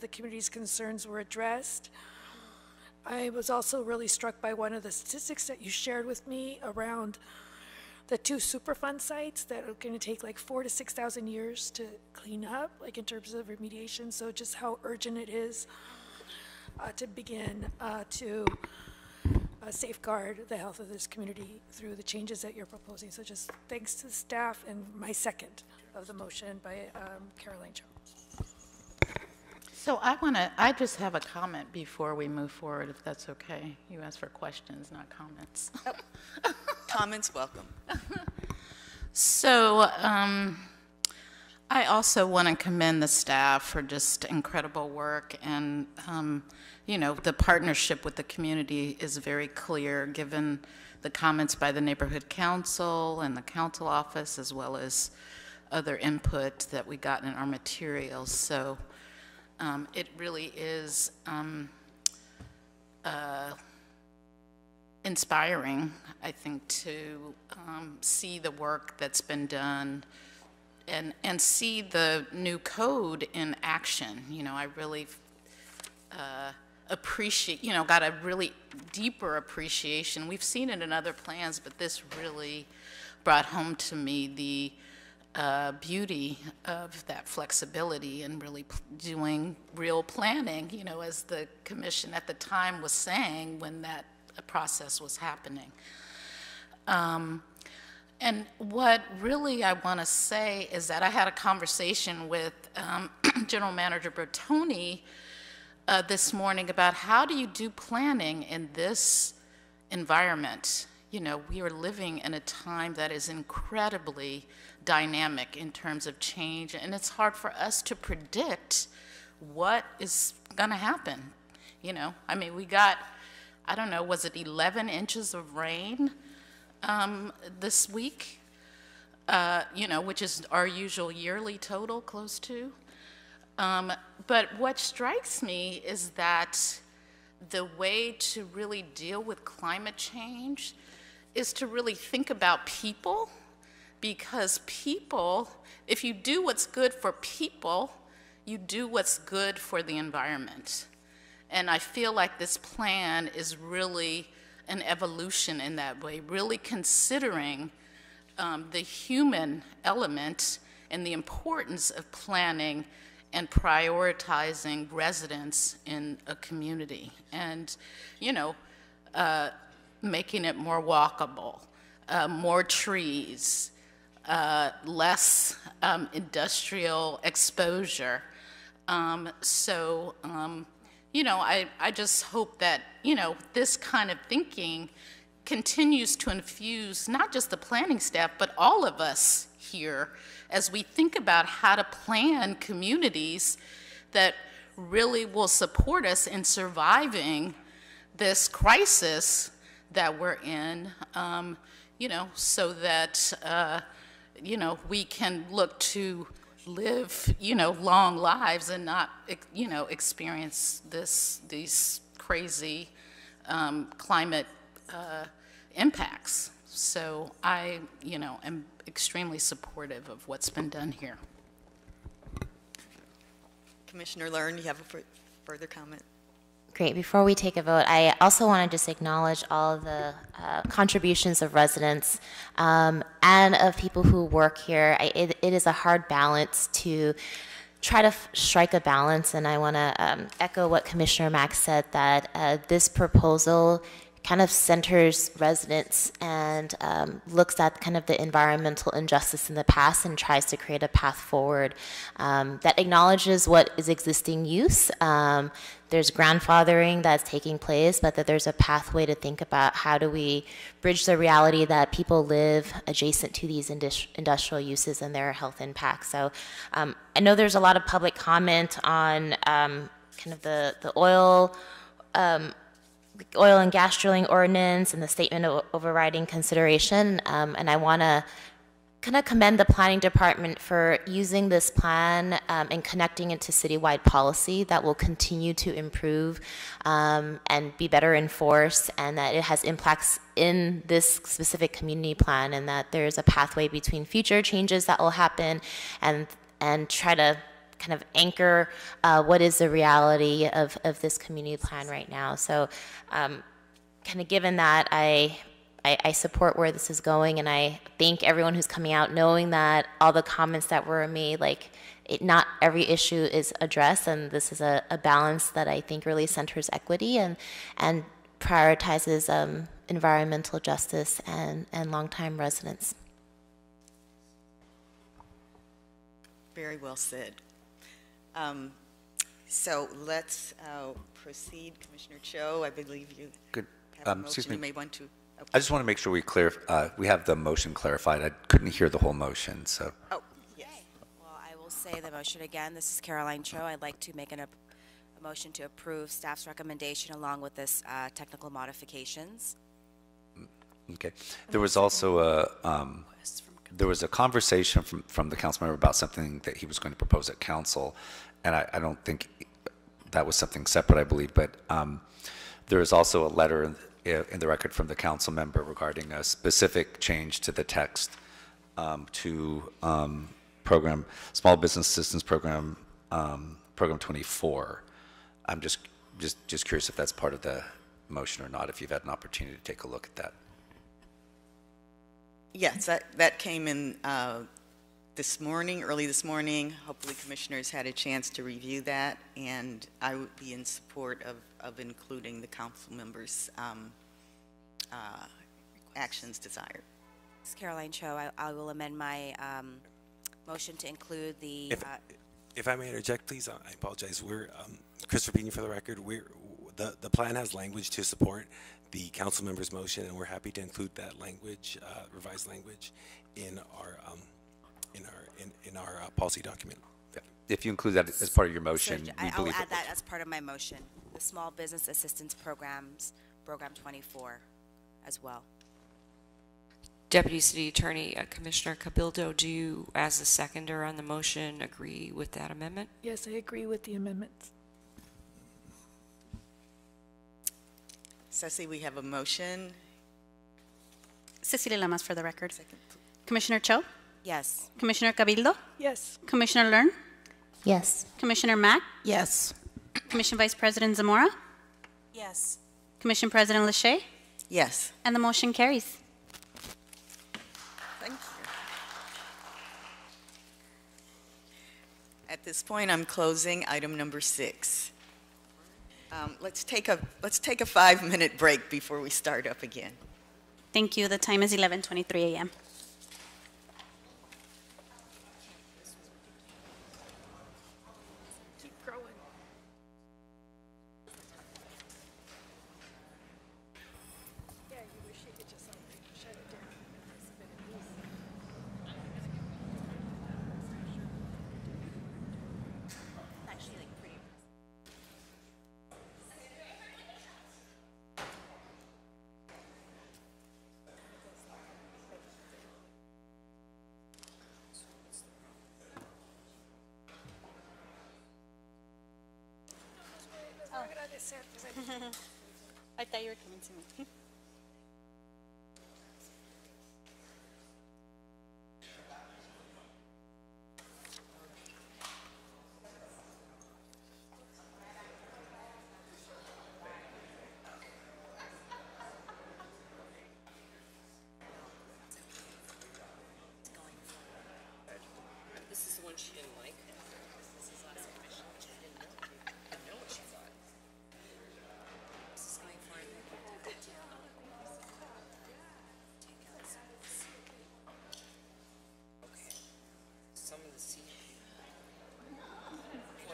the community's concerns were addressed. I was also really struck by one of the statistics that you shared with me around the two Superfund sites that are going to take like four to 6,000 years to clean up, like in terms of remediation. So just how urgent it is uh, to begin uh, to uh, safeguard the health of this community through the changes that you're proposing. So just thanks to the staff and my second of the motion by um, Caroline Choe. So I want to, I just have a comment before we move forward, if that's okay. You asked for questions, not comments. Comments welcome. So um, I also want to commend the staff for just incredible work. And, um, you know, the partnership with the community is very clear, given the comments by the neighborhood council and the council office, as well as other input that we got in our materials. So um, it really is um, uh, inspiring, I think, to um, see the work that's been done and, and see the new code in action. You know, I really uh, appreciate, you know, got a really deeper appreciation. We've seen it in other plans, but this really brought home to me the uh, beauty of that flexibility and really doing real planning, you know, as the commission at the time was saying when that process was happening. Um, and what really I want to say is that I had a conversation with um, General Manager Bertoni uh, this morning about how do you do planning in this environment. You know, we are living in a time that is incredibly dynamic in terms of change, and it's hard for us to predict what is going to happen. You know, I mean, we got, I don't know, was it 11 inches of rain um, this week? Uh, you know, which is our usual yearly total, close to. Um, but what strikes me is that the way to really deal with climate change is to really think about people because people, if you do what's good for people, you do what's good for the environment. And I feel like this plan is really an evolution in that way, really considering um, the human element and the importance of planning and prioritizing residents in a community and, you know, uh, making it more walkable, uh, more trees, uh, less um, industrial exposure. Um, so, um, you know, I, I just hope that, you know, this kind of thinking continues to infuse not just the planning staff, but all of us here as we think about how to plan communities that really will support us in surviving this crisis that we're in, um, you know, so that uh, you know, we can look to live, you know, long lives and not, you know, experience this, these crazy um, climate uh, impacts. So I, you know, am extremely supportive of what's been done here. Commissioner Leung, you have a further comment? Great. Before we take a vote, I also want to just acknowledge all the uh, contributions of residents um, and of people who work here. I, it, it is a hard balance to try to strike a balance, and I want to um, echo what Commissioner Max said that uh, this proposal kind of centers residents and um, looks at kind of the environmental injustice in the past and tries to create a path forward um, that acknowledges what is existing use. Um, there's grandfathering that's taking place, but that there's a pathway to think about how do we bridge the reality that people live adjacent to these industrial uses and their health impacts. So um, I know there's a lot of public comment on um, kind of the, the oil um, oil and gas drilling ordinance and the statement of overriding consideration. Um, and I want to kind of commend the planning department for using this plan um, and connecting it to citywide policy that will continue to improve um, and be better enforced and that it has impacts in this specific community plan and that there's a pathway between future changes that will happen and and try to kind of anchor uh, what is the reality of, of this community plan right now. So, um, kind of given that, I, I, I support where this is going, and I thank everyone who's coming out, knowing that all the comments that were made, like, it, not every issue is addressed, and this is a, a balance that I think really centers equity and, and prioritizes um, environmental justice and, and longtime residents. Very well said. Um, So let's uh, proceed. Commissioner Choe, I believe you Good. have a Um, excuse motion. You may want to. I just want to make sure we clear, uh, we have the motion clarified. I couldn't hear the whole motion, so. Oh, yes. Well, I will say the motion again. This is Caroline Choe. I'd like to make an, a motion to approve staff's recommendation along with this uh, technical modifications. Okay. There was also a, um, there was a conversation from, from the council member about something that he was going to propose at council, and I, I don't think that was something separate, I believe, but um, there is also a letter in, the record from the council member regarding a specific change to the text um, to um, program, Small Business Assistance Program, um, Program 24. I'm just, just, just curious if that's part of the motion or not, if you've had an opportunity to take a look at that. Yes, that, that came in uh, this morning, early this morning. Hopefully commissioners had a chance to review that, and I would be in support of, of including the council members' um, uh, actions desired. This is Caroline Choe. I, I will amend my um, motion to include the, If, uh, if I may interject, please, I apologize. We're, um, Christopher Pena for the record, we're, the, the plan has language to support the council member's motion, and we're happy to include that language, uh, revised language, in our, um, in our, in, in our uh, policy document. If you include that as part of your motion, j- we I- I'll believe add it. that as part of my motion, the Small Business Assistance Programs, Program 24 as well. Deputy City Attorney uh, Commissioner Cabildo, do you, as the seconder on the motion, agree with that amendment? Yes, I agree with the amendments. Ceci, we have a motion. Cecilia Lamas for the record. Second, Commissioner Choe, Yes. Commissioner Cabildo, Yes, Commissioner Leung, Yes. Commissioner Mack, Yes. Commission Vice President Zamora, Yes. Commission President Lawshe, Yes, and the motion carries. thank you. At this point, I'm closing item number six. Um, Let's take a, let's take a five-minute break before we start up again. Thank you. The time is 11:23 a.m.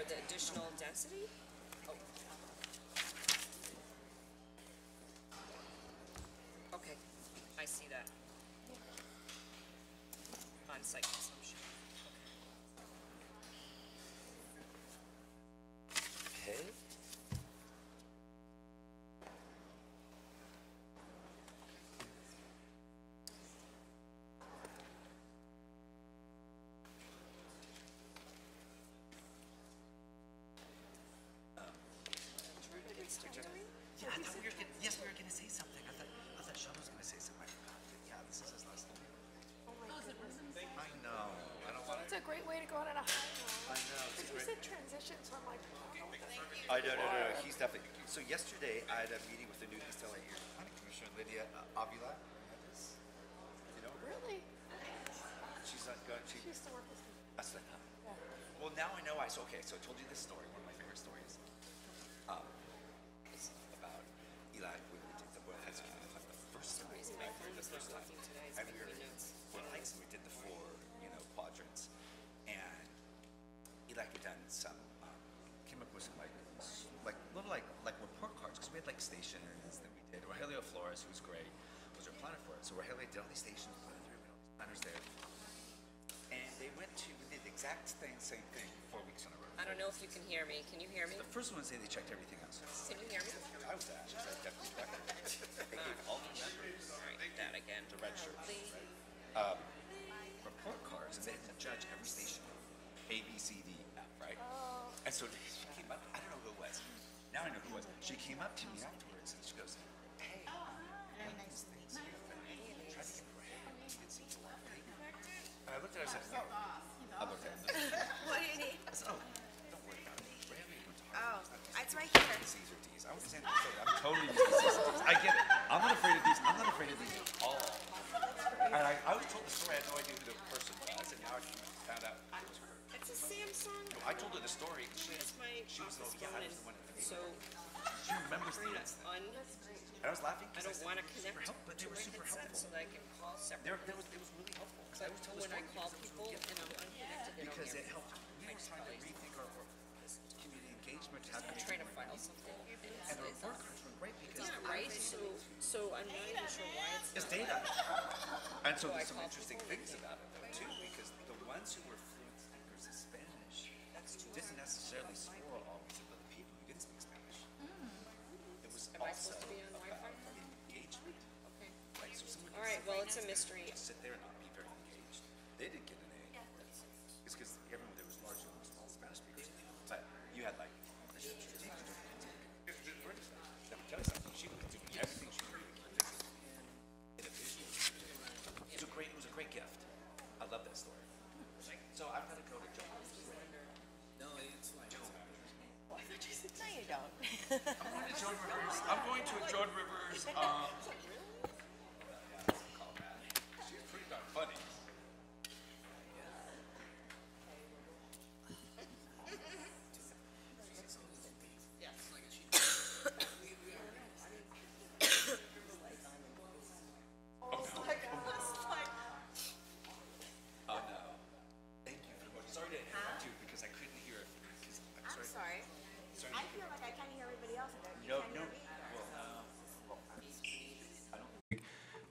the additional density? Oh. Okay, I see that. On-site consumption. I thought we were gonna, yes, we were gonna say something. I thought, I thought Sean was gonna say something. I forgot. But yeah, this is his last name. Oh. I know. I don't want It's a great way to go out on a high note. I know. Because you said transition, so I'm like, oh, thank you. I no, no, no, no. He's definitely. So yesterday, I had a meeting with the new East LA Area Planning Commissioner, Lydia uh, Avila. You know her? Really? She's not going. She, she used to work with me. I said, huh? Yeah. Well, now I know. I so okay. So I told you this story. One of my favorite stories. Um, first time, the first time. And we were, we're hikes, and we did the four, you know, quadrants. And Eli had done some, um, came up with some like, like, little like, like report cards, because we had like stations that we did. Rogelio Flores, who was great, was our planner for it. So Rogelio did all these stations, put it we all these planners there. And to, we did the exact thing, same thing, four weeks in a row. I don't know if you can hear me. Can you hear me? The first one say they checked everything else. Can you hear me? I was at, I definitely checked. They gave all the members All right, that again. the red shirts, um, report cards, and they had to judge every station, A, B, C, D, F, right? And so she came up, I don't know who it was, now I know who it was. She came up to me afterwards and she goes, hey, very nice things here, but try to get the right, it seems a. And I looked at her and I said, no. I looked at. What do you need? I said, oh, don't worry about it. Rarely went to Oh, it's right here. C's or D's. I was saying, I'm totally used to C's or D's. I get it. I'm not afraid of these. I'm not afraid of these at all. And I, I was told the story. I had no idea who the person was, and now I found out it was her. It's a Samsung. No, I told her the story. She, my she was the, yeah, I was the one. That, so she remembers un. And I was laughing I don't want to "They were connect help- but they were super helpful. so that I can call There, separately. there was, it was really helpful. 'Cause I was told when I call people and I'm unconnected, they don't because it helped me trying to rethink our, our community engagement. How I'm trying to file something. and the report cards were great because Yeah, right? So, so I'm not even sure why it's. It's data. And so there's some interesting things about it though too, because the ones who were fluent speakers of Spanish didn't necessarily score always with other people who didn't speak Spanish. Hmm. It was Am I also supposed to be on about Wi-Fi? engagement. Okay. Like so someone All right, well, it's a mystery.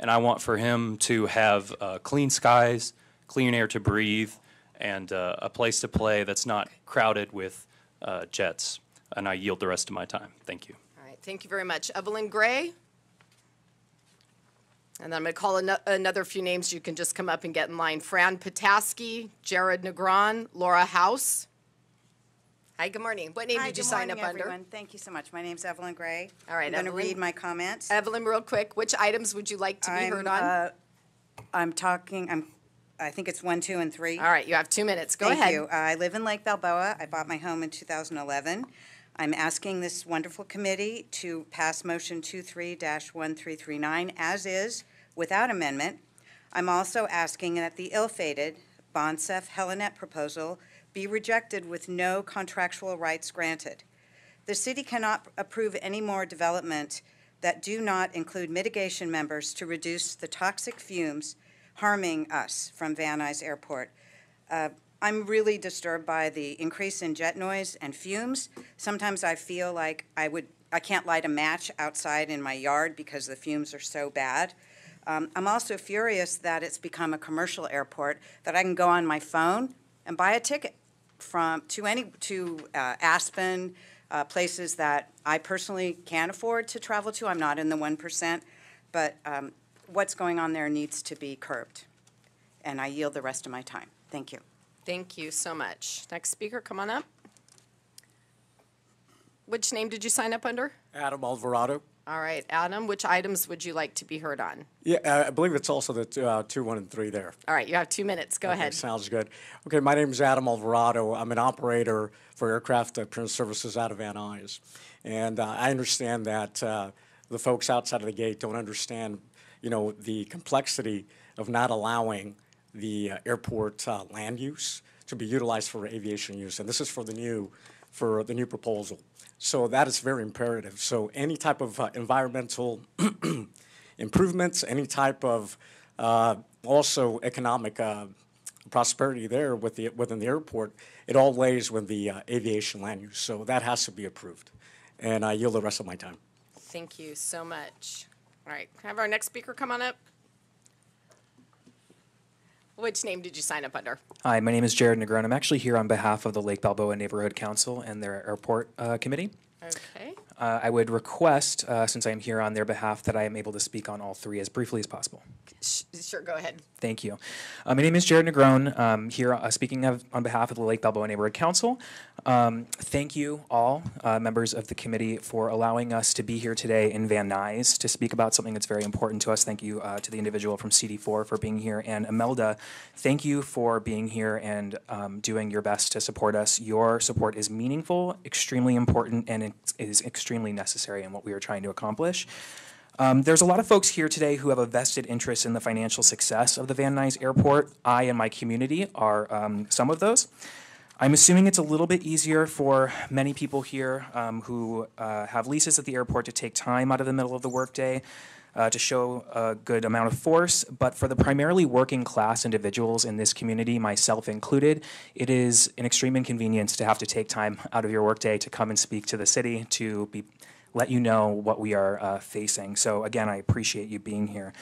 And I want for him to have uh, clean skies, clean air to breathe, and uh, a place to play that's not crowded with uh, jets. And I yield the rest of my time. Thank you. All right, thank you very much. Evelyn Gray? And then I'm going to call ano- another few names. You can just come up and get in line. Fran Pataski, Jared Negron, Laura House. Hi, good morning. What name Hi, did you good sign morning, up under? everyone. Thank you so much. My name's Evelyn Gray. All right, I'm going to Evelyn. read my comments. Evelyn, real quick, which items would you like to be I'm, heard on? uh, I'm talking, I'm, I think it's one, two, and three. All right, you have two minutes. Go Thank ahead. you. I live in Lake Balboa. I bought my home in 2011. I'm asking this wonderful committee to pass motion 23-1339 as is, without amendment. I'm also asking that the ill-fated Bonsef Helinet proposal be rejected with no contractual rights granted. The city cannot approve any more development that do not include mitigation members to reduce the toxic fumes harming us from Van Nuys Airport. Uh, I'm really disturbed by the increase in jet noise and fumes. Sometimes I feel like I would, I can't light a match outside in my yard because the fumes are so bad. Um, I'm also furious that it's become a commercial airport, that I can go on my phone and buy a ticket from, to any, to uh, Aspen, uh, places that I personally can't afford to travel to. I'm not in the 1%, but um, what's going on there needs to be curbed. And I yield the rest of my time. Thank you. Thank you so much. Next speaker, come on up. Which name did you sign up under? Adam Alvarado. All right, Adam, which items would you like to be heard on? Yeah, uh, I believe it's also the two, uh, two, one, and three there. All right, you have two minutes. Go Okay, ahead. Sounds good. Okay, my name is Adam Alvarado. I'm an operator for aircraft appearance services out of Van Nuys. And uh, I understand that uh, the folks outside of the gate don't understand, you know, the complexity of not allowing the uh, airport uh, land use to be utilized for aviation use. And this is for the new, for the new proposal. So that is very imperative. So any type of uh, environmental improvements, any type of uh, also economic uh, prosperity there with the, within the airport, it all lays with the uh, aviation land use. So that has to be approved. And I yield the rest of my time. Thank you so much. All right, have our next speaker come on up? Which name did you sign up under? Hi, my name is Jared Negron. I'm actually here on behalf of the Lake Balboa Neighborhood Council and their airport uh, committee. Okay. Uh, I would request, uh, since I am here on their behalf, that I am able to speak on all three as briefly as possible. Sure, go ahead. Thank you. Uh, my name is Jared Negron. Um, here uh, speaking of, on behalf of the Lake Balboa Neighborhood Council. Um, thank you all, uh, members of the committee, for allowing us to be here today in Van Nuys to speak about something that's very important to us. Thank you uh, to the individual from CD4 for being here. And Imelda, thank you for being here and um, doing your best to support us. Your support is meaningful, extremely important, and it is extremely necessary in what we are trying to accomplish. Um, there's a lot of folks here today who have a vested interest in the financial success of the Van Nuys Airport. I and my community are um, some of those. I'm assuming it's a little bit easier for many people here um, who uh, have leases at the airport to take time out of the middle of the workday uh, to show a good amount of force. But for the primarily working class individuals in this community, myself included, it is an extreme inconvenience to have to take time out of your workday to come and speak to the city to be let you know what we are uh, facing. So again, I appreciate you being here.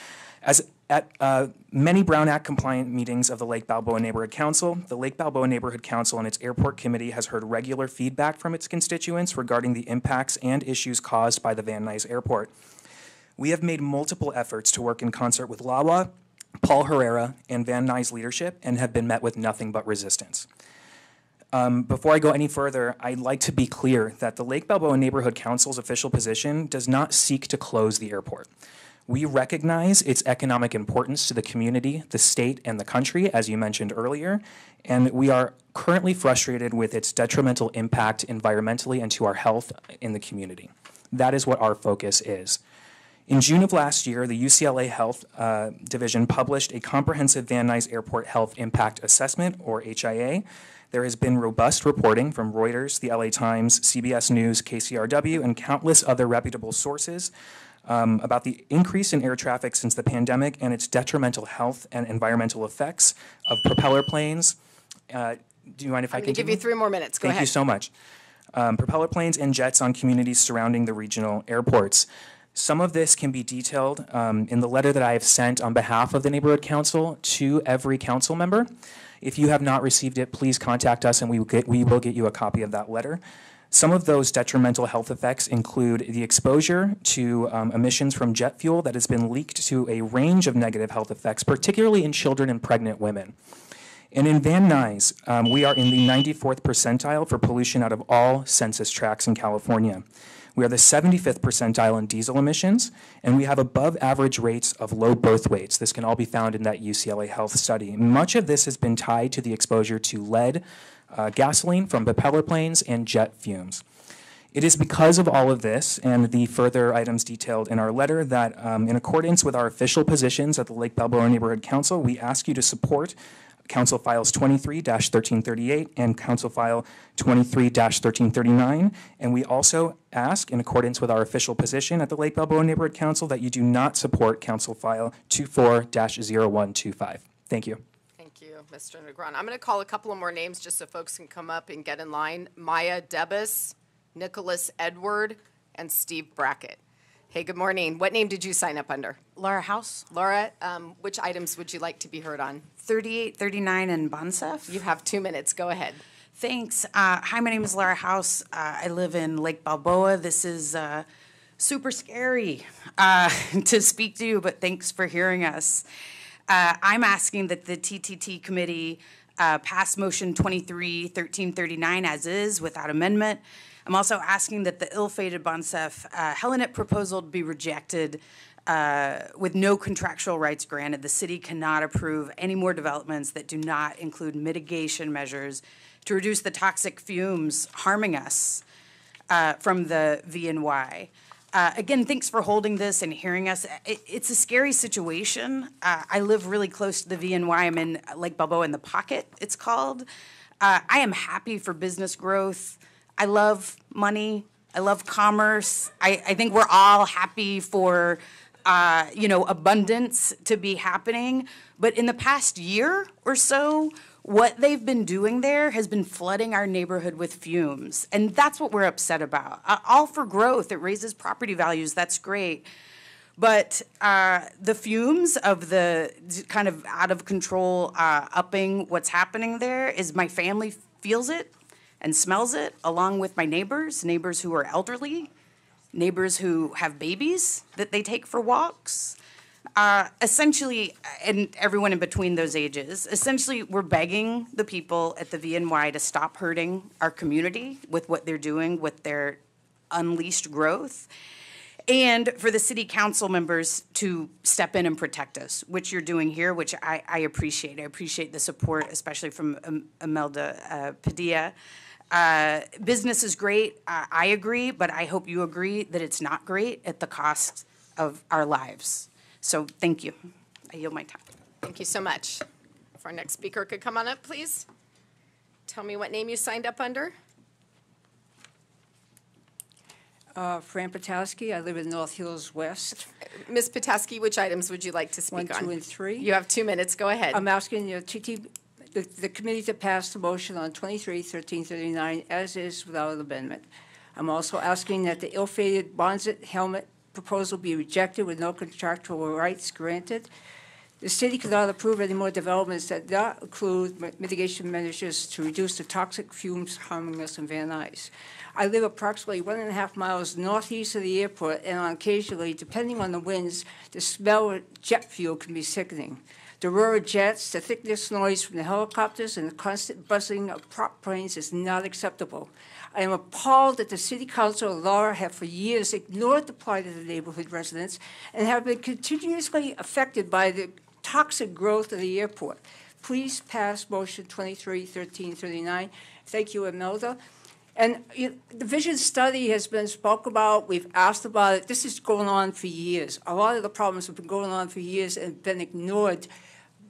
As at uh, many Brown Act compliant meetings of the Lake Balboa Neighborhood Council, the Lake Balboa Neighborhood Council and its airport committee has heard regular feedback from its constituents regarding the impacts and issues caused by the Van Nuys Airport. We have made multiple efforts to work in concert with LAWA, Paul Herrera, and Van Nuys leadership and have been met with nothing but resistance. Um, before I go any further, I'd like to be clear that the Lake Balboa Neighborhood Council's official position does not seek to close the airport. We recognize its economic importance to the community, the state, and the country, as you mentioned earlier, and we are currently frustrated with its detrimental impact environmentally and to our health in the community. That is what our focus is. In June of last year, the UCLA Health uh, Division published a comprehensive Van Nuys Airport Health Impact Assessment, or HIA. There has been robust reporting from Reuters, the LA Times, CBS News, KCRW, and countless other reputable sources um, about the increase in air traffic since the pandemic and its detrimental health and environmental effects of propeller planes. Uh, do you mind if I I'm going to give you three more minutes. Go Thank ahead. you so much. Um, propeller planes and jets on communities surrounding the regional airports. Some of this can be detailed um, in the letter that I have sent on behalf of the neighborhood council to every council member. If you have not received it, please contact us and we will get, we will get you a copy of that letter. Some of those detrimental health effects include the exposure to um, emissions from jet fuel that has been leaked to a range of negative health effects, particularly in children and pregnant women. And in Van Nuys, um, we are in the 94th percentile for pollution out of all census tracts in California. We are the 75th percentile in diesel emissions, and we have above average rates of low birth weights. This can all be found in that UCLA health study. Much of this has been tied to the exposure to lead, uh, gasoline from propeller planes, and jet fumes. It is because of all of this and the further items detailed in our letter that, um, in accordance with our official positions at the Lake Balboa Neighborhood Council, we ask you to support Council Files 23-1338 and Council File 23-1339. And we also ask, in accordance with our official position at the Lake Balboa Neighborhood Council, that you do not support Council File 24-0125. Thank you. Thank you, Mr. Negron. I'm going to call a couple of more names just so folks can come up and get in line. Maya Debus, Nicholas Edward, and Steve Brackett. Hey, good morning. What name did you sign up under? Laura House. Laura, um, which items would you like to be heard on? 38, 39, and Bonsef. You have two minutes. Go ahead. Thanks. Uh, hi, my name is Laura House. Uh, I live in Lake Balboa. This is uh, super scary uh, to speak to you, but thanks for hearing us. Uh, I'm asking that the TTT committee uh, pass motion 23 1339 as is without amendment. I'm also asking that the ill-fated Bonsef uh, Helinet proposal be rejected uh, with no contractual rights granted. The city cannot approve any more developments that do not include mitigation measures to reduce the toxic fumes harming us uh, from the VNY. Uh, again, thanks for holding this and hearing us. It, it's a scary situation. Uh, I live really close to the VNY. I'm in Lake Balboa in the Pocket, it's called. Uh, I am happy for business growth. I love money. I love commerce. I, I think we're all happy for, uh, you know, abundance to be happening. But in the past year or so, what they've been doing there has been flooding our neighborhood with fumes. And that's what we're upset about. Uh, all for growth, it raises property values, that's great. But uh, the fumes of the kind of out of control uh, upping what's happening there is my family feels it and smells it, along with my neighbors, neighbors who are elderly, neighbors who have babies that they take for walks. Uh, essentially, and everyone in between those ages, essentially, we're begging the people at the VNY to stop hurting our community with what they're doing with their unleashed growth, and for the city council members to step in and protect us, which you're doing here, which I, I appreciate. I appreciate the support, especially from um, Imelda uh, Padilla. Uh, business is great. Uh, I agree, but I hope you agree that it's not great at the cost of our lives. So thank you. I yield my time. Thank you so much. If our next speaker could come on up, please. Tell me what name you signed up under. Uh, Fran Potowski, I live in North Hills West. Ms. Petoskey, which items would you like to speak One, on? two, and three. You have two minutes. Go ahead. I'm asking the TT, the, the committee to pass the motion on 23, 1339 as is without amendment. I'm also asking that the ill-fated Bonnet helmet proposal be rejected with no contractual rights granted. The city cannot approve any more developments that do not include mitigation measures to reduce the toxic fumes harming us in Van Nuys. I live approximately one and a half miles northeast of the airport, and occasionally, depending on the winds, the smell of jet fuel can be sickening. The roar of jets, the thickness noise from the helicopters, and the constant buzzing of prop planes is not acceptable. I am appalled that the city council and LAWA have for years ignored the plight of the neighborhood residents and have been continuously affected by the toxic growth of the airport. Please pass motion 231339. Thank you, Imelda. And the vision study has been spoke about, we've asked about it, this is going on for years. A lot of the problems have been going on for years and been ignored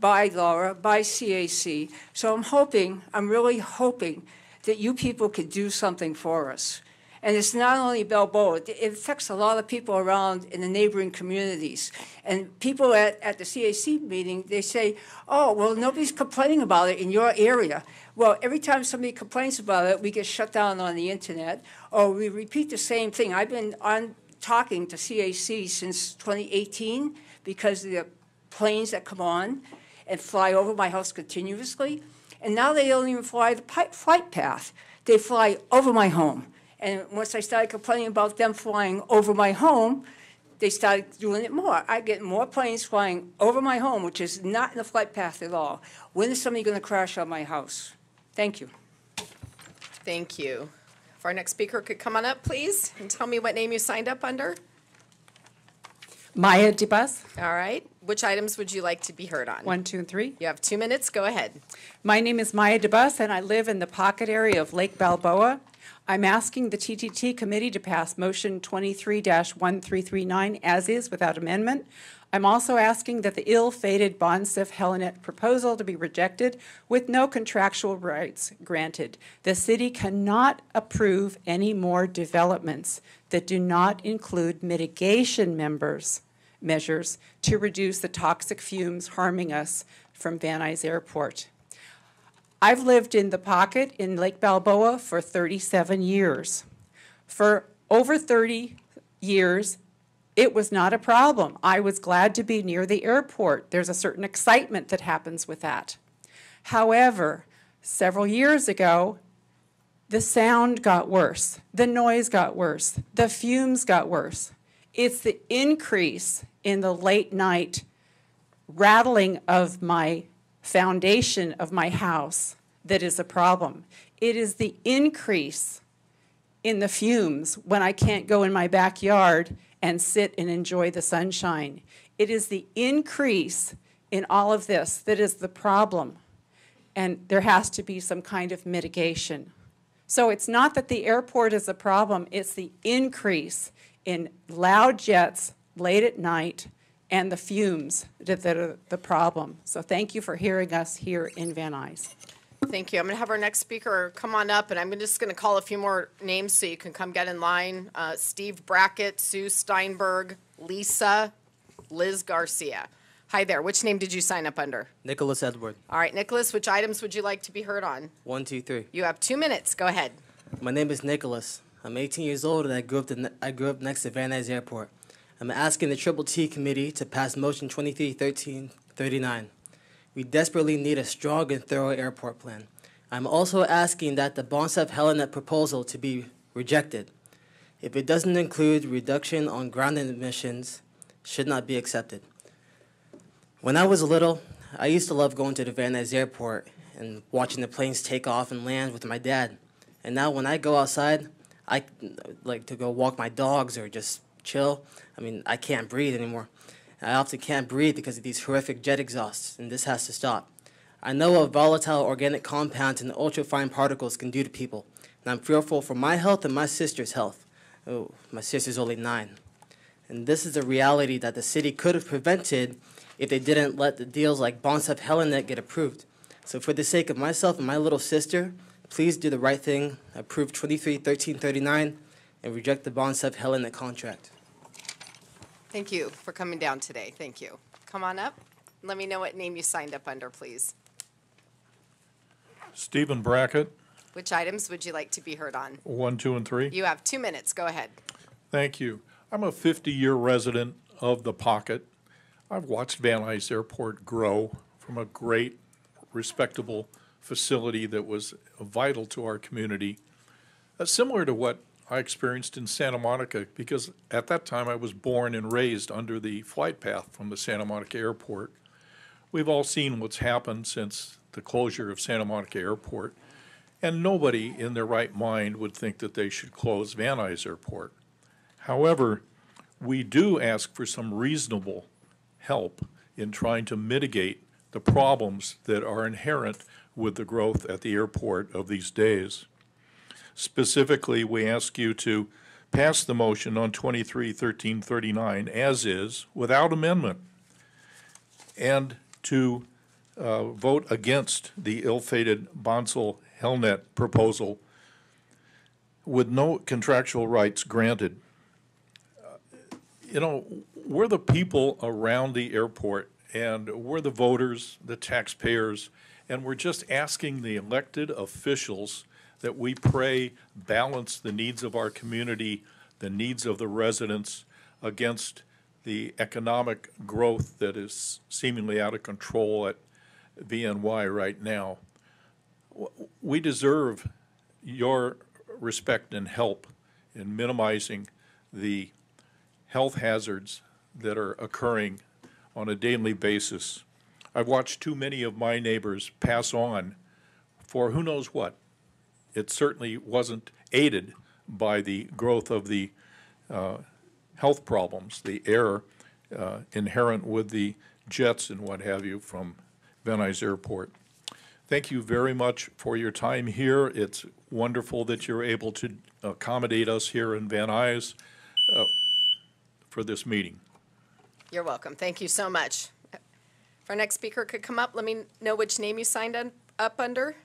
by LAWA, by CAC. So I'm hoping, I'm really hoping that you people could do something for us. And it's not only Balboa, it affects a lot of people around in the neighboring communities. And people at, at the CAC meeting, they say, oh, well, nobody's complaining about it in your area. Well, every time somebody complains about it, we get shut down on the internet, or we repeat the same thing. I've been on talking to CAC since 2018 because of the planes that come on and fly over my house continuously. And now they don't even fly the pi- flight path. They fly over my home. And once I started complaining about them flying over my home, they started doing it more. I get more planes flying over my home, which is not in the flight path at all. When is somebody going to crash on my house? Thank you. Thank you. If our next speaker could come on up, please, and tell me what name you signed up under. Maya Dibas, All right. Which items would you like to be heard on? one, two, and three. You have two minutes. Go ahead. My name is Maya Dibas, and I live in the pocket area of Lake Balboa. I'm asking the TTT committee to pass motion 23-1339 as is without amendment. I'm also asking that the ill-fated Bonsef Helinet proposal to be rejected with no contractual rights granted. The city cannot approve any more developments that do not include mitigation members, measures to reduce the toxic fumes harming us from Van Nuys Airport. I've lived in the pocket in Lake Balboa for 37 years. For over 30 years, it was not a problem. I was glad to be near the airport. There's a certain excitement that happens with that. However, several years ago, the sound got worse, the noise got worse, the fumes got worse. It's the increase in the late night rattling of my foundation of my house that is a problem. It is the increase in the fumes when I can't go in my backyard and sit and enjoy the sunshine. It is the increase in all of this that is the problem. And there has to be some kind of mitigation. So it's not that the airport is a problem, it's the increase in loud jets late at night and the fumes that that are the problem. So thank you for hearing us here in Van Nuys. Thank you. I'm going to have our next speaker come on up, and I'm just going to call a few more names so you can come get in line. Uh, Steve Brackett, Sue Steinberg, Lisa, Liz Garcia. Hi there. Which name did you sign up under? Nicholas Edward. All right, Nicholas, which items would you like to be heard on? One, two, three. You have two minutes. Go ahead. My name is Nicholas. I'm 18 years old and I grew up, to, I grew up next to Van Nuys Airport. I'm asking the Triple T Committee to pass Motion 231339. We desperately need a strong and thorough airport plan. I'm also asking that the Bonsef Helinet proposal to be rejected. If it doesn't include reduction on ground emissions, should not be accepted. When I was little, I used to love going to the Van Nuys Airport and watching the planes take off and land with my dad. And now when I go outside, I like to go walk my dogs or just chill. I mean, I can't breathe anymore. I often can't breathe because of these horrific jet exhausts, and this has to stop. I know what volatile organic compounds and ultrafine particles can do to people, and I'm fearful for my health and my sister's health. Oh, my sister's only nine. And this is a reality that the city could have prevented if they didn't let the deals like Bonsef Helinet get approved. So for the sake of myself and my little sister, please do the right thing, approve 231339, and reject the Bonsef Helinet contract. Thank you for coming down today. Thank you. Come on up. Let me know what name you signed up under, please. Stephen Brackett, Which items would you like to be heard on? one, two, and three. You have two minutes. Go ahead. Thank you. I'm a 50-year resident of the Pocket. I've watched Van Nuys Airport grow from a great, respectable facility that was vital to our community, uh, similar to what I experienced in Santa Monica, because at that time I was born and raised under the flight path from the Santa Monica Airport. We've all seen what's happened since the closure of Santa Monica Airport, and nobody in their right mind would think that they should close Van Nuys Airport. However, we do ask for some reasonable help in trying to mitigate the problems that are inherent with the growth at the airport of these days. Specifically, we ask you to pass the motion on 231339 as is, without amendment, and to uh, vote against the ill-fated Bonsall Helinet proposal with no contractual rights granted. Uh, You know, we're the people around the airport, and we're the voters, the taxpayers, and we're just asking the elected officials that we pray balance the needs of our community, the needs of the residents, against the economic growth that is seemingly out of control at VNY right now. We deserve your respect and help in minimizing the health hazards that are occurring on a daily basis. I've watched too many of my neighbors pass on for who knows what. It certainly wasn't aided by the growth of the uh, health problems, the air uh, inherent with the jets and what have you from Van Nuys Airport. Thank you very much for your time here. It's wonderful that you're able to accommodate us here in Van Nuys uh, for this meeting. You're welcome. Thank you so much. If our next speaker could come up, let me know which name you signed up under.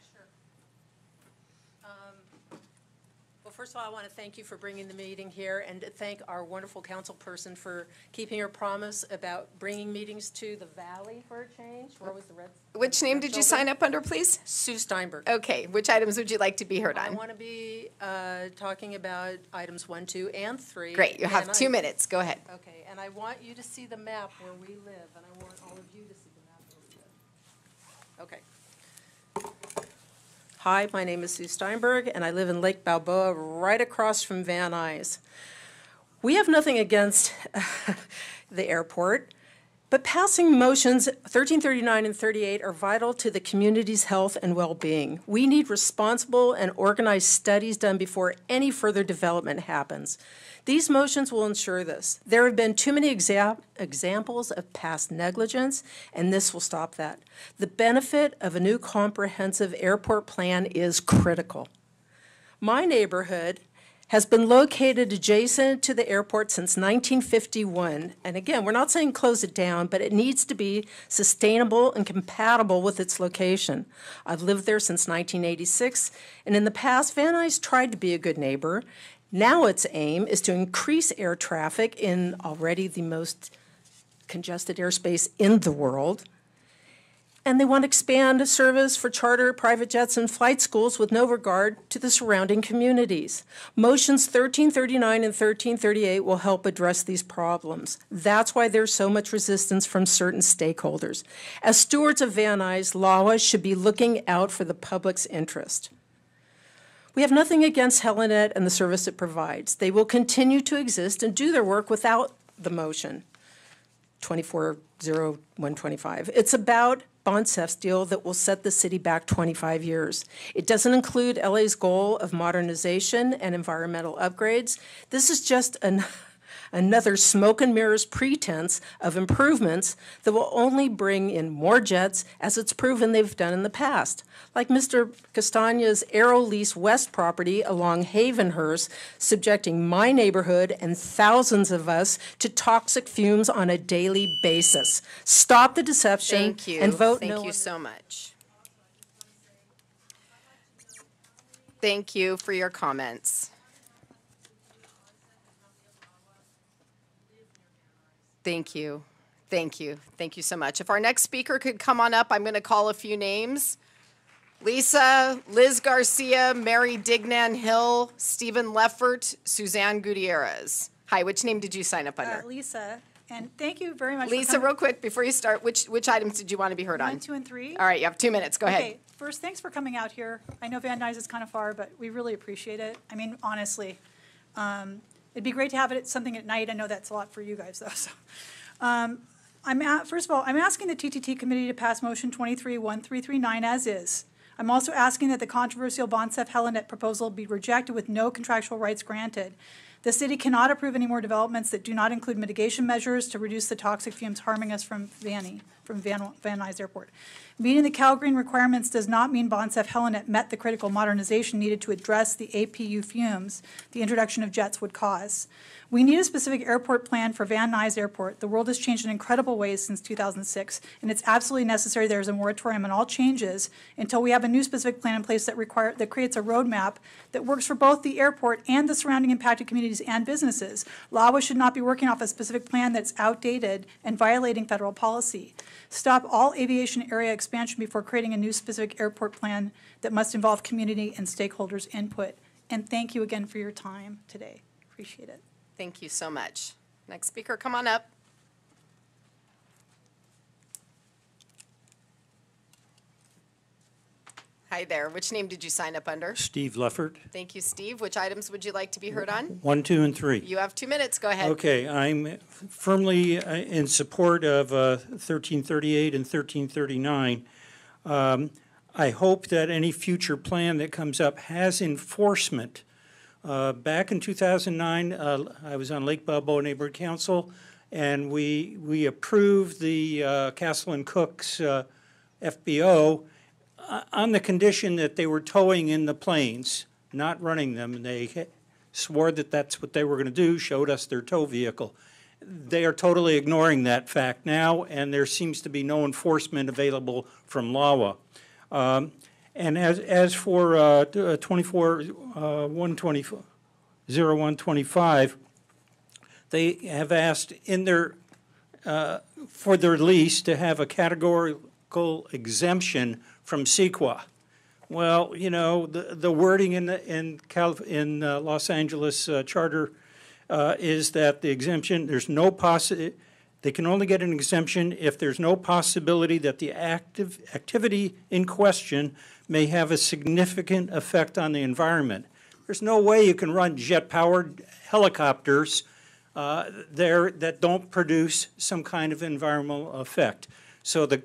First of all, I want to thank you for bringing the meeting here and thank our wonderful council person for keeping her promise about bringing meetings to the valley for a change. Where was the red? Which name did you sign up under, please? Sue Steinberg. Okay, which items would you like to be heard on? I on? want to be uh, talking about items one, two, and three. Great, you have And two I- minutes. Go ahead. Okay, and I want you to see the map where we live, and I want all of you to see the map where we live. Okay. Hi, my name is Sue Steinberg, and I live in Lake Balboa, right across from Van Nuys. We have nothing against the airport. But passing motions 1339 and 38 are vital to the community's health and well-being. We need responsible and organized studies done before any further development happens. These motions will ensure this. There have been too many exa- examples of past negligence, and this will stop that. The benefit of a new comprehensive airport plan is critical. My neighborhood has been located adjacent to the airport since 1951. And again, we're not saying close it down, but it needs to be sustainable and compatible with its location. I've lived there since 1986, and in the past, Van Nuys tried to be a good neighbor. Now its aim is to increase air traffic in already the most congested airspace in the world. And they want to expand service for charter, private jets, and flight schools with no regard to the surrounding communities. Motions 1339 and 1338 will help address these problems. That's why there's so much resistance from certain stakeholders. As stewards of Van Nuys, LAWA should be looking out for the public's interest. We have nothing against Helinet and the service it provides. They will continue to exist and do their work without the motion 240125. It's about Bonsef's deal that will set the city back 25 years. It doesn't include LA's goal of modernization and environmental upgrades. This is just an another smoke and mirrors pretense of improvements that will only bring in more jets, as it's proven they've done in the past. Like Mr. Castagna's Aero Lease West property along Havenhurst, subjecting my neighborhood and thousands of us to toxic fumes on a daily basis. Stop the deception Thank you. and vote Thank no Thank you so much. Thank you for your comments. Thank you. Thank you. Thank you so much. If our next speaker could come on up, I'm going to call a few names. Lisa, Liz Garcia, Mary Dignan Hill, Stephen Leffert, Suzanne Gutierrez. Hi, which name did you sign up under? Uh, Lisa, and thank you very much. Lisa, real quick, before you start, which, which items did you want to be heard on? One, two, and three. All right, you have two minutes. Go ahead. Okay, first, thanks for coming out here. I know Van Nuys is kind of far, but we really appreciate it. I mean, honestly, um, it'd be great to have it at something at night. I know that's a lot for you guys, though. So, um, I'm at, first of all, I'm asking the TTT committee to pass motion 231339 as is. I'm also asking that the controversial Bonsef Helinet proposal be rejected with no contractual rights granted. The city cannot approve any more developments that do not include mitigation measures to reduce the toxic fumes harming us from Vanny, from Van, Van Nuys Airport. Meeting the Cal Green requirements does not mean Bonsef Helinet met the critical modernization needed to address the APU fumes the introduction of jets would cause. We need a specific airport plan for Van Nuys Airport. The world has changed in incredible ways since 2006, and it's absolutely necessary there is a moratorium on all changes until we have a new specific plan in place that require, that creates a roadmap that works for both the airport and the surrounding impacted communities and businesses. LAWA should not be working off a specific plan that's outdated and violating federal policy. Stop all aviation area expansion before creating a new specific airport plan that must involve community and stakeholders' input. And thank you again for your time today. Appreciate it. Thank you so much. Next speaker, come on up. Hi there. Which name did you sign up under? Steve Leffert, Thank you, Steve. Which items would you like to be heard on? one, two, and three. You have two minutes. Go ahead. Okay, I'm firmly uh, in support of uh, 1338 and 1339. Um, I hope that any future plan that comes up has enforcement. Uh, Back in 2009, uh, I was on Lake Balboa Neighborhood Council, and we, we approved the uh, Castle and Cooke's uh, FBO on the condition that they were towing in the planes, not running them. They swore that that's what they were going to do, showed us their tow vehicle. They are totally ignoring that fact now, and there seems to be no enforcement available from LAWA. Um, And as, as for uh, uh, 24, uh, 120 0125, they have asked in their, uh, for their lease to have a categorical exemption from CEQA. Well, you know, the, the wording in, the- in Cal, in uh, Los Angeles uh, charter uh, is that the exemption, there's no possi, they can only get an exemption if there's no possibility that the active, activity in question may have a significant effect on the environment. There's no way you can run jet-powered helicopters uh, there that don't produce some kind of environmental effect. So the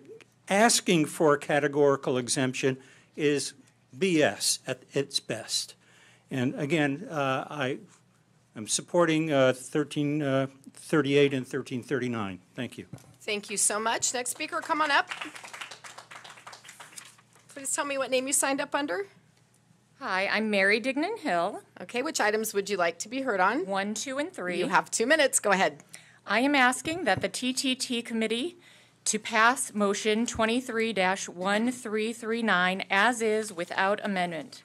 asking for a categorical exemption is BS at its best. And again, uh, I am supporting uh, 1338 and 1339. Thank you. Thank you so much. Next speaker, come on up. Please tell me what name you signed up under. Hi, I'm Mary Dignan Hill. Okay, which items would you like to be heard on? One, two, and three. You have two minutes. Go ahead. I am asking that the TTT committee to pass motion 23-1339 as is without amendment.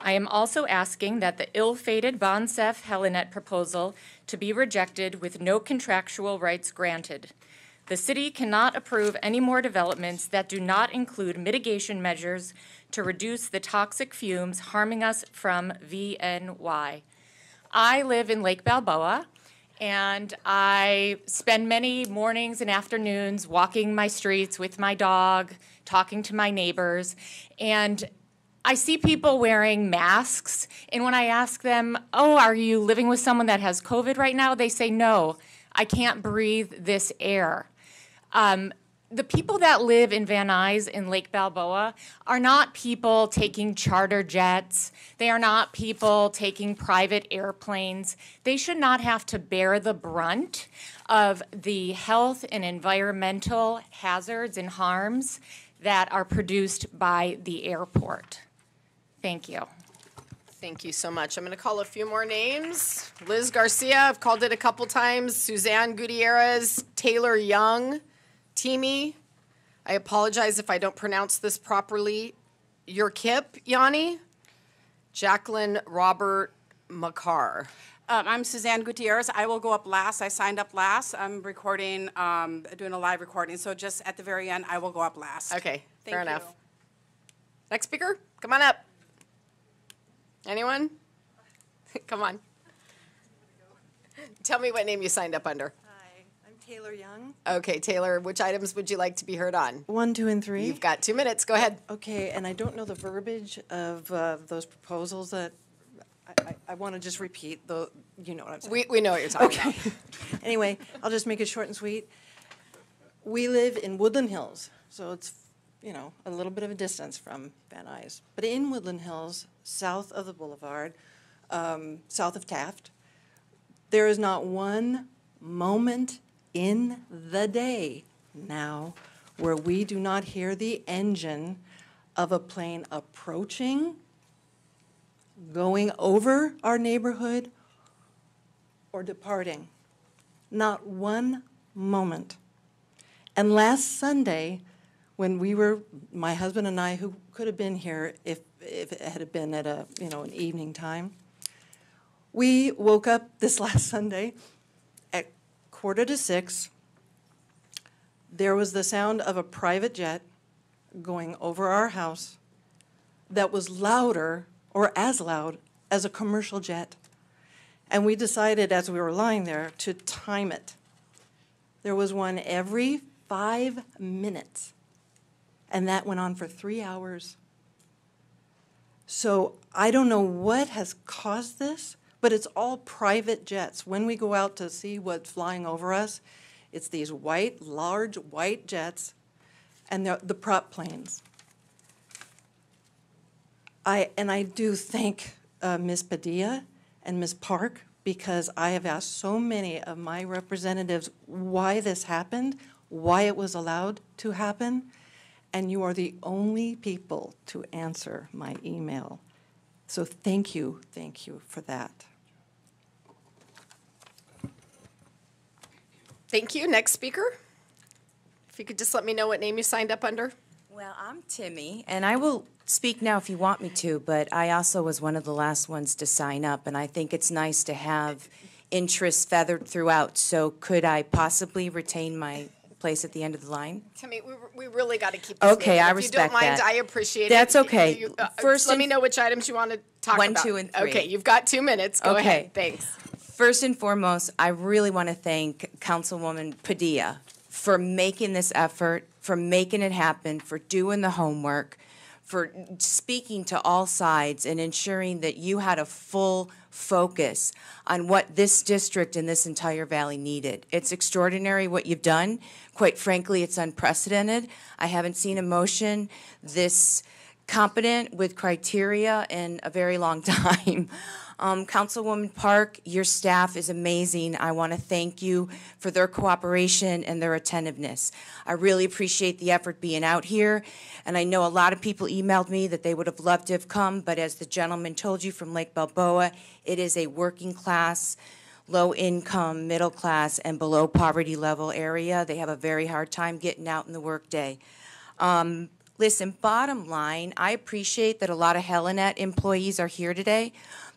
I am also asking that the ill-fated Bonsef Helinet proposal to be rejected with no contractual rights granted. The city cannot approve any more developments that do not include mitigation measures to reduce the toxic fumes harming us from VNY. I live in Lake Balboa, and I spend many mornings and afternoons walking my streets with my dog, talking to my neighbors, and I see people wearing masks, and when I ask them, Oh, are you living with someone that has COVID right now? They say, No, I can't breathe this air. Um, the people that live in Van Nuys in Lake Balboa are not people taking charter jets. They are not people taking private airplanes. They should not have to bear the brunt of the health and environmental hazards and harms that are produced by the airport. Thank you. Thank you so much. I'm going to call a few more names. Liz Garcia, I've called it a couple times. Suzanne Gutierrez, Taylor Young, Teamy. I apologize if I don't pronounce this properly. Your Kip, Yanni. Jacqueline Robert McCarr. Um, I'm Suzanne Gutierrez. I will go up last. I signed up last. I'm recording, um, doing a live recording, so just at the very end, I will go up last. Okay, Thank fair you. enough. Next speaker, come on up. Anyone? come on. Tell me what name you signed up under. Taylor Young. Okay, Taylor, which items would you like to be heard on? One, two, and three. You've got two minutes. Go ahead. Okay, and I don't know the verbiage of uh, those proposals that, I, I, I want to just repeat, the, you know what I'm saying. We, we know what you're talking Okay. about. Anyway, I'll just make it short and sweet. We live in Woodland Hills, so it's, you know, a little bit of a distance from Van Nuys. But in Woodland Hills, south of the boulevard, um, south of Taft, there is not one moment in the day now where we do not hear the engine of a plane approaching, going over our neighborhood, or departing. Not one moment. And last Sunday, when we were, my husband and I, who could have been here if, if it had been at a, you know, an evening time, we woke up this last Sunday quarter to six. There was the sound of a private jet going over our house that was louder or as loud as a commercial jet. And we decided as we were lying there to time it. There was one every five minutes. And that went on for three hours. So I don't know what has caused this, but it's all private jets. When we go out to see what's flying over us, it's these white, large white jets and the prop planes. I, and I do thank uh, Ms. Padilla and Ms. Park because I have asked so many of my representatives why this happened, why it was allowed to happen, and you are the only people to answer my email. So thank you, thank you for that. Thank you. Next speaker. If you could just let me know what name you signed up under. Well, I'm Timmy, and I will speak now if you want me to, but I also was one of the last ones to sign up, and I think it's nice to have interests feathered throughout. So could I possibly retain my place at the end of the line? Timmy, we, we really got to keep this Okay, moving. I If you don't mind, that. I appreciate it. That's You- okay. you- uh, First let me know which items you want to talk One, about. two, and three. Okay, you've got two minutes. Go Okay. ahead. Thanks. First and foremost, I really want to thank Councilwoman Padilla for making this effort, for making it happen, for doing the homework, for speaking to all sides and ensuring that you had a full focus on what this district and this entire valley needed. It's extraordinary what you've done. Quite frankly, it's unprecedented. I haven't seen a motion this competent with criteria in a very long time. Um, Councilwoman Park, your staff is amazing. I want to thank you for their cooperation and their attentiveness. I really appreciate the effort being out here, and I know a lot of people emailed me that they would have loved to have come, but as the gentleman told you from Lake Balboa, it is a working class, low income, middle class, and below poverty level area. They have a very hard time getting out in the workday. Um, listen, bottom line, I appreciate that a lot of Helinet employees are here today,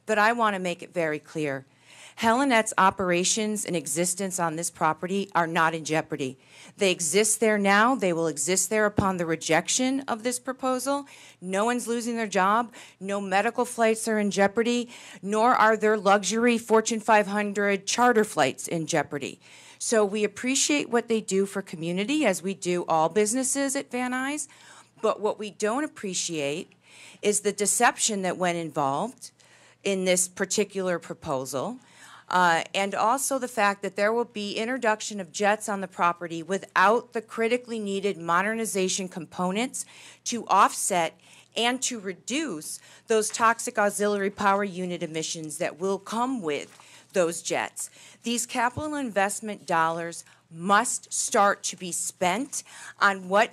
but I want to make it very clear. Helinet's operations and existence on this property are not in jeopardy. They exist there now. They will exist there upon the rejection of this proposal. No one's losing their job. No medical flights are in jeopardy, nor are their luxury Fortune 500 charter flights in jeopardy. So we appreciate what they do for community, as we do all businesses at Van Nuys. But what we don't appreciate is the deception that went involved in this particular proposal. Uh, and also the fact that there will be introduction of jets on the property without the critically needed modernization components to offset and to reduce those toxic auxiliary power unit emissions that will come with those jets. These capital investment dollars must start to be spent on what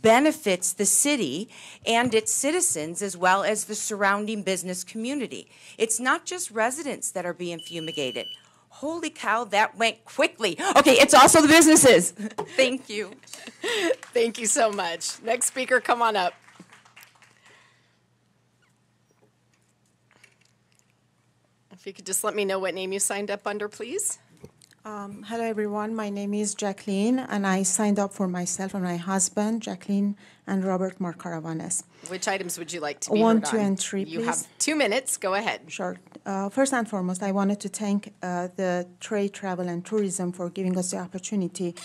benefits the city and its citizens as well as the surrounding business community. It's not just residents that are being fumigated. Holy cow, that went quickly. Okay, it's also the businesses. Thank you. Thank you so much. Next speaker, come on up. If you could just let me know what name you signed up under, please. Um, hello, everyone. My name is Jacqueline, and I signed up for myself and my husband, Jacqueline and Robert Marcaravanes. Which items would you like to be One, two, on? and three, You please. have two minutes. Go ahead. Sure. Uh, first and foremost, I wanted to thank uh, the Trade, Travel, and Tourism for giving us the opportunity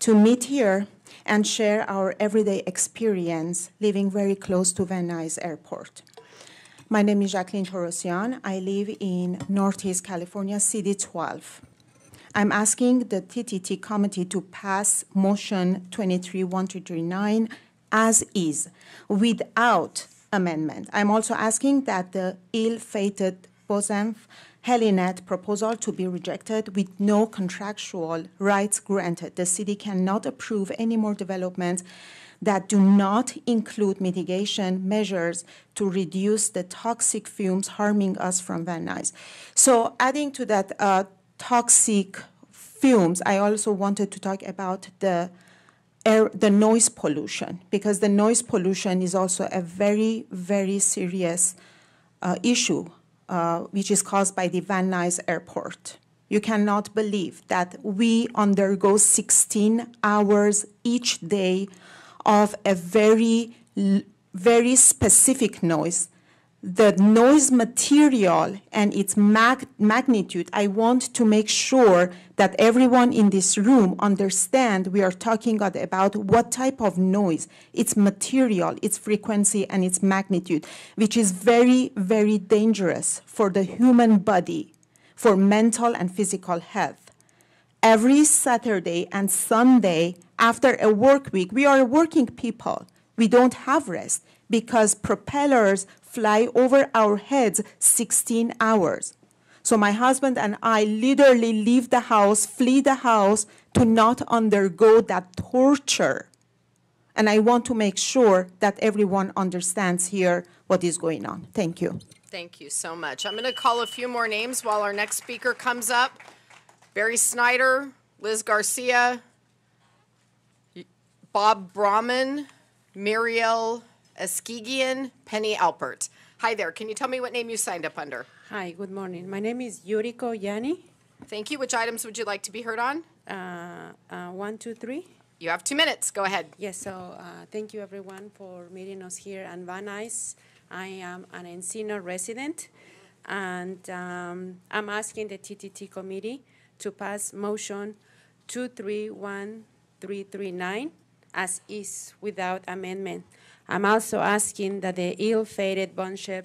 to meet here and share our everyday experience living very close to Van Nuys Airport. My name is Jacqueline Torosian. I live in Northeast California, CD 12. I'm asking the TTT committee to pass motion 23-1239 as is, without amendment. I'm also asking that the ill-fated Bosem Helinet proposal to be rejected with no contractual rights granted. The city cannot approve any more developments that do not include mitigation measures to reduce the toxic fumes harming us from Van Nuys. So adding to that uh, toxic fumes, I also wanted to talk about the air, the noise pollution, because the noise pollution is also a very, very serious uh, issue, uh, which is caused by the Van Nuys Airport. You cannot believe that we undergo 16 hours each day of a very, very specific noise. The noise material and its mag- magnitude, I want to make sure that everyone in this room understand we are talking about- about what type of noise, its material, its frequency, and its magnitude, which is very, very dangerous for the human body, for mental and physical health every Saturday and Sunday after a work week. We are working people. We don't have rest because propellers fly over our heads 16 hours. So my husband and I literally leave the house, flee the house to not undergo that torture. And I want to make sure that everyone understands here what is going on. Thank you. Thank you so much. I'm going to call a few more names while our next speaker comes up. Barry Snyder, Liz Garcia, Bob Brahman, Muriel Eskigian, Penny Alpert. Hi there. Can you tell me what name you signed up under? Hi, good morning. My name is Yuriko Yani. Thank you. Which items would you like to be heard on? Uh, uh, one, two, three. You have two minutes. Go ahead. Yes, so uh, thank you everyone for meeting us here at Van Nuys. I am an Encino resident, and um, I'm asking the TTT committee to pass motion 231339 as is without amendment. I'm also asking that the ill-fated bondship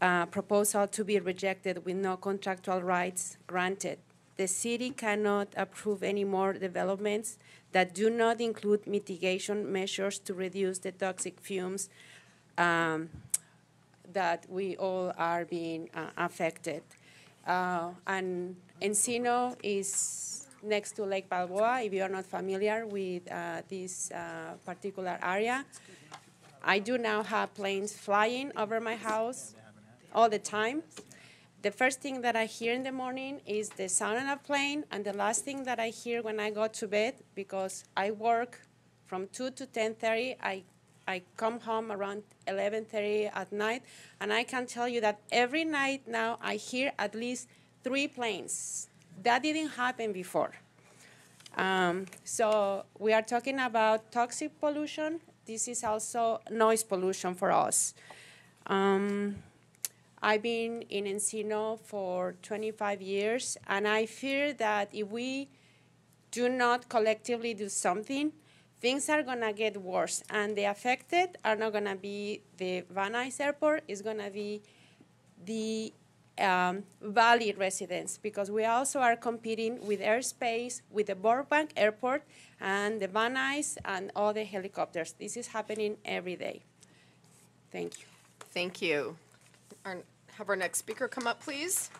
uh, proposal to be rejected with no contractual rights granted. The city cannot approve any more developments that do not include mitigation measures to reduce the toxic fumes um, that we all are being uh, affected. Uh, and Encino is next to Lake Balboa. If you are not familiar with uh, this uh, particular area, I do now have planes flying over my house all the time. The first thing that I hear in the morning is the sound of a plane, and the last thing that I hear when I go to bed, because I work from 2 to 10:30, I I come home around 11:30 at night, and I can tell you that every night now I hear at least three planes. That didn't happen before. Um, so we are talking about toxic pollution. This is also noise pollution for us. Um, I've been in Encino for 25 years, and I fear that if we do not collectively do something, things are gonna get worse, and the affected are not gonna be the Van Nuys Airport, it's gonna be the um, Valley residents, because we also are competing with airspace, with the Burbank Airport, and the Van Nuys, and all the helicopters. This is happening every day. Thank you. Thank you. Our- Have our next speaker come up, please.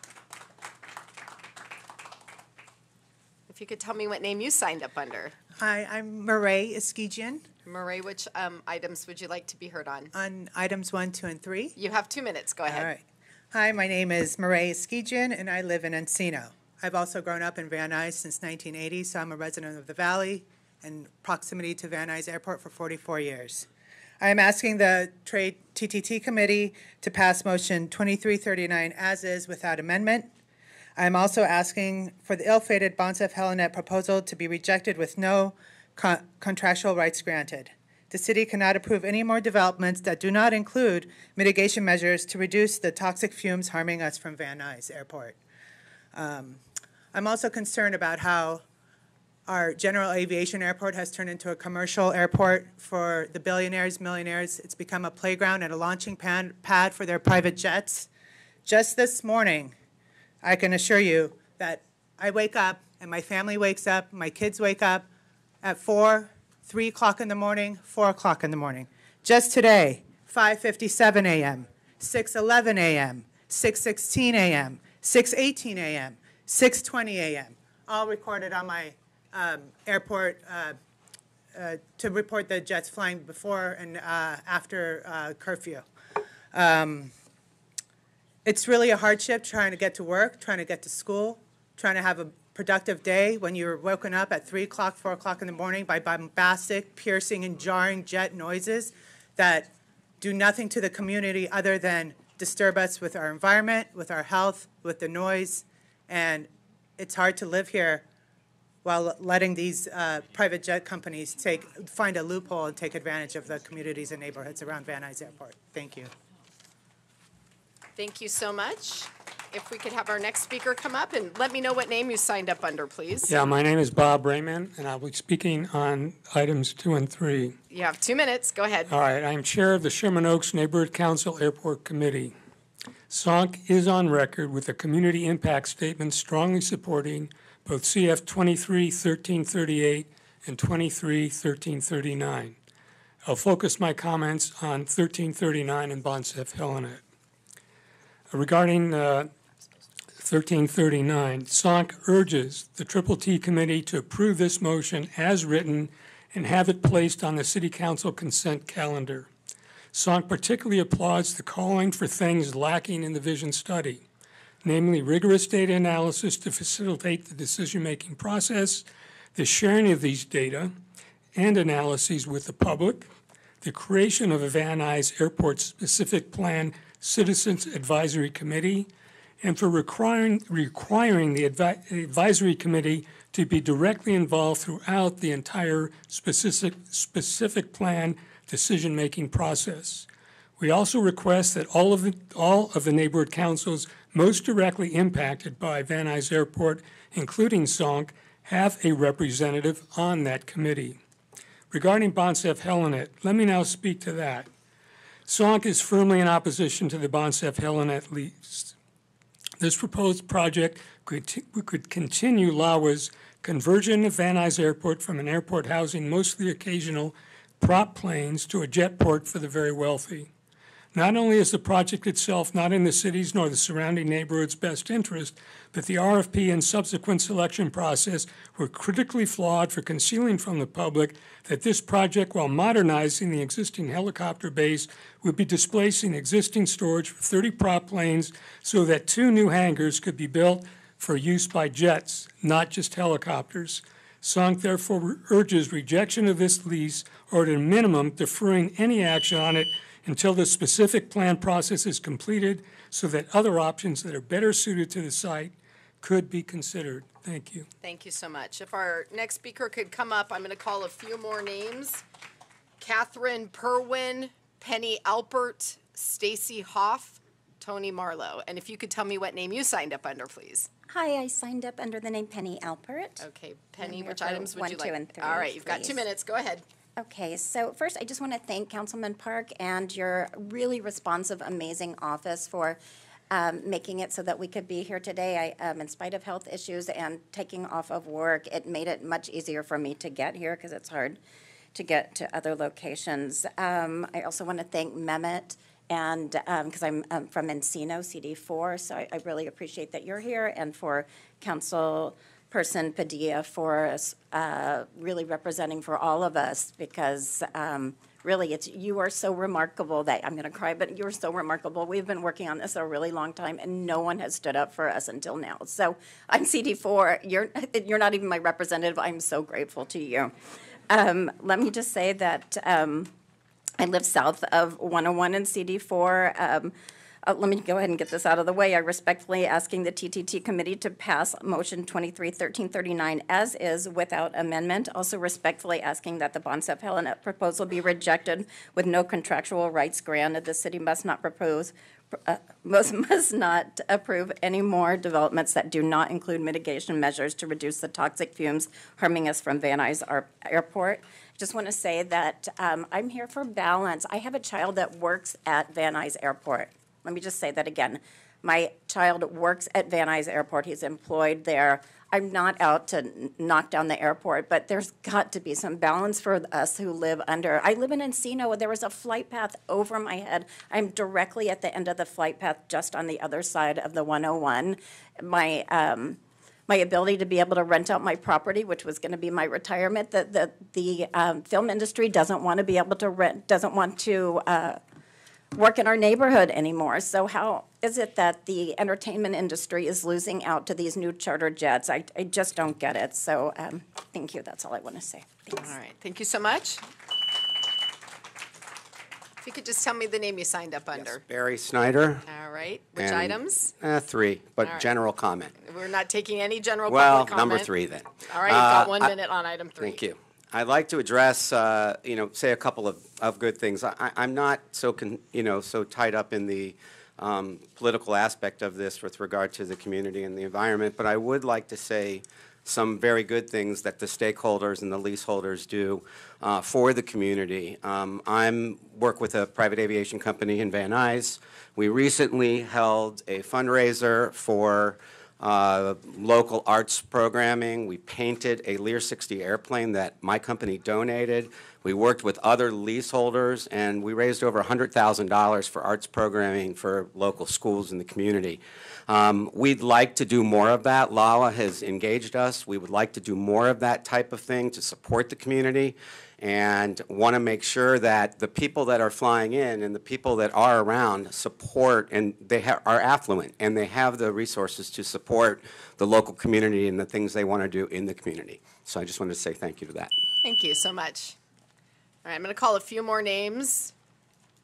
If you could tell me what name you signed up under. Hi, I'm Marae Eskijian Murray, which um, items would you like to be heard on? on items one, two, and three. You have two minutes. Go ahead. All right. Hi, my name is Marae Eskijian, and I live in Encino. I've also grown up in Van Nuys since 1980, so I'm a resident of the Valley and proximity to Van Nuys Airport for 44 years. I am asking the Trade TTT Committee to pass motion 2339 as is without amendment. I am also asking for the ill-fated Bonsef Helinet proposal to be rejected with no con- contractual rights granted. The city cannot approve any more developments that do not include mitigation measures to reduce the toxic fumes harming us from Van Nuys Airport. Um, I'm also concerned about how our general aviation airport has turned into a commercial airport for the billionaires, millionaires. It's become a playground and a launching pad for their private jets. Just this morning, I can assure you that I wake up and my family wakes up, my kids wake up at four, three o'clock in the morning, four o'clock in the morning. Just today, 5:57 a.m., 6:11 a.m., 6:16 a.m., 6:18 a.m., 6:20 a.m., all recorded on my um, airport uh, uh, to report the jets flying before and uh, after uh, curfew. Um, it's really a hardship trying to get to work, trying to get to school, trying to have a productive day when you're woken up at 3 o'clock, 4 o'clock in the morning by bombastic, piercing, and jarring jet noises that do nothing to the community other than disturb us with our environment, with our health, with the noise. And it's hard to live here while letting these uh, private jet companies take, find a loophole and take advantage of the communities and neighborhoods around Van Nuys Airport. Thank you. Thank you so much. If we could have our next speaker come up and let me know what name you signed up under, please. Yeah, my name is Bob Raymond, and I'll be speaking on items two and three. You have two minutes. Go ahead. All right, I'm Chair of the Sherman Oaks Neighborhood Council Airport Committee. SONC is on record with a community impact statement strongly supporting both CF 231338 and 231339. I'll focus my comments on 1339 and Bonsef Helinet. Regarding uh, 1339, SONC urges the Triple T Committee to approve this motion as written and have it placed on the City Council consent calendar. SONC particularly applauds the calling for things lacking in the vision study, namely rigorous data analysis to facilitate the decision-making process, the sharing of these data and analyses with the public, the creation of a Van Nuys Airport-specific plan Citizens Advisory Committee, and for requiring, requiring the advi- advisory committee to be directly involved throughout the entire specific, specific plan decision-making process. We also request that all of the, all of the neighborhood councils most directly impacted by Van Nuys Airport, including SONC, have a representative on that committee. Regarding Bonsef Helinet, let me now speak to that. SONC is firmly in opposition to the Bonsef Helinet lease. This proposed project could, continue LAWA's conversion of Van Nuys Airport from an airport housing mostly occasional prop planes to a jet port for the very wealthy. Not only is the project itself not in the city's nor the surrounding neighborhood's best interest, but the RFP and subsequent selection process were critically flawed for concealing from the public that this project, while modernizing the existing helicopter base, would be displacing existing storage for 30 prop planes so that two new hangars could be built for use by jets, not just helicopters. SONC therefore urges rejection of this lease or at a minimum deferring any action on it until the specific plan process is completed so that other options that are better suited to the site could be considered. Thank you. Thank you so much. If our next speaker could come up, I'm going to call a few more names. Catherine Perwin, Penny Alpert, Stacy Hoff, Tony Marlowe. And if you could tell me what name you signed up under, please. Hi, I signed up under the name Penny Alpert. Okay, Penny, which items would one, you two, like? and three, All right, you've got two minutes. Go ahead. Okay, so first, I just want to thank Councilman Park and your really responsive, amazing office for um, making it so that we could be here today. I, um, in spite of health issues and taking off of work, it made it much easier for me to get here because it's hard to get to other locations. Um, I also want to thank Mehmet and because I'm um, from Encino CD4, so I, I really appreciate that you're here, and for Councilperson Padilla for uh, really representing for all of us because. Um, Really, it's, you are so remarkable that, I'm going to cry, but you're so remarkable. We've been working on this a really long time, and no one has stood up for us until now. So I'm CD4, you're, you're not even my representative. I'm so grateful to you. Um, Let me just say that um, I live south of 101 and CD4. Uh, Let me go ahead and get this out of the way. I respectfully asking the TTT Committee to pass Motion 231339 as is without amendment. Also respectfully asking that the Bonsef Helinet proposal be rejected with no contractual rights granted. The city must not propose, uh, must must not approve any more developments that do not include mitigation measures to reduce the toxic fumes harming us from Van Nuys Ar- Airport. I just want to say that um, I'm here for balance. I have a child that works at Van Nuys Airport. Let me just say that again. My child works at Van Nuys Airport. He's employed there. I'm not out to knock down the airport, but there's got to be some balance for us who live under. I live in Encino. There was a flight path over my head. I'm directly at the end of the flight path, just on the other side of the 101. My um, my ability to be able to rent out my property, which was going to be my retirement. The the the um, film industry doesn't want to be able to rent, doesn't want to uh, work in our neighborhood anymore. So how is it that the entertainment industry is losing out to these new charter jets? I I just don't get it. So um, thank you. That's all I want to say. Thanks. All right, thank you so much. If you could just tell me the name you signed up under. Barry Snyder. All right, which and, items? Uh, three, but All right. general comment. We're not taking any general Well, public comment. number three then. All right, you've got Uh, one I- minute on item three. Thank you. I'd like to address, uh, you know, say a couple of, of good things. I, I- I'm not so, con, you know, so tied up in the um, political aspect of this with regard to the community and the environment, but I would like to say some very good things that the stakeholders and the leaseholders do uh, for the community. Um, I'm work with a private aviation company in Van Nuys. We recently held a fundraiser for uh, local arts programming. We painted a Lear 60 airplane that my company donated. We worked with other leaseholders, and we raised over $100,000 for arts programming for local schools in the community. Um, We'd like to do more of that. LAWA has engaged us. We would like to do more of that type of thing to support the community and want to make sure that the people that are flying in and the people that are around support and they are affluent and they have the resources to support the local community and the things they want to do in the community. So I just wanted to say thank you to that. Thank you so much. All right, I'm going to call a few more names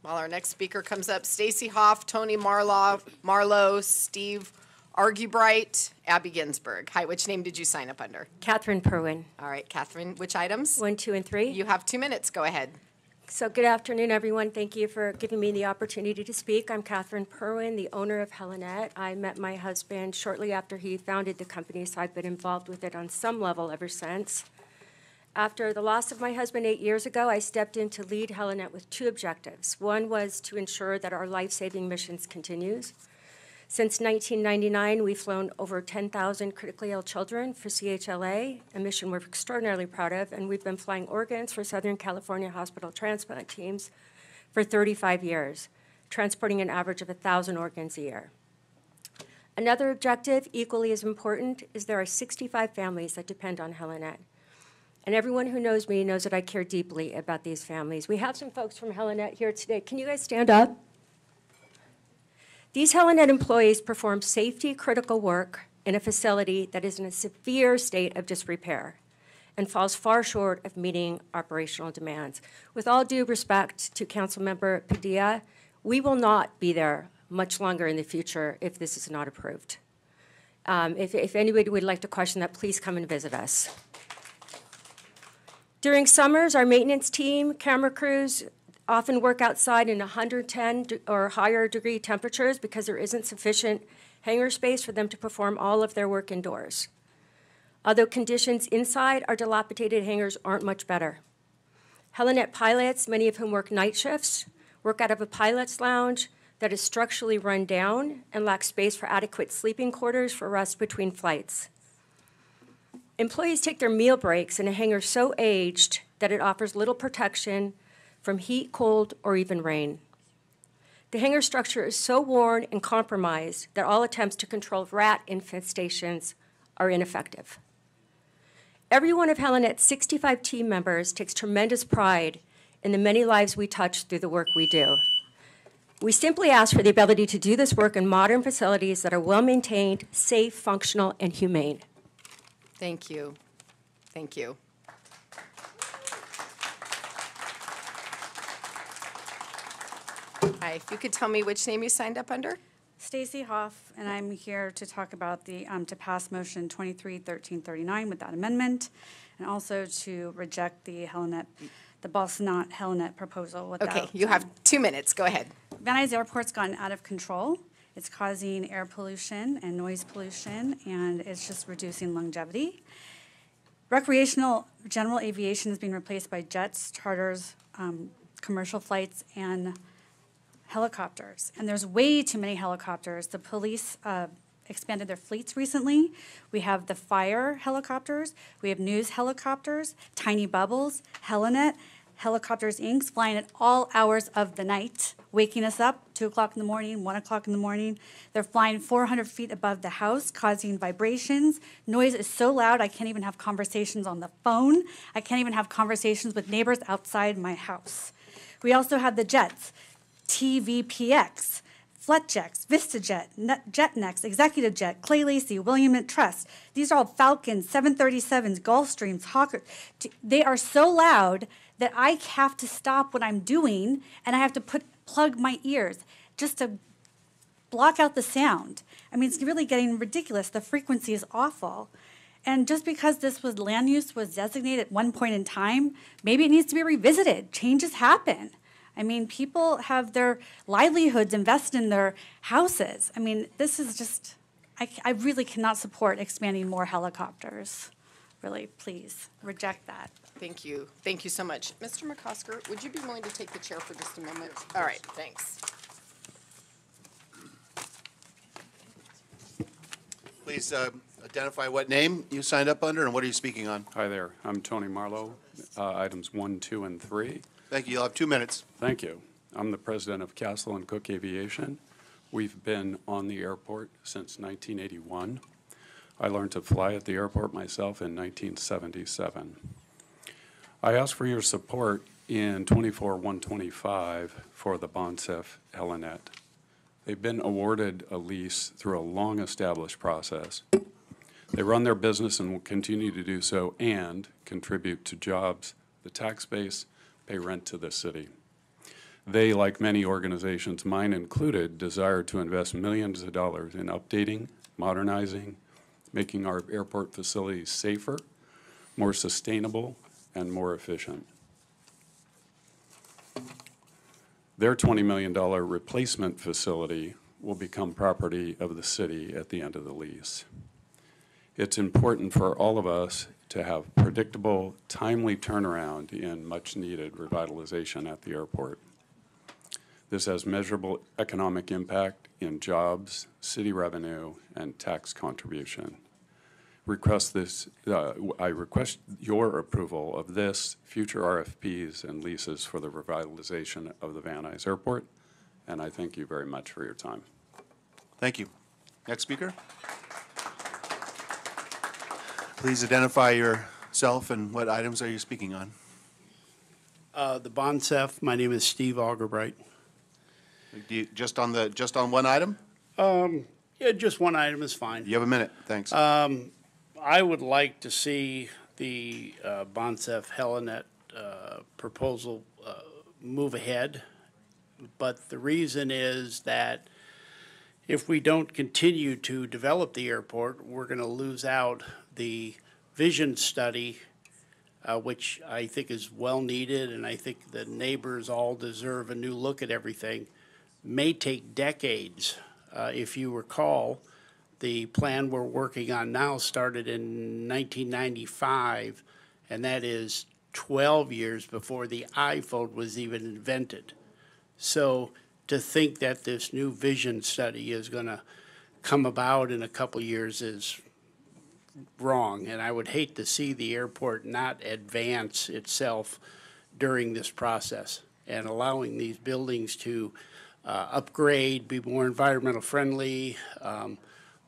while our next speaker comes up. Stacy Hoff, Tony Marlowe, Marlowe, Steve Argubright, Abby Ginsburg. Hi, which name did you sign up under? Catherine Perwin. All right, Catherine, which items? One, two, and three. You have two minutes. Go ahead. So good afternoon, everyone. Thank you for giving me the opportunity to speak. I'm Catherine Perwin, the owner of Helinet. I met my husband shortly after he founded the company, so I've been involved with it on some level ever since. After the loss of my husband eight years ago, I stepped in to lead Helinet with two objectives. One was to ensure that our life-saving missions continues. Since 1999, we've flown over 10,000 critically ill children for CHLA, a mission we're extraordinarily proud of, and we've been flying organs for Southern California hospital transplant teams for 35 years, transporting an average of 1,000 organs a year. Another objective, equally as important, is there are 65 families that depend on Helinet. And everyone who knows me knows that I care deeply about these families. We have some folks from Helinet here today. Can you guys stand up? These Helinet employees perform safety-critical work in a facility that is in a severe state of disrepair and falls far short of meeting operational demands. With all due respect to Councilmember Padilla, we will not be there much longer in the future if this is not approved. Um, If, if anybody would like to question that, please come and visit us. During summers, our maintenance team, camera crews often work outside in 110 or higher degree temperatures because there isn't sufficient hangar space for them to perform all of their work indoors. Although conditions inside our dilapidated hangars aren't much better. Helinet pilots, many of whom work night shifts, work out of a pilot's lounge that is structurally run down and lacks space for adequate sleeping quarters for rest between flights. Employees take their meal breaks in a hangar so aged that it offers little protection from heat, cold, or even rain. The hangar structure is so worn and compromised that all attempts to control rat infestations are ineffective. Every one of Helinet's 65 team members takes tremendous pride in the many lives we touch through the work we do. We simply ask for the ability to do this work in modern facilities that are well-maintained, safe, functional, and humane. Thank you. Thank you. Hi, if you could tell me which name you signed up under? Stacy Hoff, and I'm here to talk about the, um, to pass motion twenty-three thirteen thirty-nine with that amendment, and also to reject the Helinet, the Bosnat Helinet proposal without. Okay, you have two minutes. Go ahead. Van Nuys Airport's gotten out of control. It's causing air pollution and noise pollution, and it's just reducing longevity. Recreational general aviation is being replaced by jets, charters, um, commercial flights, and helicopters. And there's way too many helicopters. The police uh, expanded their fleets recently. We have the fire helicopters, we have news helicopters, Tiny Bubbles, Helinet, Helicopters Inc. flying at all hours of the night, waking us up, two o'clock in the morning, one o'clock in the morning. They're flying four hundred feet above the house, causing vibrations. Noise is so loud, I can't even have conversations on the phone. I can't even have conversations with neighbors outside my house. We also have the jets, TVPX, Flexjets, VistaJet, JetNex, Executive Jet, Clay Lacy, William Trust. These are all Falcons, 737s, Gulfstreams, Hawker. They are so loud that I have to stop what I'm doing and I have to put plug my ears just to block out the sound. I mean, it's really getting ridiculous. The frequency is awful. And just because this was land use was designated at one point in time, maybe it needs to be revisited. Changes happen. I mean, people have their livelihoods invested in their houses. I mean, this is just, I, I really cannot support expanding more helicopters. Really, please reject that. Thank you. Thank you so much. Mr. McOsker, would you be willing to take the chair for just a moment? All right, thanks. Please uh, identify what name you signed up under and what are you speaking on? Hi there, I'm Tony Marlowe, uh, items one, two, and three. Thank you. You'll have two minutes. Thank you. I'm the president of Castle and Cooke Aviation. We've been on the airport since 1981. I learned to fly at the airport myself in 1977. I ask for your support in 24-125 for the Bonsef Helinet. They've been awarded a lease through a long-established process. They run their business and will continue to do so and contribute to jobs, the tax base, pay rent to the city. They, like many organizations, mine included, desire to invest millions of dollars in updating, modernizing, making our airport facilities safer, more sustainable, and more efficient. Their $20 million replacement facility will become property of the city at the end of the lease. It's important for all of us to have predictable, timely turnaround in much-needed revitalization at the airport. This has measurable economic impact in jobs, city revenue, and tax contribution. Request this, uh, I request your approval of this, future RFPs and leases for the revitalization of the Van Nuys Airport, and I thank you very much for your time. Thank you. Next speaker. Please identify yourself and what items are you speaking on? Uh, The Bonsef, my name is Steve Augerbright. Do you, just on the, just on one item? Um, Yeah, just one item is fine. You have a minute, thanks. Um, I would like to see the uh, Bonsef Helinet uh, proposal uh, move ahead, but the reason is that if we don't continue to develop the airport, we're going to lose out the vision study, uh, which I think is well needed, and I think the neighbors all deserve a new look at everything. May take decades. Uh, if you recall, the plan we're working on now started in 1995, and that is 12 years before the iPhone was even invented. So to think that this new vision study is going to come about in a couple years is wrong, and I would hate to see the airport not advance itself during this process and allowing these buildings to uh, upgrade, be more environmental friendly. Um,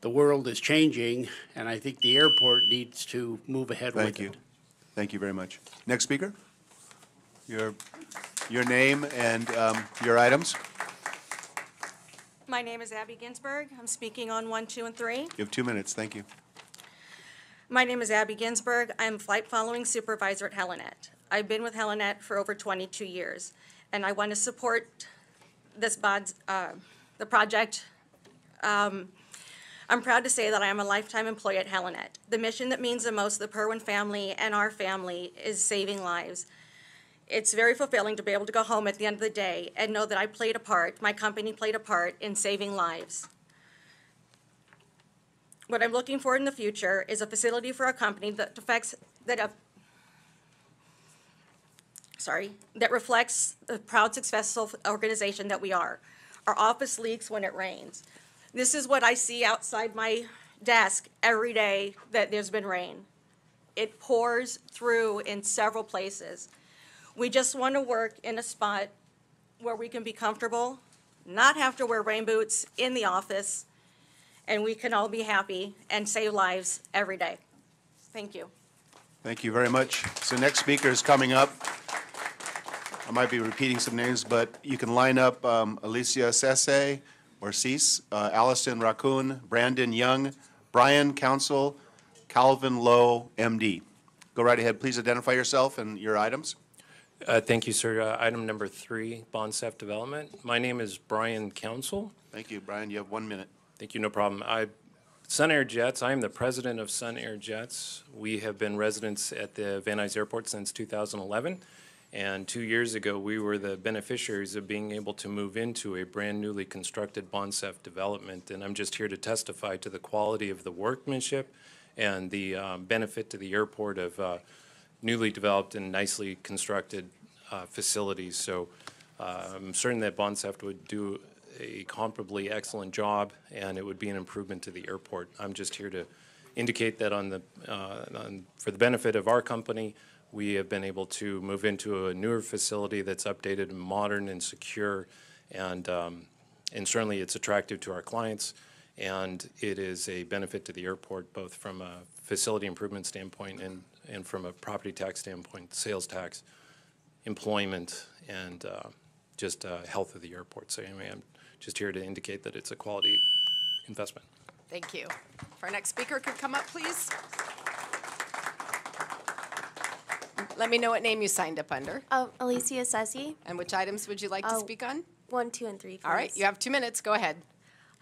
the world is changing, and I think the airport needs to move ahead with it. Thank you. Thank you very much. Next speaker. Your, your name and um, your items. My name is Abby Ginsburg. I'm speaking on one, two, and three. You have two minutes, thank you. My name is Abby Ginsburg. I'm flight following supervisor at Helinet. I've been with Helinet for over 22 years, and I want to support this bod, uh, the project. Um, I'm proud to say that I am a lifetime employee at Helinet. The mission that means the most to the Purwin family and our family is saving lives. It's very fulfilling to be able to go home at the end of the day and know that I played a part, my company played a part in saving lives. What I'm looking for in the future is a facility for a company that affects, that, uh, sorry, that reflects the proud, successful organization that we are. Our office leaks when it rains. This is what I see outside my desk every day that there's been rain. It pours through in several places. We just want to work in a spot where we can be comfortable, not have to wear rain boots in the office, and we can all be happy and save lives every day. Thank you. Thank you very much. So next speaker is coming up. I might be repeating some names, but you can line up um, Alicia Sese or Cease, uh, Allison Raccoon, Brandon Young, Brian Council, Calvin Lowe, MD. Go right ahead. Please identify yourself and your items. Uh, Thank you, sir. Uh, Item number three, Bonsef Development. My name is Brian Council. Thank you, Brian. You have one minute. Thank you, no problem. I, Sun Air Jets, I am the president of Sun Air Jets. We have been residents at the Van Nuys Airport since 2011. And two years ago, we were the beneficiaries of being able to move into a brand newly constructed Bonsef development. And I'm just here to testify to the quality of the workmanship and the um, benefit to the airport of uh, newly developed and nicely constructed uh, facilities. So uh, I'm certain that Bonsef would do a comparably excellent job, and it would be an improvement to the airport. I'm just here to indicate that on the, uh, on- for the benefit of our company, we have been able to move into a newer facility that's updated and modern and secure, and, um, and certainly it's attractive to our clients, and it is a benefit to the airport, both from a facility improvement standpoint and, and from a property tax standpoint, sales tax, employment, and uh, just uh, health of the airport. So anyway, I'm just here to indicate that it's a quality investment. Thank you. If our next speaker could come up, please. Let me know what name you signed up under. Oh, Alicia Sessi. And which items would you like to Oh, speak on? One, two, and three. All right, you have two minutes. Go ahead.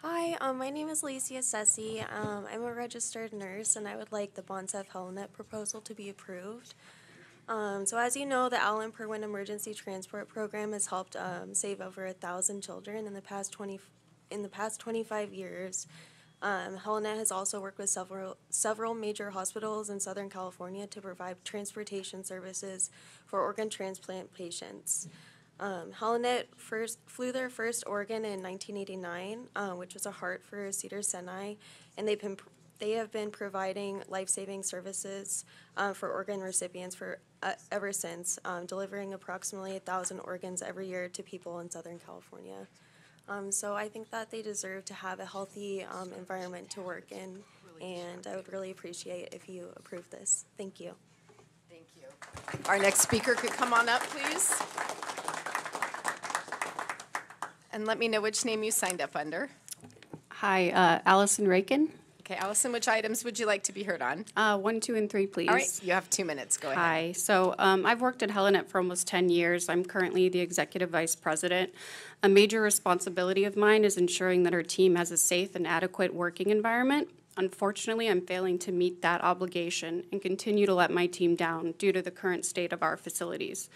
Hi, um, my name is Alicia Sessi. Um, I'm a registered nurse, and I would like the Bonsef Helinet proposal to be approved. Um, so as you know, the Alan Purwin Emergency Transport Program has helped um, save over a thousand children in the past twenty in the past twenty five years. Um, Helinet has also worked with several, several major hospitals in Southern California to provide transportation services for organ transplant patients. Um, Helinet first flew their first organ in 1989, uh, which was a heart for Cedar Sinai, and they've been they have been providing life-saving services uh, for organ recipients for uh, ever since, um, delivering approximately a thousand organs every year to people in Southern California. Um, so I think that they deserve to have a healthy um, environment to work in, and I would really appreciate if you approve this. Thank you. Thank you. Our next speaker could come on up, please. And let me know which name you signed up under. Hi, uh, Allison Rakin. Okay, Allison, which items would you like to be heard on? Uh, one, two, and three, please. All right, you have two minutes. Go ahead. Hi. So um, I've worked at Helinet for almost 10 years. I'm currently the executive vice president. A major responsibility of mine is ensuring that our team has a safe and adequate working environment. Unfortunately, I'm failing to meet that obligation and continue to let my team down due to the current state of our facilities.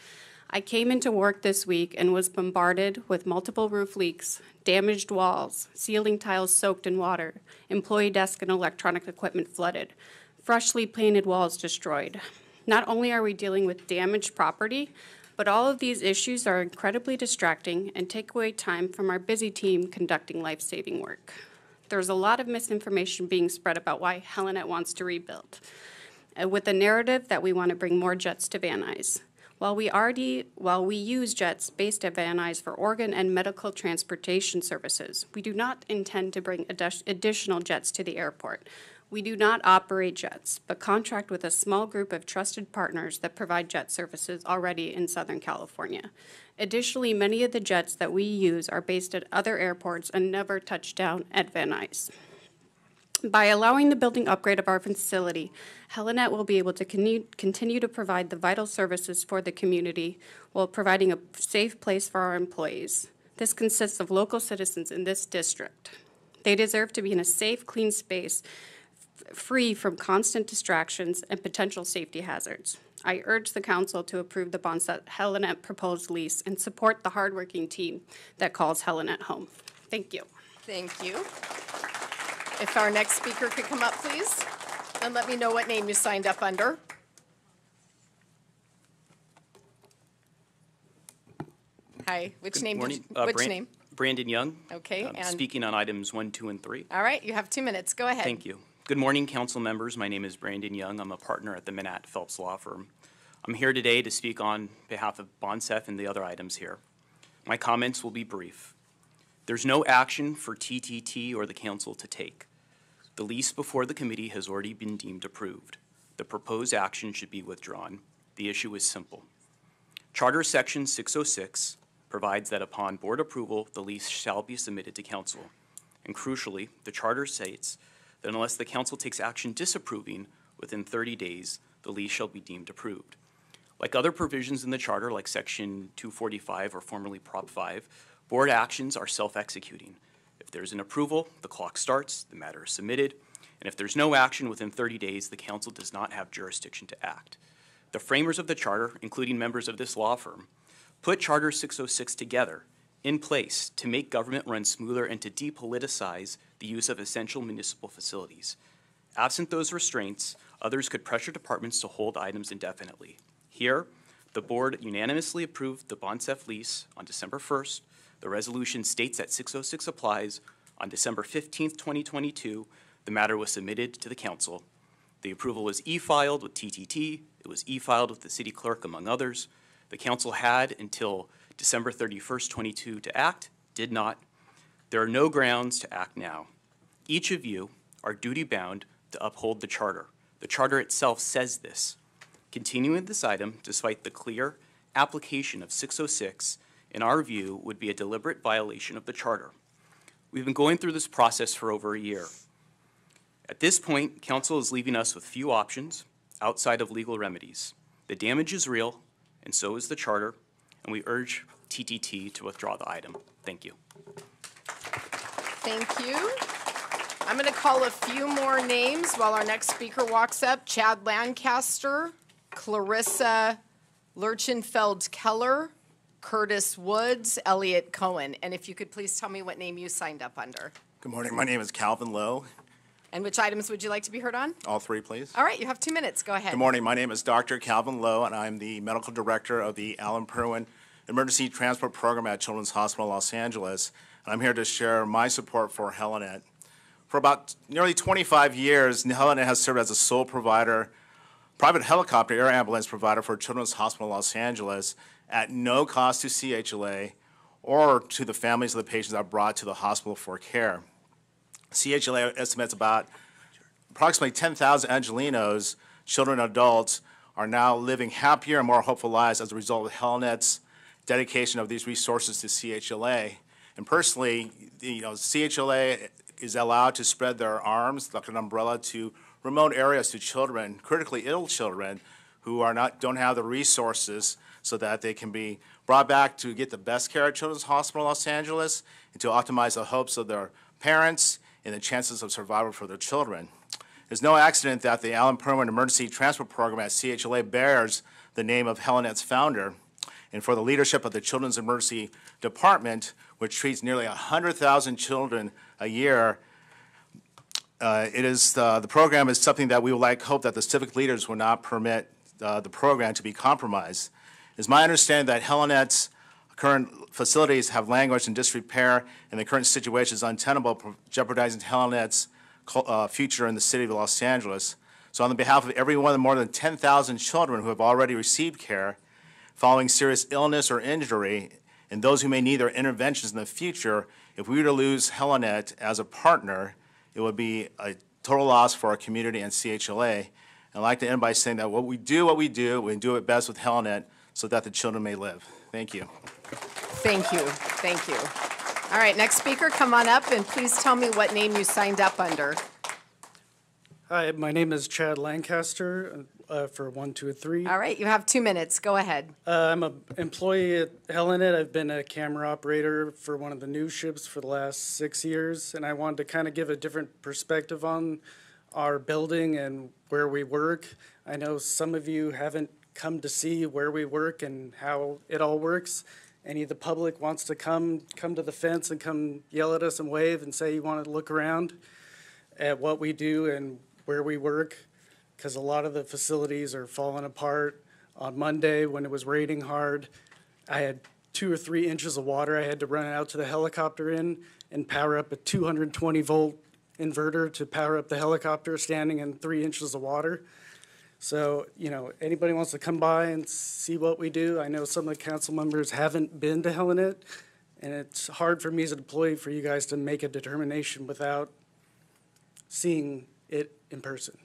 I came into work this week and was bombarded with multiple roof leaks, damaged walls, ceiling tiles soaked in water, employee desk and electronic equipment flooded, freshly painted walls destroyed. Not only are we dealing with damaged property, but all of these issues are incredibly distracting and take away time from our busy team conducting life saving work. There's a lot of misinformation being spread about why Helinet wants to rebuild, uh, with the narrative that we want to bring more jets to Van Nuys. While we already, while we use jets based at Van Nuys for organ and medical transportation services, we do not intend to bring addi- additional jets to the airport. We do not operate jets, but contract with a small group of trusted partners that provide jet services already in Southern California. Additionally, many of the jets that we use are based at other airports and never touch down at Van Nuys. By allowing the building upgrade of our facility, Helinet will be able to continue, to provide the vital services for the community while providing a safe place for our employees. This consists of local citizens in this district. They deserve to be in a safe, clean space, free from constant distractions and potential safety hazards. I urge the council to approve the Bonsef Helinet proposed lease and support the hardworking team that calls Helinet home. Thank you. Thank you. If our next speaker could come up, please, and let me know what name you signed up under. Hi, which Good name did you, Uh, which Bran- name? Brandon Young. Okay, um, and- Speaking on items one, two, and three. All right, you have two minutes. Go ahead. Thank you. Good morning, council members. My name is Brandon Young. I'm a partner at the Manatt Phelps Law Firm. I'm here today to speak on behalf of Bonsef and the other items here. My comments will be brief. There's no action for TTT or the council to take. The lease before the committee has already been deemed approved. The proposed action should be withdrawn. The issue is simple. Charter Section 606 provides that upon board approval, the lease shall be submitted to council. And crucially, the charter states that unless the council takes action disapproving within 30 days, the lease shall be deemed approved. Like other provisions in the charter, like Section 245 or formerly Prop 5, board actions are self-executing. If there's an approval, the clock starts, the matter is submitted, and if there's no action within 30 days, the council does not have jurisdiction to act. The framers of the charter, including members of this law firm, put Charter 606 together in place to make government run smoother and to depoliticize the use of essential municipal facilities. Absent those restraints, others could pressure departments to hold items indefinitely. Here, the board unanimously approved the Bonsef lease on December 1st. The resolution states that 606 applies. On December 15th, 2022, the matter was submitted to the council. The approval was e-filed with TTT, it was e-filed with the city clerk, among others. The council had until December 31st, 22 to act, did not. There are no grounds to act now. Each of you are duty-bound to uphold the charter. The charter itself says this. Continuing this item, despite the clear application of 606, in our view, would be a deliberate violation of the charter. We've been going through this process for over a year. At this point, council is leaving us with few options outside of legal remedies. The damage is real, and so is the charter, and we urge TTT to withdraw the item. Thank you. Thank you. I'm going to call a few more names while our next speaker walks up. Chad Lancaster, Clarissa Lurchenfeld Keller, Curtis Woods, Elliot Cohen. And if you could please tell me what name you signed up under. Good morning. My name is Calvin Lowe. And which items would you like to be heard on? All three, please. All right, you have two minutes. Go ahead. Good morning. My name is Dr. Calvin Lowe, and I'm the medical director of the Alan Purwin Emergency Transport Program at Children's Hospital Los Angeles. And I'm here to share my support for Helinet. For about nearly 25 years, Helinet has served as a sole provider, private helicopter air ambulance provider for Children's Hospital Los Angeles at no cost to CHLA or to the families of the patients that are brought to the hospital for care. CHLA estimates about approximately 10,000 Angelenos, children and adults, are now living happier and more hopeful lives as a result of Helinet's dedication of these resources to CHLA. And personally, you know, CHLA is allowed to spread their arms like an umbrella to remote areas to children, critically ill children, who are not don't have the resources so that they can be brought back to get the best care at Children's Hospital Los Angeles and to optimize the hopes of their parents and the chances of survival for their children. It's no accident that the Alan Purwin Emergency Transport Program at CHLA bears the name of Helinet's founder, and for the leadership of the Children's Emergency Department, which treats nearly 100,000 children a year. Uh, it is uh, the program is something that we would like hope that the civic leaders will not permit uh, the program to be compromised. It's my understanding that Helinet's current facilities have languished in disrepair, and the current situation is untenable, jeopardizing Helinet's uh, future in the city of Los Angeles. So, on behalf of every one of the more than 10,000 children who have already received care following serious illness or injury, and those who may need their interventions in the future, if we were to lose Helinet as a partner, it would be a total loss for our community and CHLA. And I'd like to end by saying that what we do, what we do, we do it best with Helinet so that the children may live. Thank you. Thank you. Thank you. All right, next speaker, come on up and please tell me what name you signed up under. Hi, my name is Chad Lancaster uh, for one, two, three. All right, you have two minutes. Go ahead. Uh, I'm an employee at Helinet. I've been a camera operator for one of the news ships for the last six years, and I wanted to kind of give a different perspective on our building and where we work. I know some of you haven't come to see where we work and how it all works. Any of the public wants to come, come to the fence and come yell at us and wave and say you want to look around at what we do and where we work because a lot of the facilities are falling apart. On Monday, when it was raining hard, I had two or three inches of water I had to run out to the helicopter in and power up a 220 volt inverter to power up the helicopter standing in three inches of water. So, you know, anybody wants to come by and see what we do. I know some of the council members haven't been to Helinet, and it's hard for me as an employee for you guys to make a determination without seeing it in person.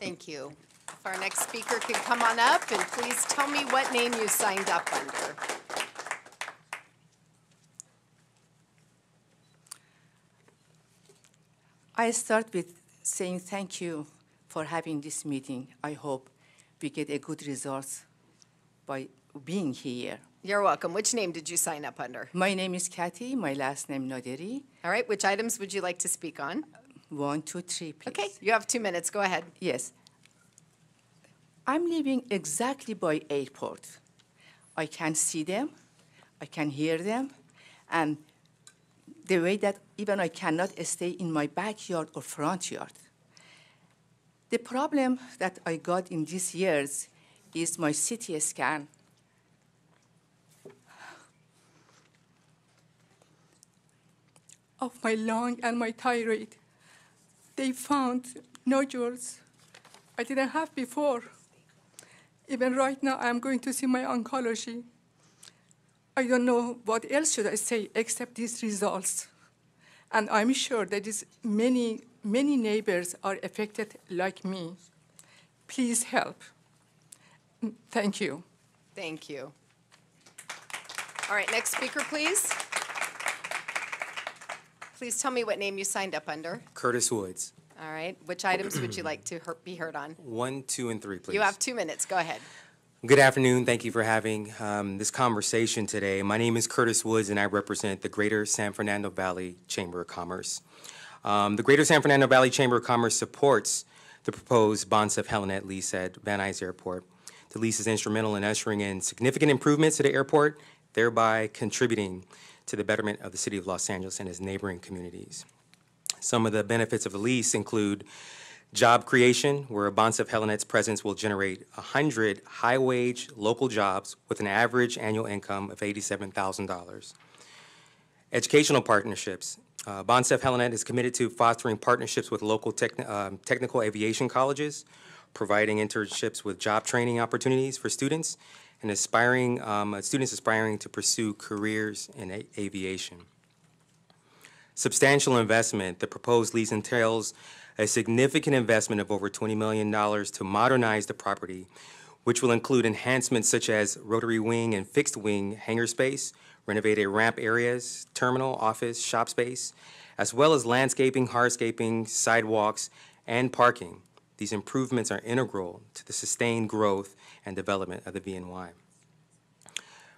Thank you. If our next speaker can come on up and please tell me what name you signed up under. I start with saying thank you for having this meeting. I hope we get a good result by being here. You're welcome. Which name did you sign up under? My name is Kathy, my last name Naderi. All right, which items would you like to speak on? Uh, one, two, three, please. Okay, you have two minutes. Go ahead. Yes. I'm living exactly by airport. I can see them, I can hear them, and the way that even I cannot stay in my backyard or front yard. The problem that I got in these years is my CT scan. Of my lung and my thyroid. They found nodules I didn't have before. Even right now, I'm going to see my oncology. I don't know what else should I say except these results. And I'm sure that is many, many neighbors are affected like me. Please help. Thank you. Thank you. All right, next speaker, please. Please tell me what name you signed up under. Curtis Woods. All right, which items would you like to hear- be heard on? One, two, and three, please. You have two minutes. Go ahead. Good afternoon. Thank you for having um, this conversation today. My name is Curtis Woods, and I represent the Greater San Fernando Valley Chamber of Commerce. Um, the Greater San Fernando Valley Chamber of Commerce supports the proposed Bonsef Helinet lease at Van Nuys Airport. The lease is instrumental in ushering in significant improvements to the airport, thereby contributing to the betterment of the city of Los Angeles and its neighboring communities. Some of the benefits of the lease include job creation, where Bonsef Helinet's presence will generate 100 high-wage local jobs with an average annual income of $87,000. Educational partnerships. Uh, Bonsef Helinet is committed to fostering partnerships with local um, technical aviation colleges, providing internships with job training opportunities for students, and aspiring um, uh, students aspiring to pursue careers in a- aviation. Substantial investment. The proposed lease entails a significant investment of over $20 million to modernize the property, which will include enhancements such as rotary wing and fixed wing hangar space, renovated ramp areas, terminal, office, shop space, as well as landscaping, hardscaping, sidewalks, and parking. These improvements are integral to the sustained growth and development of the VNY.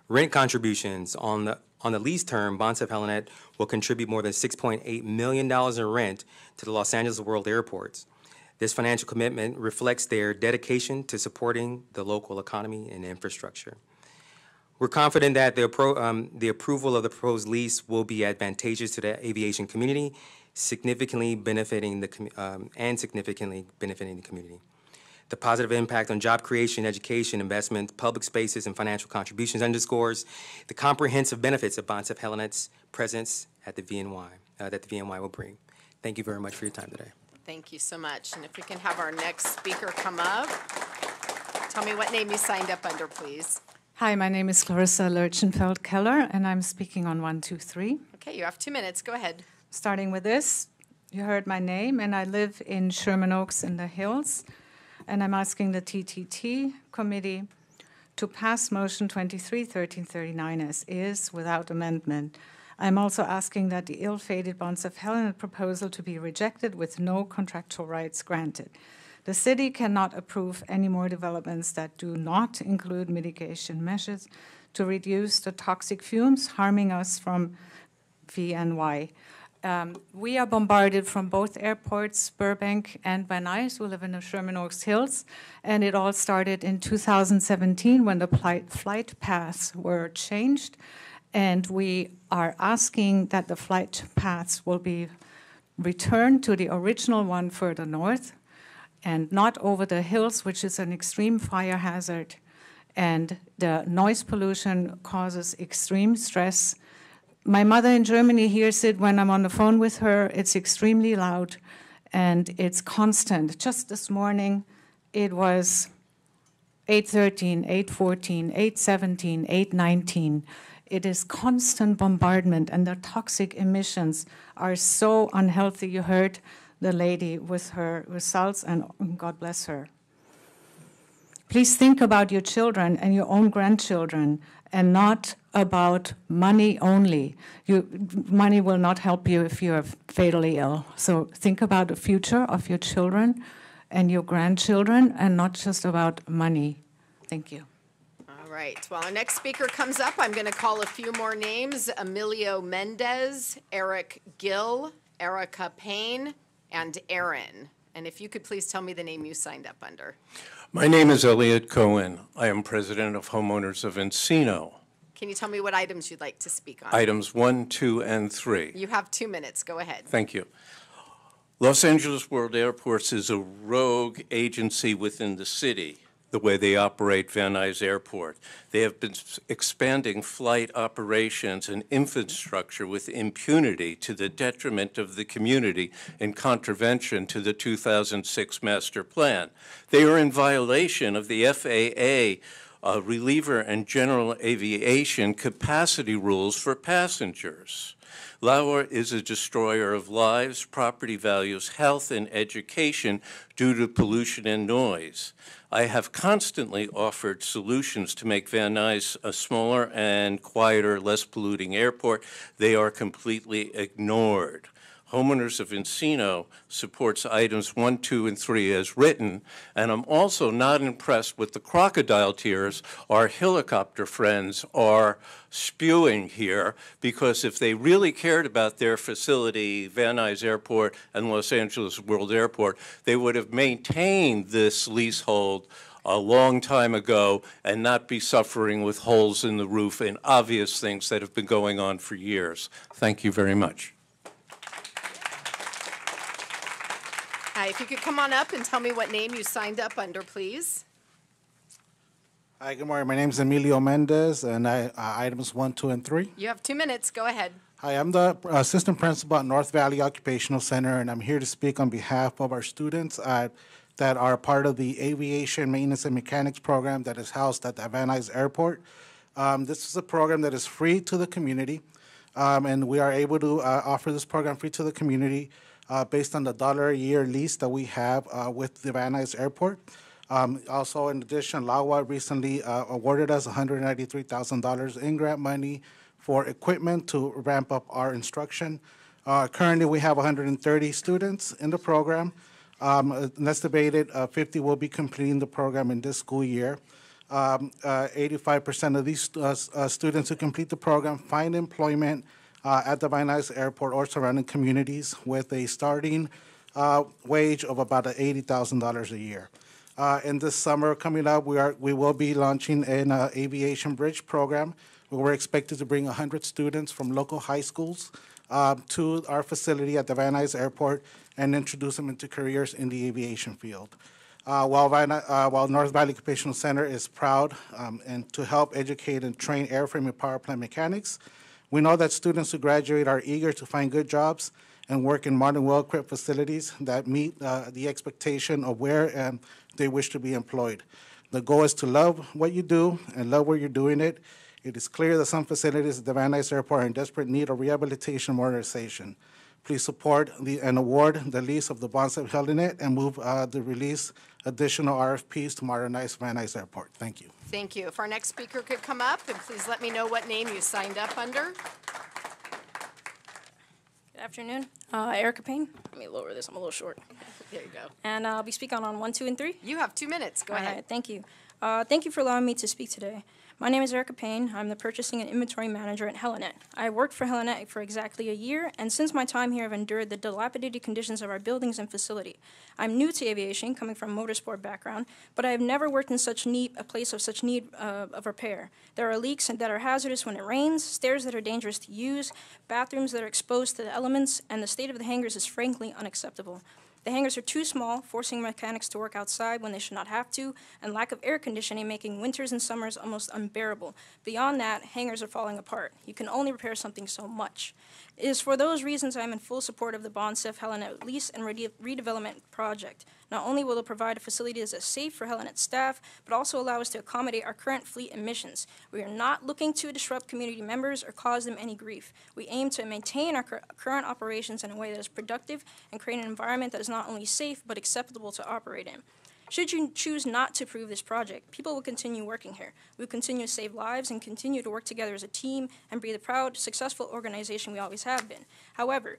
Rent contributions on the on the lease term, Bonsef Helinet will contribute more than $6.8 million in rent to the Los Angeles World Airports. This financial commitment reflects their dedication to supporting the local economy and infrastructure. We're confident that the, appro- um, the approval of the proposed lease will be advantageous to the aviation community, significantly benefiting the um, and significantly benefiting the community. The positive impact on job creation, education, investment, public spaces, and financial contributions underscores the comprehensive benefits of Bonsef Helinet's presence at the VNY uh, that the VNY will bring. Thank you very much for your time today. Thank you so much. And if we can have our next speaker come up. Tell me what name you signed up under, please. Hi, my name is Clarissa Lurchenfeld Keller, and I'm speaking on 123. Okay, you have two minutes. Go ahead. Starting with this, you heard my name, and I live in Sherman Oaks in the Hills, and I'm asking the TTT committee to pass motion 231339 as is without amendment. I'm also asking that the ill-fated Bonsef Helinet proposal to be rejected with no contractual rights granted. The city cannot approve any more developments that do not include mitigation measures to reduce the toxic fumes harming us from VNY. Um, we are bombarded from both airports, Burbank and Van Nuys. We live in the Sherman Oaks Hills, and it all started in 2017 when the flight, flight paths were changed, and we are asking that the flight paths will be returned to the original one further north, and not over the hills, which is an extreme fire hazard. And the noise pollution causes extreme stress. My mother in Germany hears it when I'm on the phone with her. It's extremely loud and it's constant. Just this morning, it was 813, 814, 817, 819. It is constant bombardment, and the toxic emissions are so unhealthy. You heard the lady with her results, and God bless her. Please think about your children and your own grandchildren and not about money only. You, money will not help you if you're fatally ill. So think about the future of your children and your grandchildren and not just about money. Thank you. All right. Well, our next speaker comes up. I'm going to call a few more names Emilio Mendez, Eric Gill, Erica Payne, and Aaron. And if you could please tell me the name you signed up under. My name is Elliot Cohen. I am president of Homeowners of Encino. Can you tell me what items you'd like to speak on? Items one, two, and three. You have two minutes. Go ahead. Thank you. Los Angeles World Airports is a rogue agency within the city, the way they operate Van Nuys Airport. They have been expanding flight operations and infrastructure with impunity to the detriment of the community in contravention to the 2006 master plan. They are in violation of the FAA uh, reliever and general aviation capacity rules for passengers. LAWA is a destroyer of lives, property values, health, and education due to pollution and noise. I have constantly offered solutions to make Van Nuys a smaller and quieter, less polluting airport. They are completely ignored. Homeowners of Encino supports items one, two, and three as written, and I'm also not impressed with the crocodile tears our helicopter friends are spewing here, because if they really cared about their facility, Van Nuys Airport and Los Angeles World Airport, they would have maintained this leasehold a long time ago and not be suffering with holes in the roof and obvious things that have been going on for years. Thank you very much. Uh, If you could come on up and tell me what name you signed up under, please. Hi, good morning. My name is Emilio Mendez, and I, uh, items one, two, and three. You have two minutes. Go ahead. Hi, I'm the assistant principal at North Valley Occupational Center, and I'm here to speak on behalf of our students uh, that are part of the Aviation Maintenance and Mechanics program that is housed at the Van Nuys Airport. Um, This is a program that is free to the community, um, and we are able to uh, offer this program free to the community uh, based on the dollar a year lease that we have uh, with the Van Nuys Airport. Um, Also, in addition, LAWA recently uh, awarded us $193,000 in grant money for equipment to ramp up our instruction. Uh, Currently, we have 130 students in the program. Um, An estimated uh, 50 will be completing the program in this school year. Um, uh, 85% of these students who complete the program find employment uh, at the Van Nuys Airport or surrounding communities with a starting uh, wage of about $80,000 a year. Uh, In this summer coming up, we are, we will be launching an uh, aviation bridge program. We're expected to bring 100 students from local high schools uh, to our facility at the Van Nuys Airport and introduce them into careers in the aviation field. Uh, While Van uh, while North Valley Occupational Center is proud um, and to help educate and train airframe and power plant mechanics, we know that students who graduate are eager to find good jobs and work in modern, well-equipped facilities that meet uh, the expectation of where um, they wish to be employed. The goal is to love what you do and love where you're doing it. It is clear that some facilities at the Van Nuys Airport are in desperate need of rehabilitation and modernization. Please support the, and award the lease of the Bonsef Helinet and move uh, the release additional RFPs to modernize Van Nuys Airport. Thank you. Thank you. If our next speaker could come up, and please let me know what name you signed up under. Good afternoon. Uh, Erica Payne. Let me lower this. I'm a little short. There you go. And uh, I'll be speaking on one, two, and three. You have two minutes. Go All ahead. right, thank you. Uh, thank you for allowing me to speak today. My name is Erica Payne. I'm the purchasing and inventory manager at Helinet. I worked for Helinet for exactly a year, and since my time here, I've endured the dilapidated conditions of our buildings and facility. I'm new to aviation, coming from a motorsport background, but I have never worked in such need, a place of such need uh, of repair. There are leaks that are hazardous when it rains, stairs that are dangerous to use, bathrooms that are exposed to the elements, and the state of the hangars is frankly unacceptable. The hangars are too small, forcing mechanics to work outside when they should not have to, and lack of air conditioning making winters and summers almost unbearable. Beyond that, hangars are falling apart. You can only repair something so much. It is for those reasons I am in full support of the Bonsef Helinet lease and rede- redevelopment project. Not only will it provide a facility that is safe for Helinet staff, but also allow us to accommodate our current fleet and missions. We are not looking to disrupt community members or cause them any grief. We aim to maintain our cur- current operations in a way that is productive and create an environment that is not only safe but acceptable to operate in. Should you choose not to approve this project, people will continue working here. We will continue to save lives and continue to work together as a team and be the proud, successful organization we always have been. However,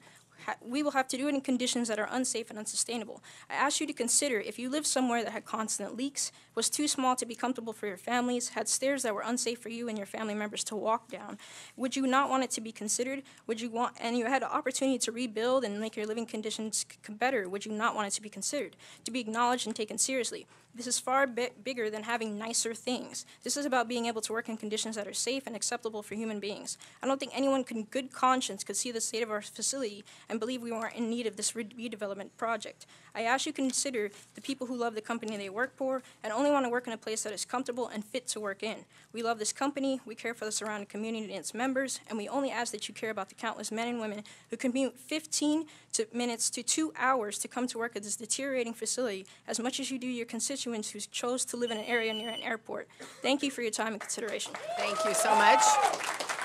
we will have to do it in conditions that are unsafe and unsustainable. I ask you to consider if you live somewhere that had constant leaks, was too small to be comfortable for your families, had stairs that were unsafe for you and your family members to walk down, would you not want it to be considered? Would you want, and you had the opportunity to rebuild and make your living conditions better, would you not want it to be considered, to be acknowledged and taken seriously? This is far bi- bigger than having nicer things. This is about being able to work in conditions that are safe and acceptable for human beings. I don't think anyone in good conscience could see the state of our facility and believe we weren't in need of this re- redevelopment project. I ask you consider the people who love the company they work for and only want to work in a place that is comfortable and fit to work in. We love this company, we care for the surrounding community and its members, and we only ask that you care about the countless men and women who commute 15 to minutes to two hours to come to work at this deteriorating facility as much as you do your constituents who chose to live in an area near an airport. Thank you for your time and consideration. Thank you so much.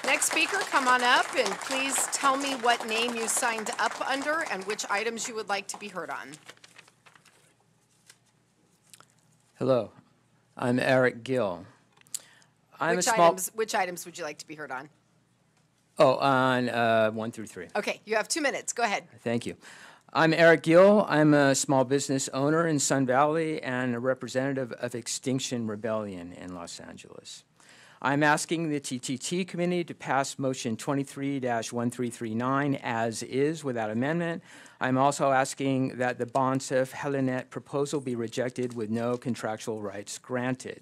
Next speaker, come on up and please tell me what name you signed up under and which items you would like to be heard on. Hello, I'm Eric Gill. I'm which a small. items which items would you like to be heard on? Oh, on uh, one through three. Okay, you have two minutes. Go ahead. Thank you. I'm Eric Gill. I'm a small business owner in Sun Valley and a representative of Extinction Rebellion in Los Angeles. I'm asking the TTT Committee to pass Motion 23-1339 as is without amendment. I'm also asking that the Bonsef Helinet proposal be rejected with no contractual rights granted.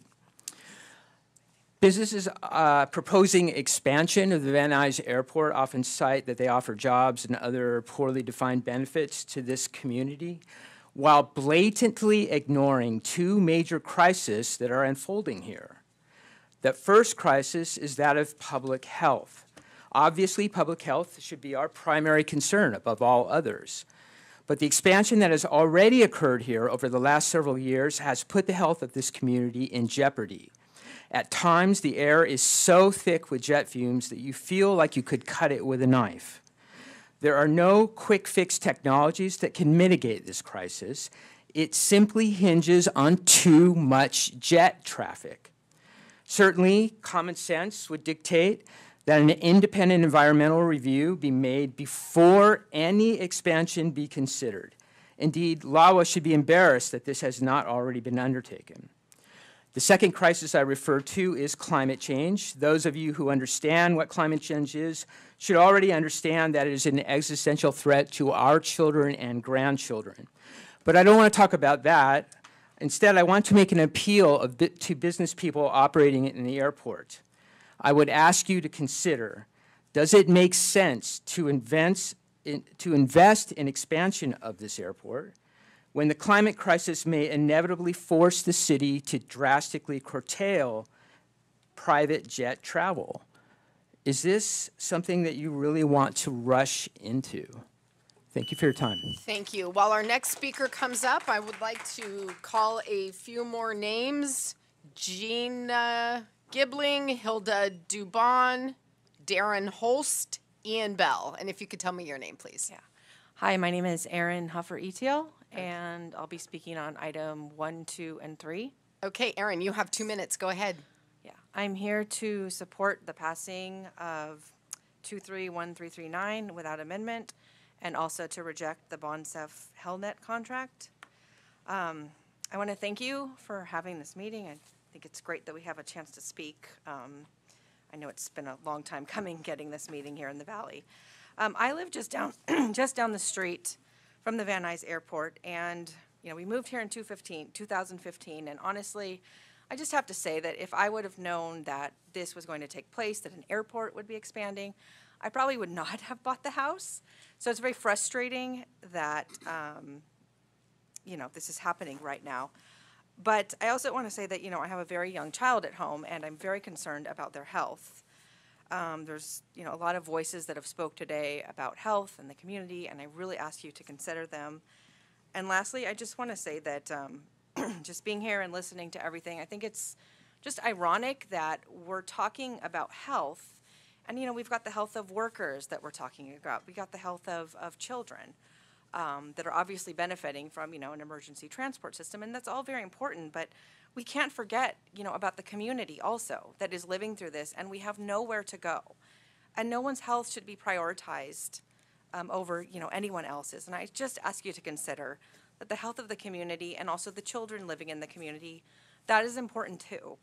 Businesses uh, proposing expansion of the Van Nuys Airport often cite that they offer jobs and other poorly defined benefits to this community, while blatantly ignoring two major crises that are unfolding here. The first crisis is that of public health. Obviously, public health should be our primary concern above all others. But the expansion that has already occurred here over the last several years has put the health of this community in jeopardy. At times, the air is so thick with jet fumes that you feel like you could cut it with a knife. There are no quick fix technologies that can mitigate this crisis. It simply hinges on too much jet traffic. Certainly, common sense would dictate that an independent environmental review be made before any expansion be considered. Indeed, LAWA should be embarrassed that this has not already been undertaken. The second crisis I refer to is climate change. Those of you who understand what climate change is should already understand that it is an existential threat to our children and grandchildren. But I don't want to talk about that. Instead, I want to make an appeal to business people operating in the airport. I would ask you to consider, does it make sense to, invent, in, to invest in expansion of this airport when the climate crisis may inevitably force the city to drastically curtail private jet travel. Is this something that you really want to rush into? Thank you for your time. Thank you. While our next speaker comes up, I would like to call a few more names. Gina Gibling, Hilda Dubon, Darren Holst, Ian Bell. And if you could tell me your name, please. Yeah. Hi, my name is Erin Huffer Etiel, and I'll be speaking on item one, two, and three. Okay, Erin, you have two minutes. Go ahead. Yeah, I'm here to support the passing of 231339 without amendment, and also to reject the Bonsef Helinet contract. Um, I want to thank you for having this meeting. I think it's great that we have a chance to speak. Um, I know it's been a long time coming getting this meeting here in the Valley. Um, I live just down, just down the street from the Van Nuys Airport, and you know we moved here in 2015, 2015, and honestly, I just have to say that if I would have known that this was going to take place, that an airport would be expanding, I probably would not have bought the house. So it's very frustrating that um, you know this is happening right now. But I also want to say that you know I have a very young child at home, and I'm very concerned about their health. Um, there's you know a lot of voices that have spoke today about health and the community, and I really ask you to consider them. And lastly, I just want to say that um, just being here and listening to everything, I think it's just ironic that we're talking about health, and you know we've got the health of workers that we're talking about. We got the health of of children. Um, that are obviously benefiting from you know an emergency transport system, and that's all very important. But we can't forget, you know, about the community also that is living through this, and we have nowhere to go. And no one's health should be prioritized um, over, you know, anyone else's. And I just ask you to consider that the health of the community and also the children living in the community, that is important too.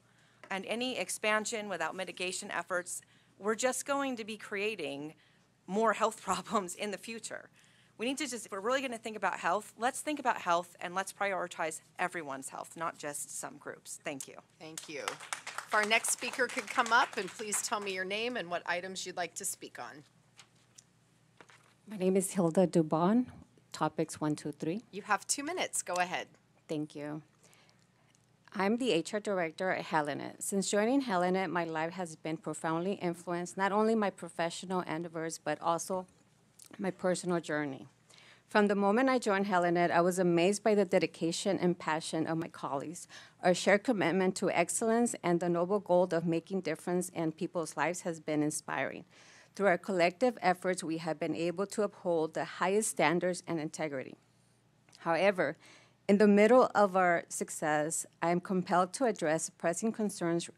And any expansion without mitigation efforts, we're just going to be creating more health problems in the future. We need to just, if we're really going to think about health, let's think about health and let's prioritize everyone's health, not just some groups. Thank you. Thank you. If our next speaker could come up and please tell me your name and what items you'd like to speak on. My name is Hilda Dubon, topics one, two, three. You have two minutes. Go ahead. Thank you. I'm the HR director at Helinet. Since joining Helinet, my life has been profoundly influenced, not only my professional endeavors, but also my personal journey. From the moment I joined Helinet, I was amazed by the dedication and passion of my colleagues. Our shared commitment to excellence and the noble goal of making difference in people's lives has been inspiring. Through our collective efforts, we have been able to uphold the highest standards and integrity. However, in the middle of our success, I am compelled to address pressing concerns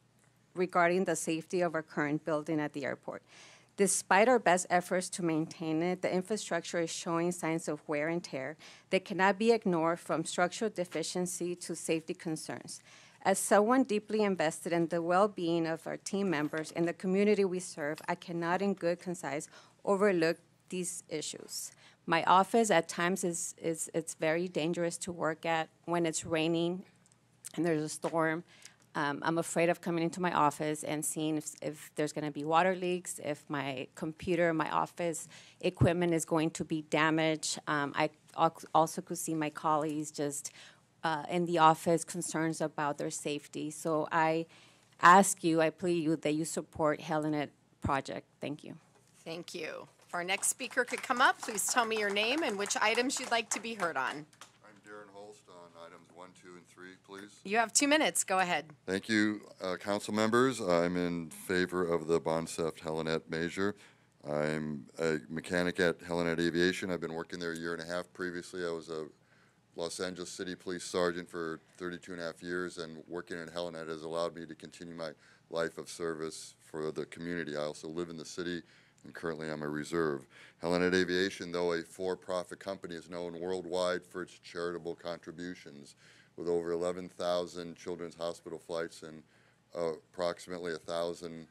regarding the safety of our current building at the airport. Despite our best efforts to maintain it, the infrastructure is showing signs of wear and tear that cannot be ignored from structural deficiency to safety concerns. As someone deeply invested in the well-being of our team members and the community we serve, I cannot in good concise overlook these issues. My office at times is, is, it's very dangerous to work at when it's raining and there's a storm. Um, I'm afraid of coming into my office and seeing if, if there's going to be water leaks, if my computer, my office equipment is going to be damaged. Um, I also could see my colleagues just uh, in the office concerns about their safety. So I ask you, I plead you that you support Helinet project. Thank you. Thank you. If our next speaker could come up, please tell me your name and which items you'd like to be heard on. I'm Darren Holst on items one, two, and three, please. You have two minutes. Go ahead. Thank you, uh, council members. I'm in favor of the Bonsef Helinet measure. I'm a mechanic at Helinet Aviation. I've been working there a year and a half. Previously, I was a Los Angeles City Police Sergeant for 32 and a half years, and working at Helinet has allowed me to continue my life of service for the community. I also live in the city, and currently I'm a reserve. Helinet Aviation, though a for-profit company, is known worldwide for its charitable contributions, with over 11,000 children's hospital flights and uh, approximately 1,000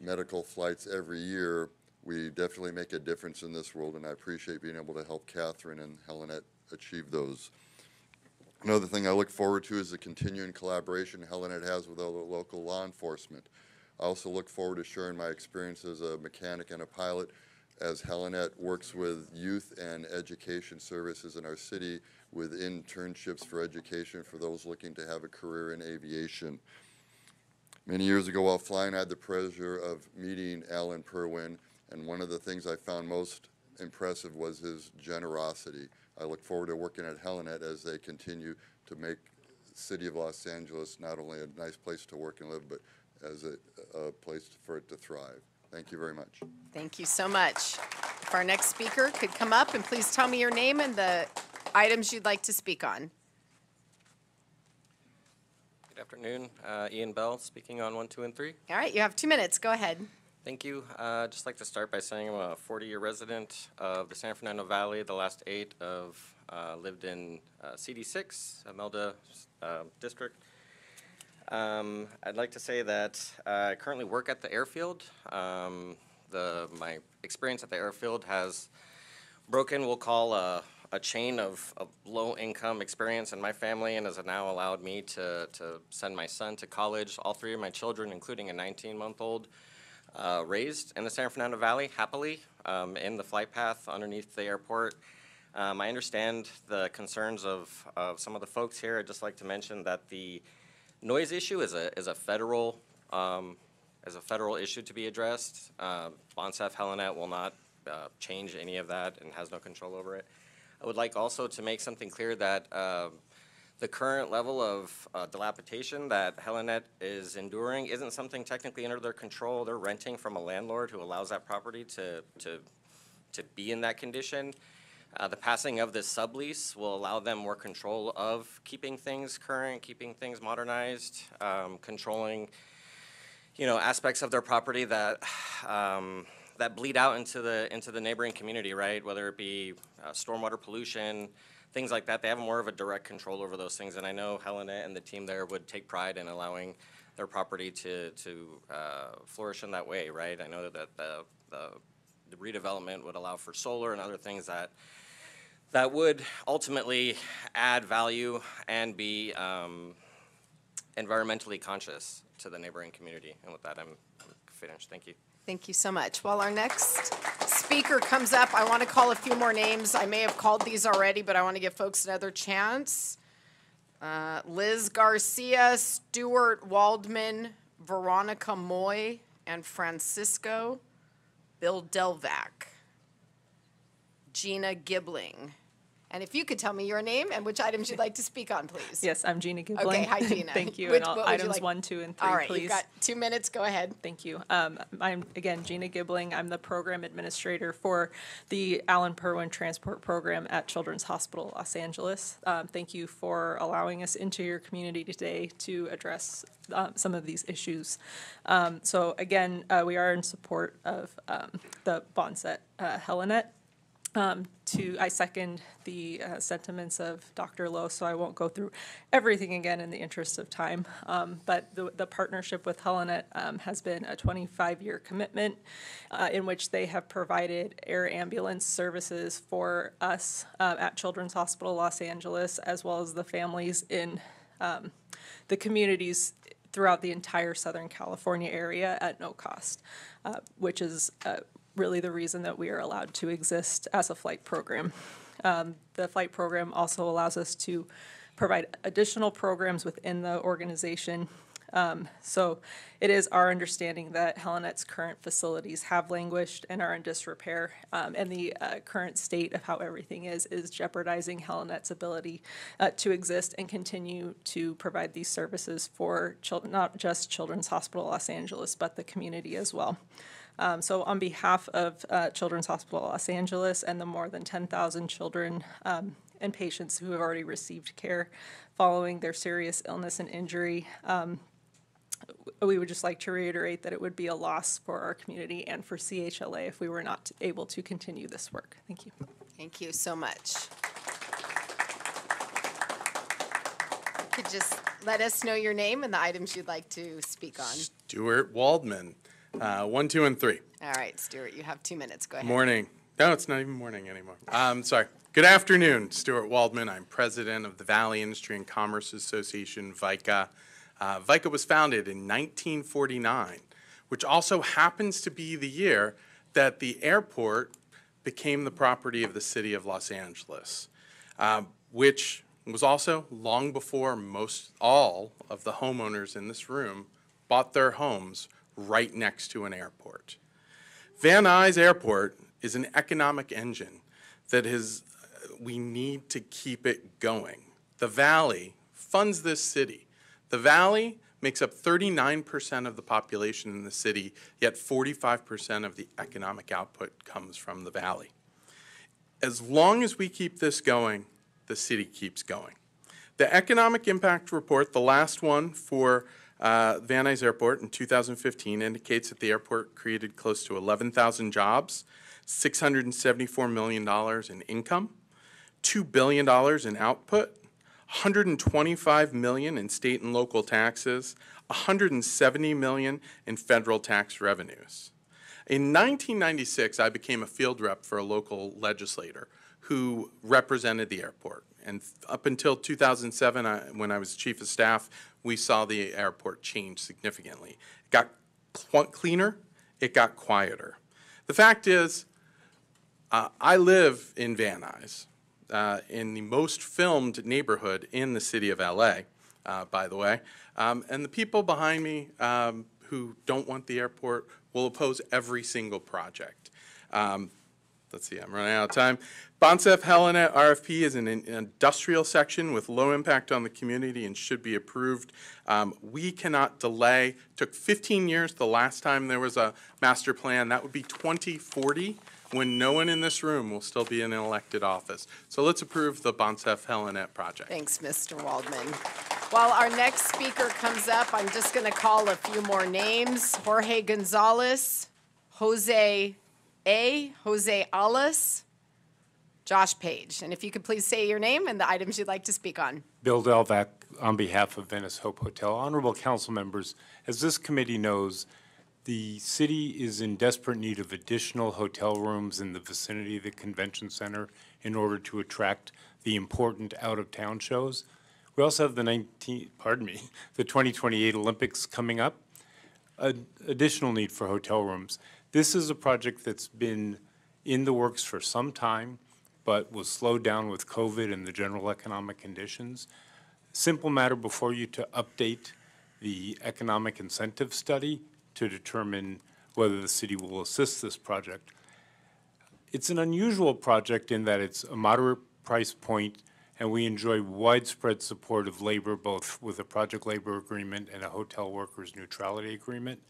medical flights every year. We definitely make a difference in this world, and I appreciate being able to help Catherine and Helinet achieve those. Another thing I look forward to is the continuing collaboration Helinet has with other local law enforcement. I also look forward to sharing my experience as a mechanic and a pilot as Helinet works with youth and education services in our city with internships for education for those looking to have a career in aviation. Many years ago while flying, I had the pleasure of meeting Alan Purwin, and one of the things I found most impressive was his generosity. I look forward to working at Helinet as they continue to make city of Los Angeles not only a nice place to work and live, but as a, a place for it to thrive. Thank you very much. Thank you so much. If our next speaker could come up and please tell me your name and the items you'd like to speak on. Good afternoon. Uh, Ian Bell, speaking on one, two, and three. All right, you have two minutes. Go ahead. Thank you. Uh, I'd just like to start by saying I'm a 40-year resident of the San Fernando Valley. The last eight of uh, lived in uh, CD6, Imelda uh, District. Um, I'd like to say that uh, I currently work at the airfield. Um, the my experience at the airfield has broken, we'll call a, a chain of, of low-income experience in my family and has now allowed me to, to send my son to college. All three of my children, including a 19-month-old, uh, raised in the San Fernando Valley happily um, in the flight path underneath the airport. Um, I understand the concerns of, of some of the folks here. I'd just like to mention that the noise issue is a, is a federal, um, a federal issue to be addressed. Uh, Bonsef Helinet will not uh, change any of that and has no control over it. I would like also to make something clear that uh, the current level of uh, dilapidation that Helinet is enduring isn't something technically under their control. They're renting from a landlord who allows that property to, to, to be in that condition. Uh, the passing of this sublease will allow them more control of keeping things current, keeping things modernized, um, controlling, you know, aspects of their property that um, that bleed out into the into the neighboring community, right? Whether it be uh, stormwater pollution, things like that. They have more of a direct control over those things, and I know Helinet and the team there would take pride in allowing their property to to uh, flourish in that way, right? I know that the, the the redevelopment would allow for solar and other things that that would ultimately add value and be um, environmentally conscious to the neighboring community. And with that, I'm, I'm finished. Thank you. Thank you so much. While our next speaker comes up, I want to call a few more names. I may have called these already, but I want to give folks another chance. Uh, Liz Garcia, Stuart Waldman, Veronica Moy, and Francisco Bill Delvac. Gina Gibling. And if you could tell me your name and which items you'd like to speak on, please. Yes, I'm Gina Gibling. Okay, hi Gina. Thank you. Which- and all items like- one, two, and three, All right, please. you've got two minutes. Go ahead. Thank you. Um, I'm, again, Gina Gibling. I'm the program administrator for the Alan Purwin Transport Program at Children's Hospital Los Angeles. Um, thank you for allowing us into your community today to address uh, some of these issues. Um, so again, uh, we are in support of um, the Bonsef uh, Helinet. Um, to, I second the uh, sentiments of Dr. Lowe, so I won't go through everything again in the interest of time. Um, But the, the partnership with Helinet um, has been a 25-year commitment uh, in which they have provided air ambulance services for us uh, at Children's Hospital Los Angeles, as well as the families in um, the communities throughout the entire Southern California area at no cost, uh, which is uh, really the reason that we are allowed to exist as a flight program. Um, The flight program also allows us to provide additional programs within the organization. Um, So it is our understanding that Helinet's current facilities have languished and are in disrepair. um, And the uh, current state of how everything is, is jeopardizing Helinet's ability uh, to exist and continue to provide these services for children, not just Children's Hospital Los Angeles, but the community as well. Um, So on behalf of uh, Children's Hospital Los Angeles and the more than 10,000 children um, and patients who have already received care following their serious illness and injury, um, we would just like to reiterate that it would be a loss for our community and for CHLA if we were not able to continue this work. Thank you. Thank you so much. Could just let us know your name and the items you'd like to speak on. Stuart Waldman, uh, one, two, and three. All right, Stuart, you have two minutes. Go ahead. Morning. No, it's not even morning anymore. Um, sorry. Good afternoon, Stuart Waldman. I'm president of the Valley Industry and Commerce Association, VICA. Uh, VICA was founded in 1949, which also happens to be the year that the airport became the property of the city of Los Angeles, uh, which was also long before most all of the homeowners in this room bought their homes right next to an airport. Van Nuys Airport is an economic engine that is, we need to keep it going. The Valley funds this city. The Valley makes up 39% of the population in the city, yet 45% of the economic output comes from the Valley. As long as we keep this going, the city keeps going. The economic impact report, the last one for uh, Van Nuys Airport in 2015 indicates that the airport created close to 11,000 jobs, $674 million in income, $2 billion in output, 125 million in state and local taxes, 170 million in federal tax revenues. In 1996, I became a field rep for a local legislator who represented the airport. And up until 2007, I, when I was chief of staff, we saw the airport change significantly. It got cl- cleaner, it got quieter. The fact is, uh, I live in Van Nuys, uh, in the most filmed neighborhood in the city of LA, uh, by the way. Um, and the people behind me um, who don't want the airport will oppose every single project. Um, let's see, I'm running out of time. Bonsef Helinet RFP is an in- industrial section with low impact on the community and should be approved. Um, we cannot delay. Took 15 years the last time there was a master plan. That would be 2040 when no one in this room will still be in an elected office. So let's approve the Bonsef Helinet project. Thanks, Mr. Waldman. While our next speaker comes up, I'm just going to call a few more names. Jorge Gonzalez, Jose A., Jose Alas, Josh Page. And if you could please say your name and the items you'd like to speak on. Bill Delvac on behalf of Venice Hope Hotel. Honorable council members, as this committee knows, the city is in desperate need of additional hotel rooms in the vicinity of the convention center in order to attract the important out-of-town shows. We also have the 19, pardon me, the 2028 Olympics coming up. A- Additional need for hotel rooms. This is a project that's been in the works for some time, but was slowed down with COVID and the general economic conditions. Simple matter before you to update the economic incentive study to determine whether the city will assist this project. It's an unusual project in that it's a moderate price point, and we enjoy widespread support of labor, both with a project labor agreement and a hotel workers neutrality agreement.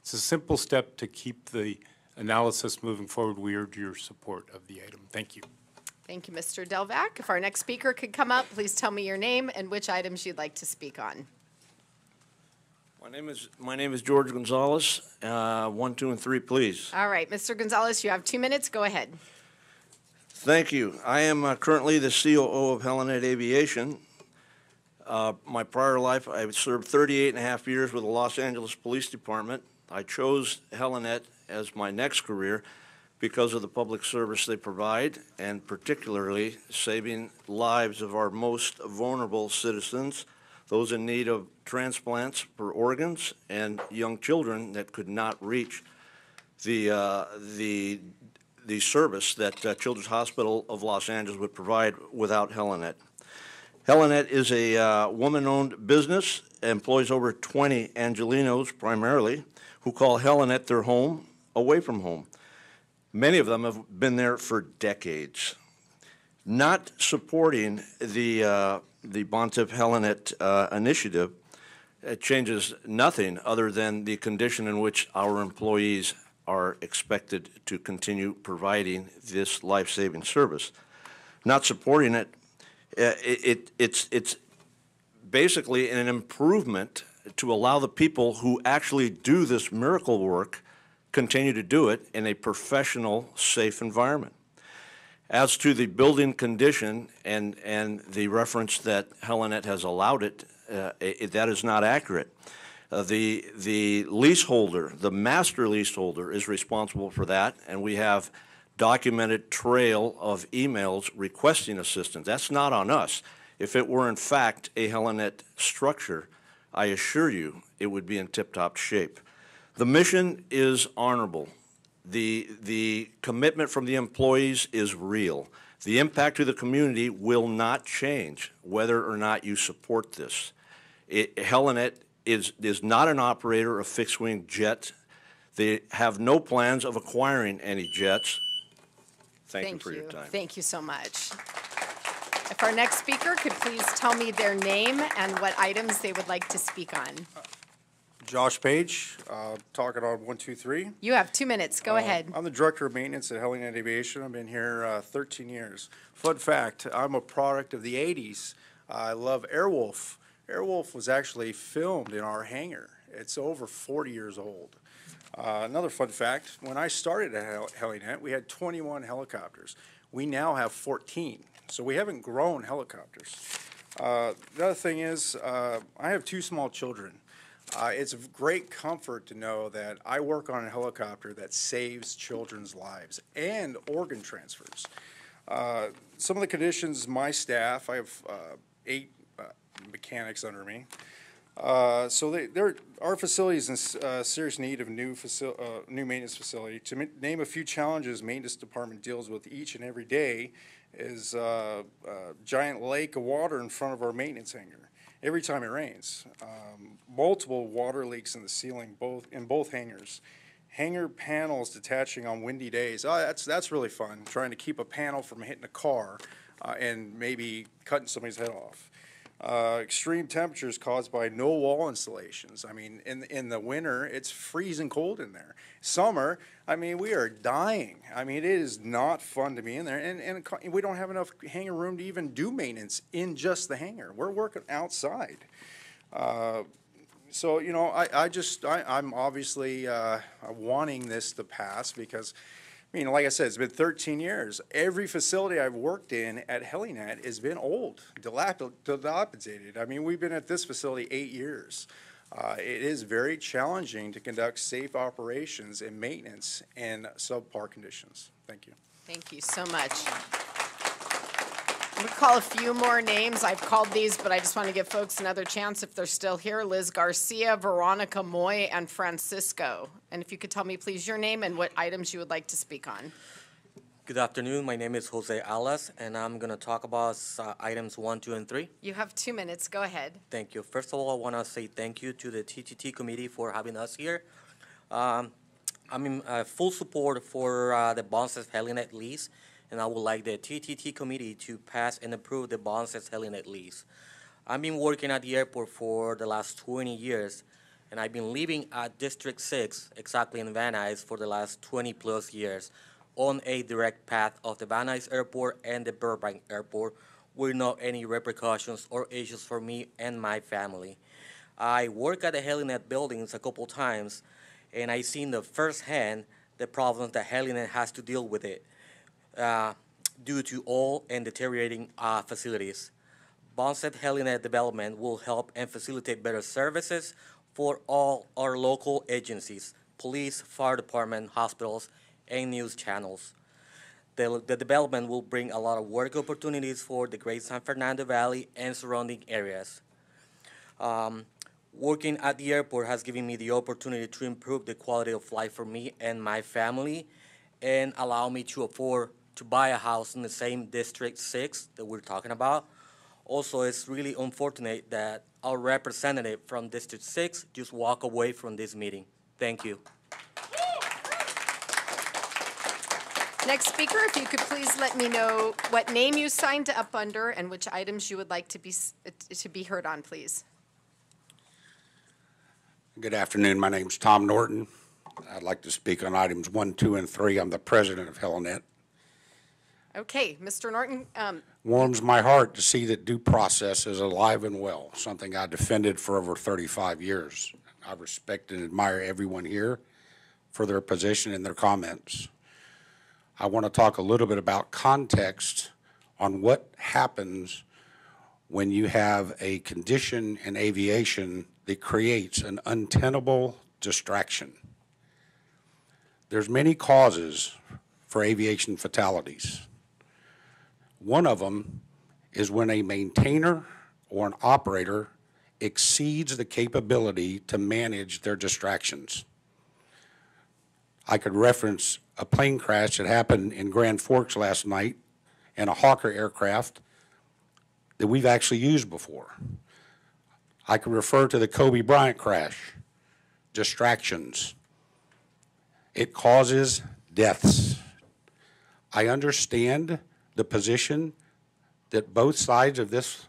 It's a simple step to keep the analysis moving forward. We urge your support of the item. Thank you. Thank you, Mr. Delvac. If our next speaker could come up, please tell me your name and which items you'd like to speak on. My name is, my name is George Gonzalez. Uh, One, two, and three, please. All right, Mr. Gonzalez, you have two minutes. Go ahead. Thank you. I am uh, currently the COO of Helinet Aviation. Uh, My prior life, I served 38 and a half years with the Los Angeles Police Department. I chose Helinet as my next career because of the public service they provide, and particularly saving lives of our most vulnerable citizens, those in need of transplants for organs, and young children that could not reach the, uh, the, the service that uh, Children's Hospital of Los Angeles would provide without Helinet. Helinet is a uh, woman-owned business, employs over 20 Angelenos primarily, who call Helinet their home, away from home. Many of them have been there for decades. Not supporting the, uh, the Bonsef Helinet uh, initiative it changes nothing other than the condition in which our employees are expected to continue providing this life-saving service. Not supporting it, uh, it, it, it's, it's basically an improvement to allow the people who actually do this miracle work continue to do it in a professional, safe environment. As to the building condition and, and the reference that Helinet has allowed it, uh, it, that is not accurate. Uh, the, the leaseholder, the master leaseholder is responsible for that, and we have documented trail of emails requesting assistance. That's not on us. If it were in fact a Helinet structure, I assure you it would be in tip-top shape. The mission is honorable. The, the commitment from the employees is real. The impact to the community will not change whether or not you support this. It, Helinet is, is not an operator of fixed-wing jets. They have no plans of acquiring any jets. Thank, you for your time. Thank you so much. If our next speaker could please tell me their name and what items they would like to speak on. Uh, Josh Page, uh, talking on one, two, three. You have two minutes. Go Uh, ahead. I'm the Director of Maintenance at Helinet Aviation. I've been here uh, 13 years. Fun fact, I'm a product of the 80s. I love Airwolf. Airwolf was actually filmed in our hangar. It's over 40 years old. Uh, Another fun fact, when I started at Hel- Helinet, we had 21 helicopters. We now have 14, so we haven't grown helicopters. Uh, The other thing is, uh, I have two small children. Uh, It's a great comfort to know that I work on a helicopter that saves children's lives and organ transfers. Uh, Some of the conditions, my staff, I have uh, eight uh, mechanics under me. Uh, So they, our facility is in uh, serious need of new new maintenance facility. To ma- name a few challenges maintenance department deals with each and every day is a giant lake of water in front of our maintenance hangar every time it rains. Um, Multiple water leaks in the ceiling, both, in both hangars. Hangar panels detaching on windy days. Oh, that's, that's really fun, trying to keep a panel from hitting a car uh, and maybe cutting somebody's head off. Uh, extreme temperatures caused by no wall installations. I mean, in, in the winter, it's freezing cold in there. Summer, I mean, we are dying. I mean, it is not fun to be in there. And, and we don't have enough hangar room to even do maintenance in just the hangar. We're working outside. Uh, so, you know, I, I just, I, I'm obviously uh, wanting this to pass because, I mean, like I said, it's been 13 years. Every facility I've worked in at Helinet has been old, dilap- dilapidated. I mean, we've been at this facility eight years. Uh, it is very challenging to conduct safe operations and maintenance in subpar conditions. Thank you. Thank you so much. I'm going to call a few more names. I've called these, but I just want to give folks another chance if they're still here. Liz Garcia, Veronica Moy, and Francisco. And if you could tell me, please, your name and what items you would like to speak on. Good afternoon. My name is Jose Alas, and I'm going to talk about uh, items one, two, and three. You have two minutes. Go ahead. Thank you. First of all, I want to say thank you to the TTT committee for having us here. Um, I'm in uh, full support for uh, the Bonsef Helinet lease, and I would like the TTT committee to pass and approve the Bonsef Helinet lease. I've been working at the airport for the last 20 years, and I've been living at District 6, exactly in Van Nuys, for the last 20 plus years on a direct path of the Van Nuys Airport and the Burbank Airport with no any repercussions or issues for me and my family. I work at the Helinet buildings a couple times, and I seen the firsthand the problems that Helinet has to deal with it. Uh, due to old and deteriorating uh, facilities. Bonsef Helinet development will help and facilitate better services for all our local agencies, police, fire department, hospitals, and news channels. The, the development will bring a lot of work opportunities for the Great San Fernando Valley and surrounding areas. Um, working at the airport has given me the opportunity to improve the quality of life for me and my family and allow me to afford to buy a house in the same District 6 that we're talking about. Also, it's really unfortunate that our representative from District 6 just walked away from this meeting. Thank you. Next speaker, if you could please let me know what name you signed up under and which items you would like to be, to be heard on, please. Good afternoon. My name is Tom Norton. I'd like to speak on items one, two, and three. I'm the president of Helinet. Okay, Mr. Norton, um, Warms my heart to see that due process is alive and well, something I defended for over 35 years. I respect and admire everyone here for their position and their comments. I want to talk a little bit about context on what happens when you have a condition in aviation that creates an untenable distraction. There's many causes for aviation fatalities. One of them is when a maintainer or an operator exceeds the capability to manage their distractions. I could reference a plane crash that happened in Grand Forks last night and a Hawker aircraft that we've actually used before. I could refer to the Kobe Bryant crash, distractions. It causes deaths. I understand the position that both sides of this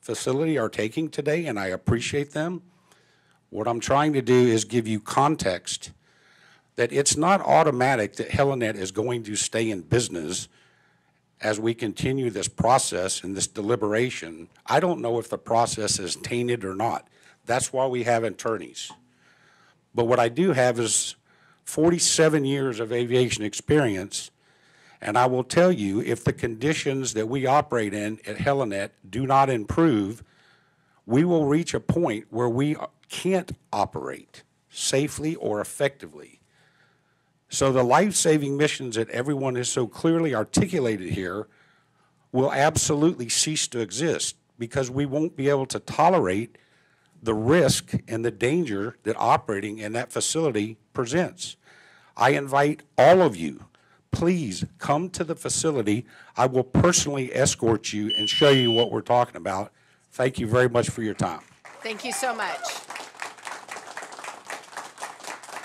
facility are taking today, and I appreciate them. What I'm trying to do is give you context that it's not automatic that Helinet is going to stay in business as we continue this process and this deliberation. I don't know if the process is tainted or not. That's why we have attorneys. But what I do have is 47 years of aviation experience, and I will tell you, if the conditions that we operate in at Helinet do not improve, we will reach a point where we can't operate safely or effectively. So the life-saving missions that everyone has so clearly articulated here will absolutely cease to exist because we won't be able to tolerate the risk and the danger that operating in that facility presents. I invite all of you, please come to the facility. I will personally escort you and show you what we're talking about. Thank you very much for your time. thank you so much.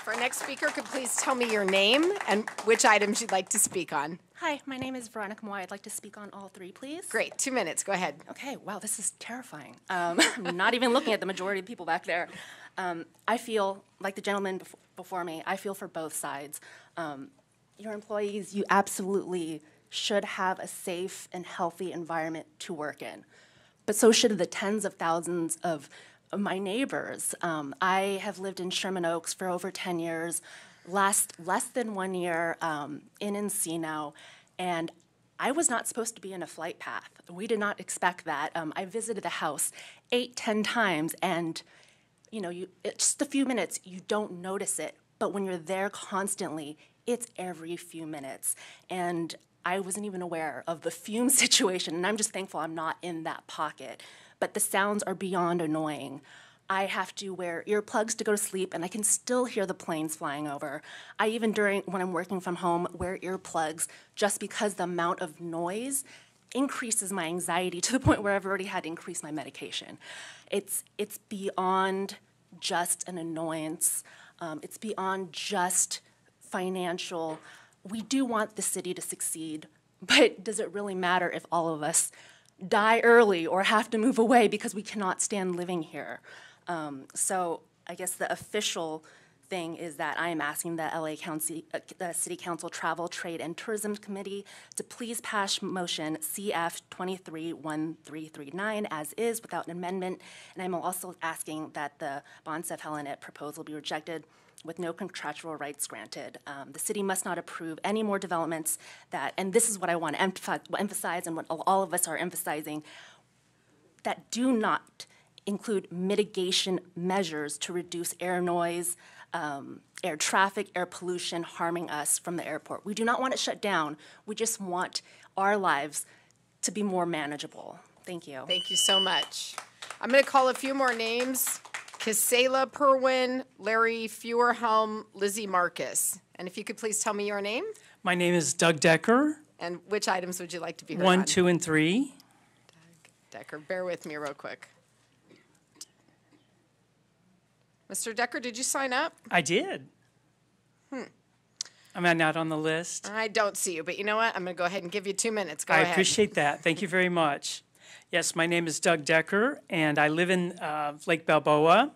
For our next speaker, could please tell me your name and which items you'd like to speak on? Hi, my name is Veronica Moy. I'd like to speak on all three, please. Great, two minutes, go ahead. Okay, wow, this is terrifying. Um, I'm not even looking at the majority of people back there. Um, I feel, like the gentleman bef- before me, I feel for both sides. Um, your employees, you absolutely should have a safe and healthy environment to work in. But so should the tens of thousands of my neighbors. Um, I have lived in Sherman Oaks for over 10 years, last less than one year um, in Encino, and I was not supposed to be in a flight path. We did not expect that. Um, I visited the house eight, ten times, and you know, you it's just a few minutes, you don't notice it. But when you're there constantly, it's every few minutes. And I wasn't even aware of the fume situation, and I'm just thankful I'm not in that pocket. But the sounds are beyond annoying. I have to wear earplugs to go to sleep, and I can still hear the planes flying over. I even during when I'm working from home wear earplugs just because the amount of noise increases my anxiety to the point where I've already had to increase my medication. It's it's beyond just an annoyance. Um, it's beyond just financial. We do want the city to succeed, but does it really matter if all of us die early or have to move away because we cannot stand living here? Um, so I guess the official thing is that I am asking the LA County, uh, the City Council Travel, Trade, and Tourism Committee to please pass motion CF 231339 as is without an amendment. And I'm also asking that the Bond Sef Helinet proposal be rejected. With no contractual rights granted. Um, the city must not approve any more developments that, and this is what I want to emphasize, and what all of us are emphasizing, that do not include mitigation measures to reduce air noise, um, air traffic, air pollution harming us from the airport. We do not want it shut down. We just want our lives to be more manageable. Thank you. Thank you so much. I'm going to call a few more names. Casela Purwin, Larry Feuerhelm, Lizzie Marcus. And if you could please tell me your name My name is Doug Decker, and which items would you like to be heard one, on? two, and three. Doug Decker, bear with me real quick. Mr. Decker, did you sign up? I did. Hmm. Am I not on the list? I don't see you, but you know what? I'm going to go ahead and give you two minutes. Go I ahead. appreciate that. Thank you very much. Yes, my name is Doug Decker, and I live in uh, Lake Balboa.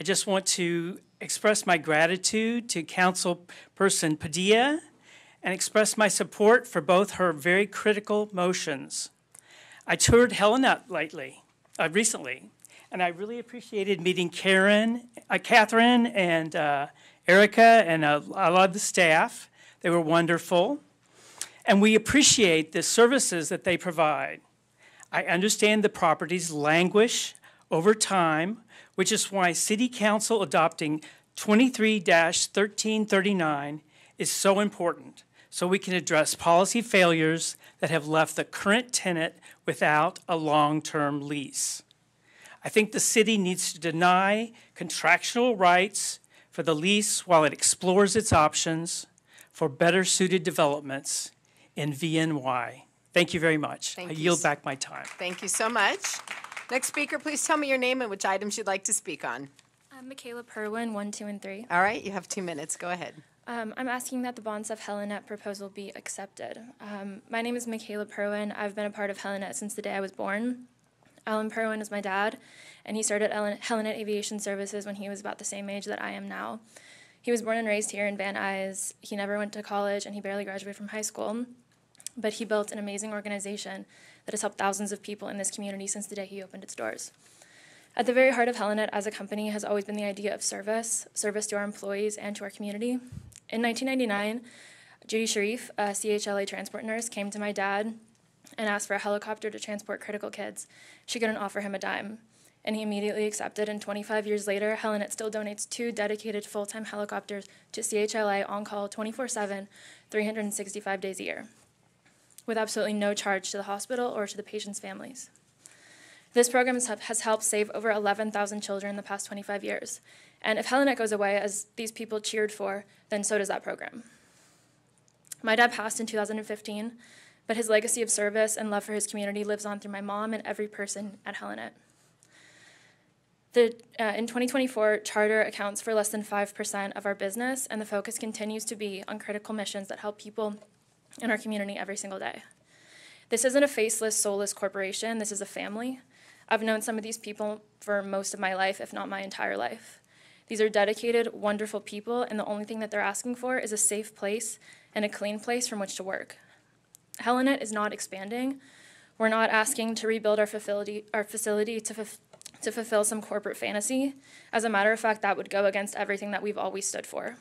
I just want to express my gratitude to Councilperson Padilla and express my support for both her very critical motions. I toured Helinet lately, uh, recently, and I really appreciated meeting Karen, uh, Catherine, and uh, Erica, and uh, a lot of the staff. They were wonderful, and we appreciate the services that they provide. I understand the properties languish over time, which is why City Council adopting 23-1339 is so important, so we can address policy failures that have left the current tenant without a long-term lease. I think the city needs to deny contractual rights for the lease while it explores its options for better suited developments in VNY. Thank you very much. Thank I you, yield back my time. Thank you so much. Next speaker, please tell me your name and which items you'd like to speak on. I'm Michaela Purwin, one, two, and three. All right, you have two minutes. Go ahead. Um, I'm asking that the Bonsef Helinet proposal be accepted. Um, my name is Michaela Purwin. I've been a part of Helinet since the day I was born. Alan Purwin is my dad, and he started Helen- Helinet Aviation Services when he was about the same age that I am now. He was born and raised here in Van Nuys. He never went to college, and he barely graduated from high school. But he built an amazing organization that has helped thousands of people in this community since the day he opened its doors. At the very heart of Helinet as a company has always been the idea of service, service to our employees and to our community. In 1999, Judy Sharif, a CHLA transport nurse, came to my dad and asked for a helicopter to transport critical kids. She couldn't offer him a dime, and he immediately accepted. And 25 years later, Helinet still donates two dedicated full time helicopters to CHLA on call 24 7, 365 days a year, with absolutely no charge to the hospital or to the patients' families. This program has, helped save over 11,000 children in the past 25 years. And if Helinet goes away, as these people cheered for, then so does that program. My dad passed in 2015, but his legacy of service and love for his community lives on through my mom and every person at Helinet. The, uh, in 2024, charter accounts for less than 5% of our business, and the focus continues to be on critical missions that help people in our community every single day. This isn't a faceless, soulless corporation, this is a family. I've known some of these people for most of my life, if not my entire life. These are dedicated, wonderful people, and the only thing that they're asking for is a safe place and a clean place from which to work. Helinet is not expanding. We're not asking to rebuild our facility, our facility to, to fulfill some corporate fantasy. As a matter of fact, that would go against everything that we've always stood for.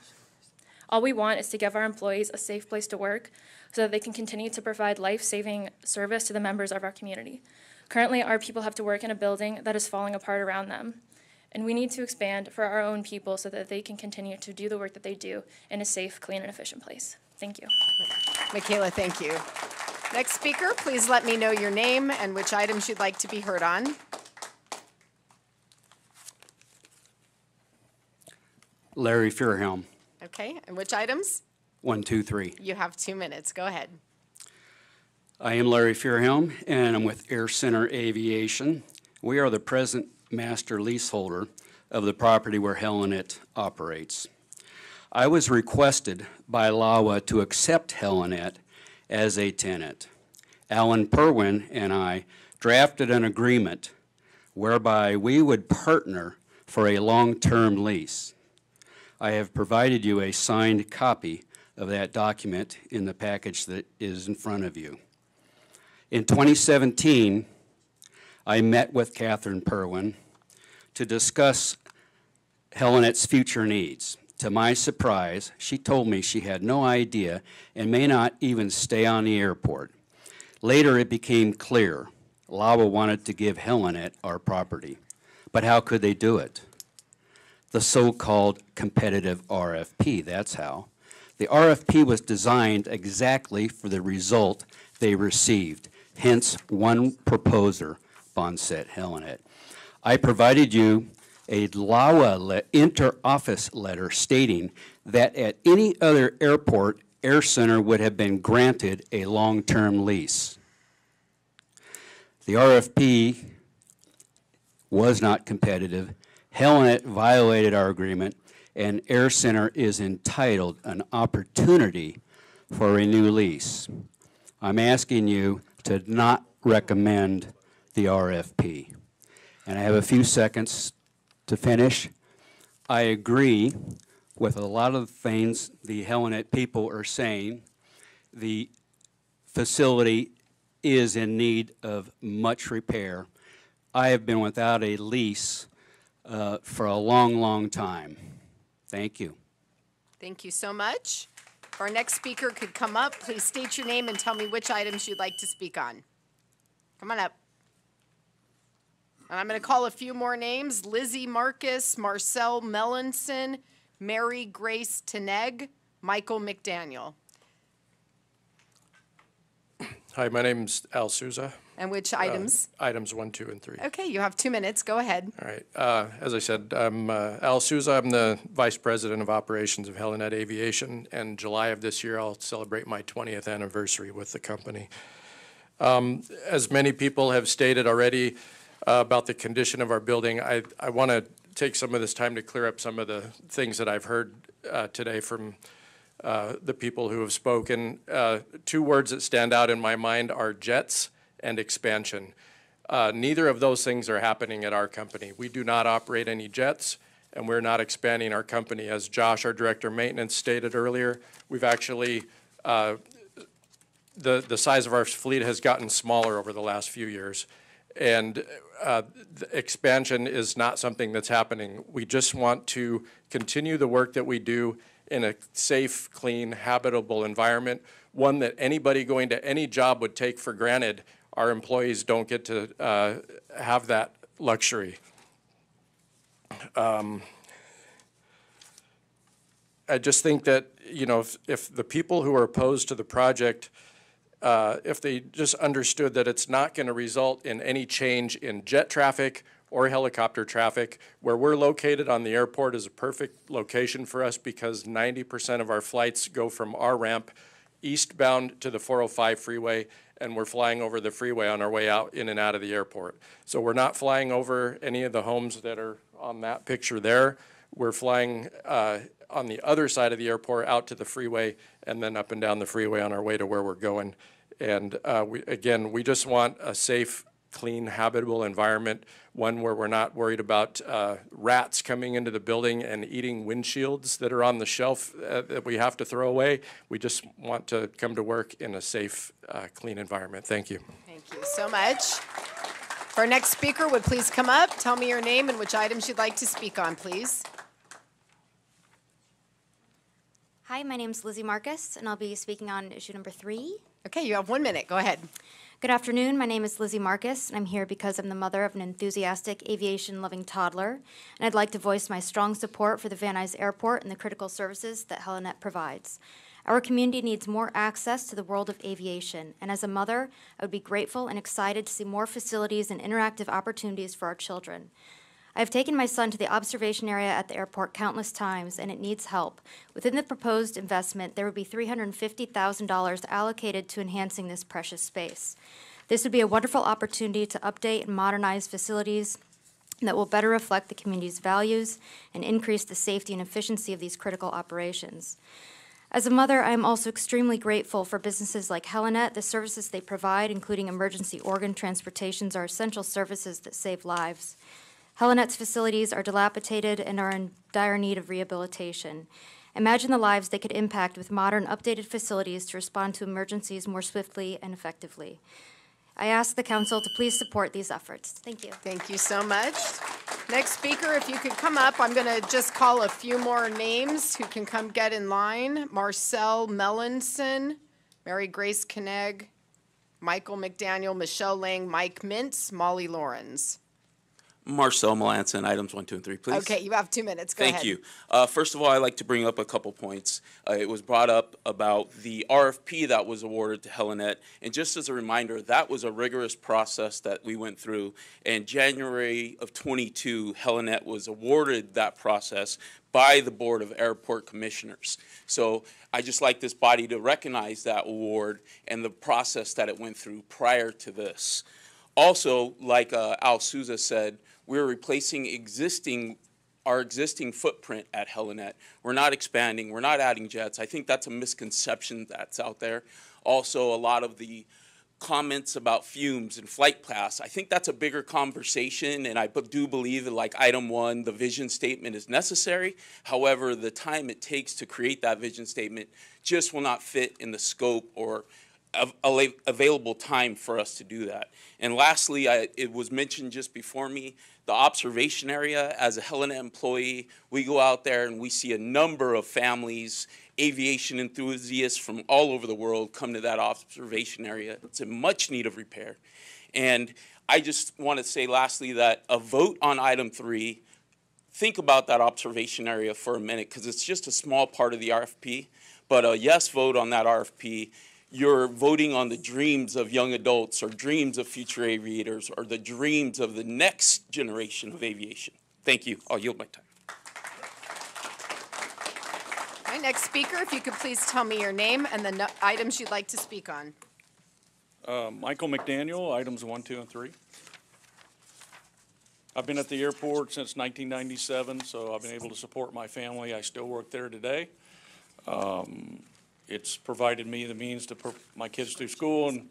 All we want is to give our employees a safe place to work so that they can continue to provide life saving service to the members of our community. Currently, our people have to work in a building that is falling apart around them. And we need to expand for our own people so that they can continue to do the work that they do in a safe, clean, and efficient place. Thank you. Michaela, thank you. Next speaker, please let me know your name and which items you'd like to be heard on. Larry Fearhelm, Okay, and which items? One, two, three. You have two minutes. Go ahead. I am Larry Fearhelm, and I'm with Air Center Aviation. We are the present master leaseholder of the property where Helinet operates. I was requested by LAWA to accept Helinet as a tenant. Alan Purwin and I drafted an agreement whereby we would partner for a long-term lease. I have provided you a signed copy of that document in the package that is in front of you. In 2017, I met with Catherine Purwin to discuss Helinet's future needs. To my surprise, she told me she had no idea and may not even stay on the airport. Later, it became clear LAWA wanted to give Helinet our property. But how could they do it? The so-called competitive RFP, that's how. The RFP was designed exactly for the result they received, hence one proposer, Bonsef Helinet. I provided you a LAWA le- inter-office letter stating that at any other airport, Air Center would have been granted a long-term lease. The RFP was not competitive. Helinet violated our agreement, and Air Center is entitled an opportunity for a new lease. I'm asking you to not recommend the RFP. And I have a few seconds to finish. I agree with a lot of things the Helinet people are saying. The facility is in need of much repair. I have been without a lease uh, for a long, long time. Thank you. Thank you so much. If our next speaker could come up, please state your name and tell me which items you'd like to speak on. Come on up. And I'm going to call a few more names. Lizzie Marcus, Marcel Mellenson, Mary Grace Teneg, Michael McDaniel. Hi, my name's Al Souza. And which Uh, items? Items one, two, and three. Okay, you have two minutes. Go ahead. All right. Uh, As I said, I'm uh, Al Souza. I'm the Vice President of Operations of Helinet Aviation. And July of this year, I'll celebrate my 20th anniversary with the company. Um, As many people have stated already uh, about the condition of our building, I, I want to take some of this time to clear up some of the things that I've heard uh, today from uh, the people who have spoken. Uh, Two words that stand out in my mind are jets and expansion. Uh, Neither of those things are happening at our company. We do not operate any jets, and we're not expanding our company. As Josh, our Director of Maintenance, stated earlier, we've actually, uh, the, the size of our fleet has gotten smaller over the last few years. And uh, expansion is not something that's happening. We just want to continue the work that we do in a safe, clean, habitable environment, one that anybody going to any job would take for granted. Our employees don't get to uh, have that luxury. Um, I just think that, you know, if, if the people who are opposed to the project, uh, if they just understood that it's not going to result in any change in jet traffic or helicopter traffic, where we're located on the airport is a perfect location for us because 90% of our flights go from our ramp eastbound to the 405 freeway, and we're flying over the freeway on our way out in and out of the airport. So we're not flying over any of the homes that are on that picture there. We're flying uh, on the other side of the airport out to the freeway and then up and down the freeway on our way to where we're going. And uh, we, again, we just want a safe, clean, habitable environment, one where we're not worried about uh, rats coming into the building and eating windshields that are on the shelf uh, that we have to throw away. We just want to come to work in a safe, uh, clean environment. Thank you. Thank you so much. If our next speaker would please come up, tell me your name and which items you'd like to speak on, please. Hi, my name is Lizzie Marcus, and I'll be speaking on issue number three. Okay, you have one minute. Go ahead. Good afternoon. My name is Lizzie Marcus, and I'm here because I'm the mother of an enthusiastic aviation loving toddler. And I'd like to voice my strong support for the Van Nuys Airport and the critical services that Helinet provides. Our community needs more access to the world of aviation, and as a mother, I would be grateful and excited to see more facilities and interactive opportunities for our children. I have taken my son to the observation area at the airport countless times, and it needs help. Within the proposed investment, there would be $350,000 allocated to enhancing this precious space. This would be a wonderful opportunity to update and modernize facilities that will better reflect the community's values and increase the safety and efficiency of these critical operations. As a mother, I am also extremely grateful for businesses like Helinet. The services they provide, including emergency organ transportations, are essential services that save lives. Helinet's facilities are dilapidated and are in dire need of rehabilitation. Imagine the lives they could impact with modern, updated facilities to respond to emergencies more swiftly and effectively. I ask the council to please support these efforts. Thank you. Thank you so much. Next speaker, if you could come up, I'm going to just call a few more names who can come get in line. Marcel Mellenson, Mary Grace Keneg, Michael McDaniel, Michelle Lang, Mike Mintz, Molly Lawrence. Marcel Melanson, items one, two, and three, please. Okay, you have two minutes. Go ahead. Thank you. Uh, First of all, I'd like to bring up a couple points. Uh, It was brought up about the RFP that was awarded to Helinet. And just as a reminder, that was a rigorous process that we went through. In January of '22, Helinet was awarded that process by the Board of Airport Commissioners. So I just like this body to recognize that award and the process that it went through prior to this. Also, like uh, Al Souza said, we're replacing existing, our existing footprint at Helinet. We're not expanding, we're not adding jets. I think that's a misconception that's out there. Also, a lot of the comments about fumes and flight paths, I think that's a bigger conversation, and I do believe that like item one, the vision statement is necessary. However, the time it takes to create that vision statement just will not fit in the scope or av- available time for us to do that. And lastly, I, it was mentioned just before me, the observation area. As a Helinet employee, we go out there and we see a number of families, aviation enthusiasts from all over the world come to that observation area. It's in much need of repair. And I just want to say lastly that a vote on item three think about that observation area for a minute because it's just a small part of the RFP. But a yes vote on that RFP, you're voting on the dreams of young adults or dreams of future aviators or the dreams of the next generation of aviation. Thank you. I'll yield my time. My next speaker, if you could please tell me your name and the no- items you'd like to speak on. Uh, Michael McDaniel, items one, two, and three. I've been at the airport since 1997, so I've been able to support my family. I still work there today. Um, It's provided me the means to put my kids through school and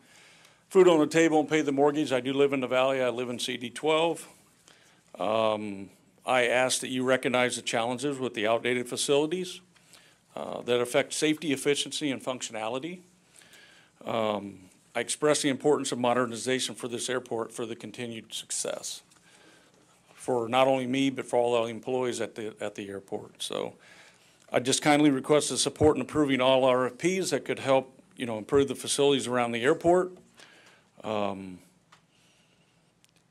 food on the table and pay the mortgage. I do live in the valley. I live in CD 12. Um, I ask that you recognize the challenges with the outdated facilities uh, that affect safety, efficiency, and functionality. Um, I express the importance of modernization for this airport for the continued success for not only me, but for all the employees at the, at the airport. So I just kindly request the support in approving all RFPs that could help, you know, improve the facilities around the airport. Um,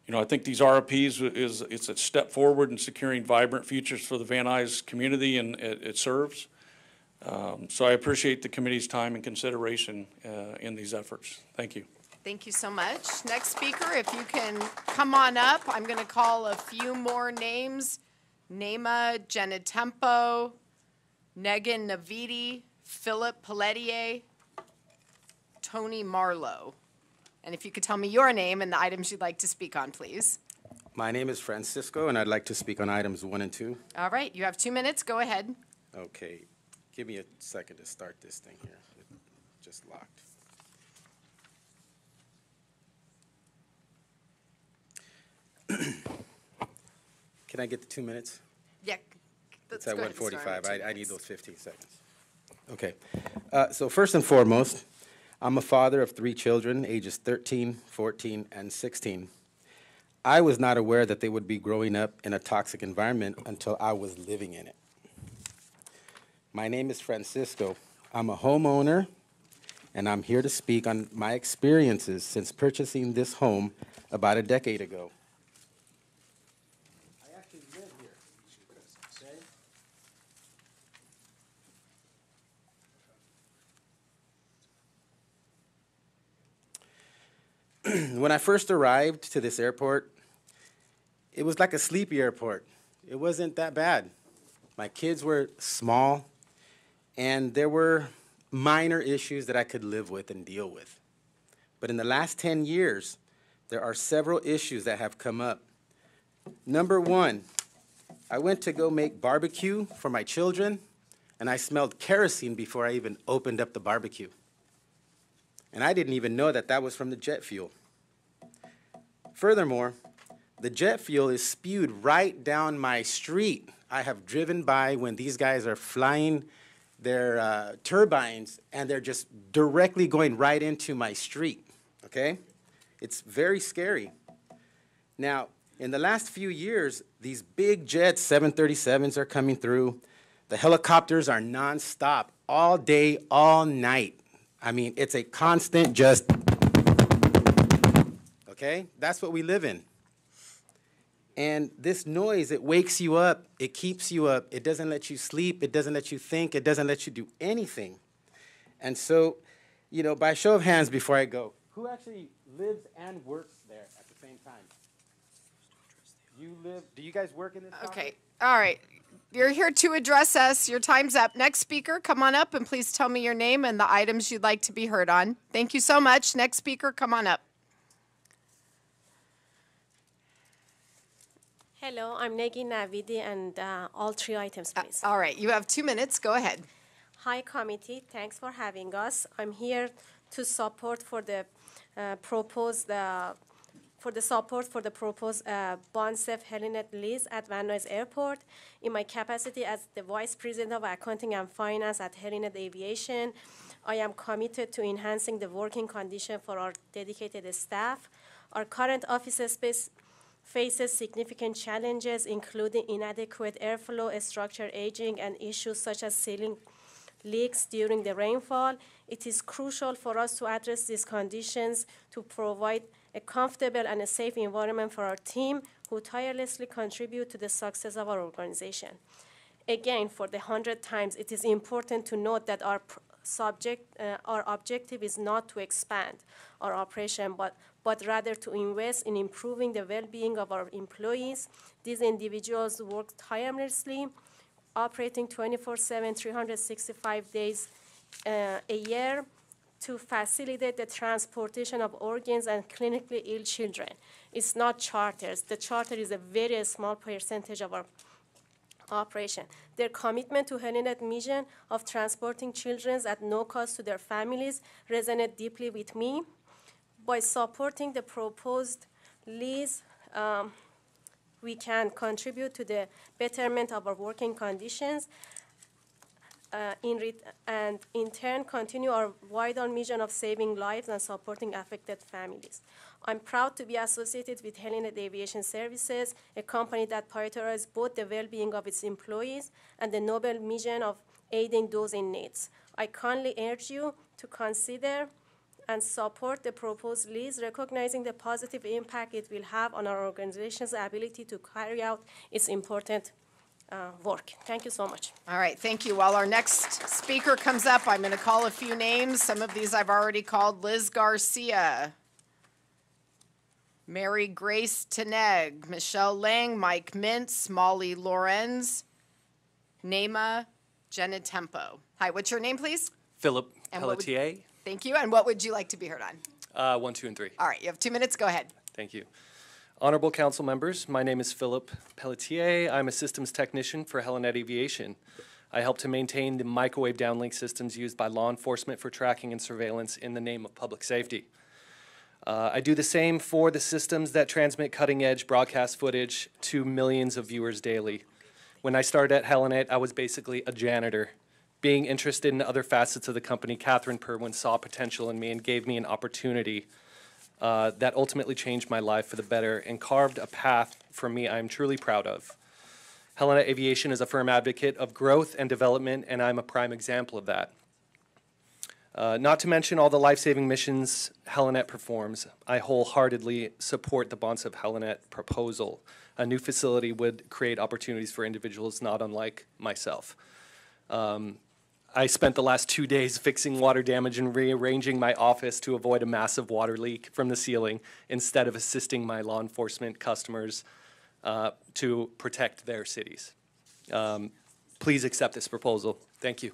You know, I think these RFPs is, it's a step forward in securing vibrant futures for the Van Nuys community and it, it serves. Um, So I appreciate the committee's time and consideration uh, in these efforts. Thank you. Thank you so much. Next speaker, if you can come on up, I'm going to call a few more names. Nema Genetempo, Negan Navidi, Philip Pelletier, Tony Marlowe. And if you could tell me your name and the items you'd like to speak on, please. My name is Francisco, and I'd like to speak on items one and two. All right, you have two minutes. Go ahead. Okay, give me a second to start this thing here. It just locked. Can I get the two minutes? It's let's at go ahead and start 145. with two I, I need those 15 seconds. Okay. Uh, So first and foremost, I'm a father of three children, ages 13, 14, and 16. I was not aware that they would be growing up in a toxic environment until I was living in it. My name is Francisco. I'm a homeowner, and I'm here to speak on my experiences since purchasing this home about a decade ago. I actually live here, okay? when I first arrived to this airport, it was like a sleepy airport. It wasn't that bad. My kids were small, and there were minor issues that I could live with and deal with. But in the last 10 years, there are several issues that have come up. Number one, I went to go make barbecue for my children, and I smelled kerosene before I even opened up the barbecue. And I didn't even know that that was from the jet fuel. Furthermore, the jet fuel is spewed right down my street. I have driven by when these guys are flying their uh, turbines and they're just directly going right into my street, okay? It's very scary. Now, in the last few years, these big jets, 737s, are coming through. The helicopters are nonstop, all day, all night. I mean, it's a constant just, okay? That's what we live in. And this noise, it wakes you up, it keeps you up, it doesn't let you sleep, it doesn't let you think, it doesn't let you do anything. And so, you know, by show of hands before I go, who actually lives and works there at the same time? You live, do you guys work in this Okay, all right. You're here to address us. Your time's up. Next speaker, come on up and please tell me your name and the items you'd like to be heard on. Thank you so much. Next speaker, come on up. Hello, I'm Negi Navidi, and uh, all three items, please. all right, you have two minutes. Go ahead. Hi, committee. Thanks for having us. I'm here to support for the uh, proposed uh, for the support for the proposed uh, Bonsef Helinet lease at Van Nuys Airport. In my capacity as the Vice President of Accounting and Finance at Helinet Aviation, I am committed to enhancing the working condition for our dedicated staff. Our current office space faces significant challenges, including inadequate airflow, structure aging, and issues such as ceiling leaks during the rainfall. It is crucial for us to address these conditions to provide a comfortable and a safe environment for our team who tirelessly contribute to the success of our organization. Again, for the hundred times, it is important to note that our subject, uh, our objective is not to expand our operation, but, but rather to invest in improving the well-being of our employees. These individuals work tirelessly, operating 24/7, 365 days uh, a year to facilitate the transportation of organs and clinically ill children. It's not charters. The charter is a very small percentage of our operation. Their commitment to Helinet mission of transporting children at no cost to their families resonate deeply with me. By supporting the proposed lease, um, we can contribute to the betterment of our working conditions uh, in and in turn continue our wider mission of saving lives and supporting affected families. I'm proud to be associated with Helinet Aviation Services, a company that prioritizes both the well-being of its employees and the noble mission of aiding those in need. I kindly urge you to consider and support the proposed lease, recognizing the positive impact it will have on our organization's ability to carry out its important uh, work. Thank you so much. All right, thank you. While our next speaker comes up, I'm going to call a few names. Some of these I've already called Liz Garcia, Mary Grace Teneg, Michelle Lang, Mike Mintz, Molly Lorenz, Nema Genetempo. Hi, what's your name, please? Philip And what would- Pelletier, Thank you. And what would you like to be heard on? uh, one, two, and three. All right, you have two minutes. Go ahead. Thank you. Honorable council members, my name is Philip Pelletier. I'm a systems technician for Helinet Aviation. I help to maintain the microwave downlink systems used by law enforcement for tracking and surveillance in the name of public safety. Uh, I do the same for the systems that transmit cutting edge broadcast footage to millions of viewers daily. When I started at Helinet, I was basically a janitor. Being interested in other facets of the company, Catherine Purwin saw potential in me and gave me an opportunity uh, that ultimately changed my life for the better and carved a path for me I am truly proud of. Helinet Aviation is a firm advocate of growth and development, and I'm a prime example of that. Uh, not to mention all the life-saving missions Helinet performs, I wholeheartedly support the Bonsef Helinet proposal. A new facility would create opportunities for individuals not unlike myself. Um, I spent the last two days fixing water damage and rearranging my office to avoid a massive water leak from the ceiling instead of assisting my law enforcement customers uh, to protect their cities. Um, please accept this proposal. Thank you.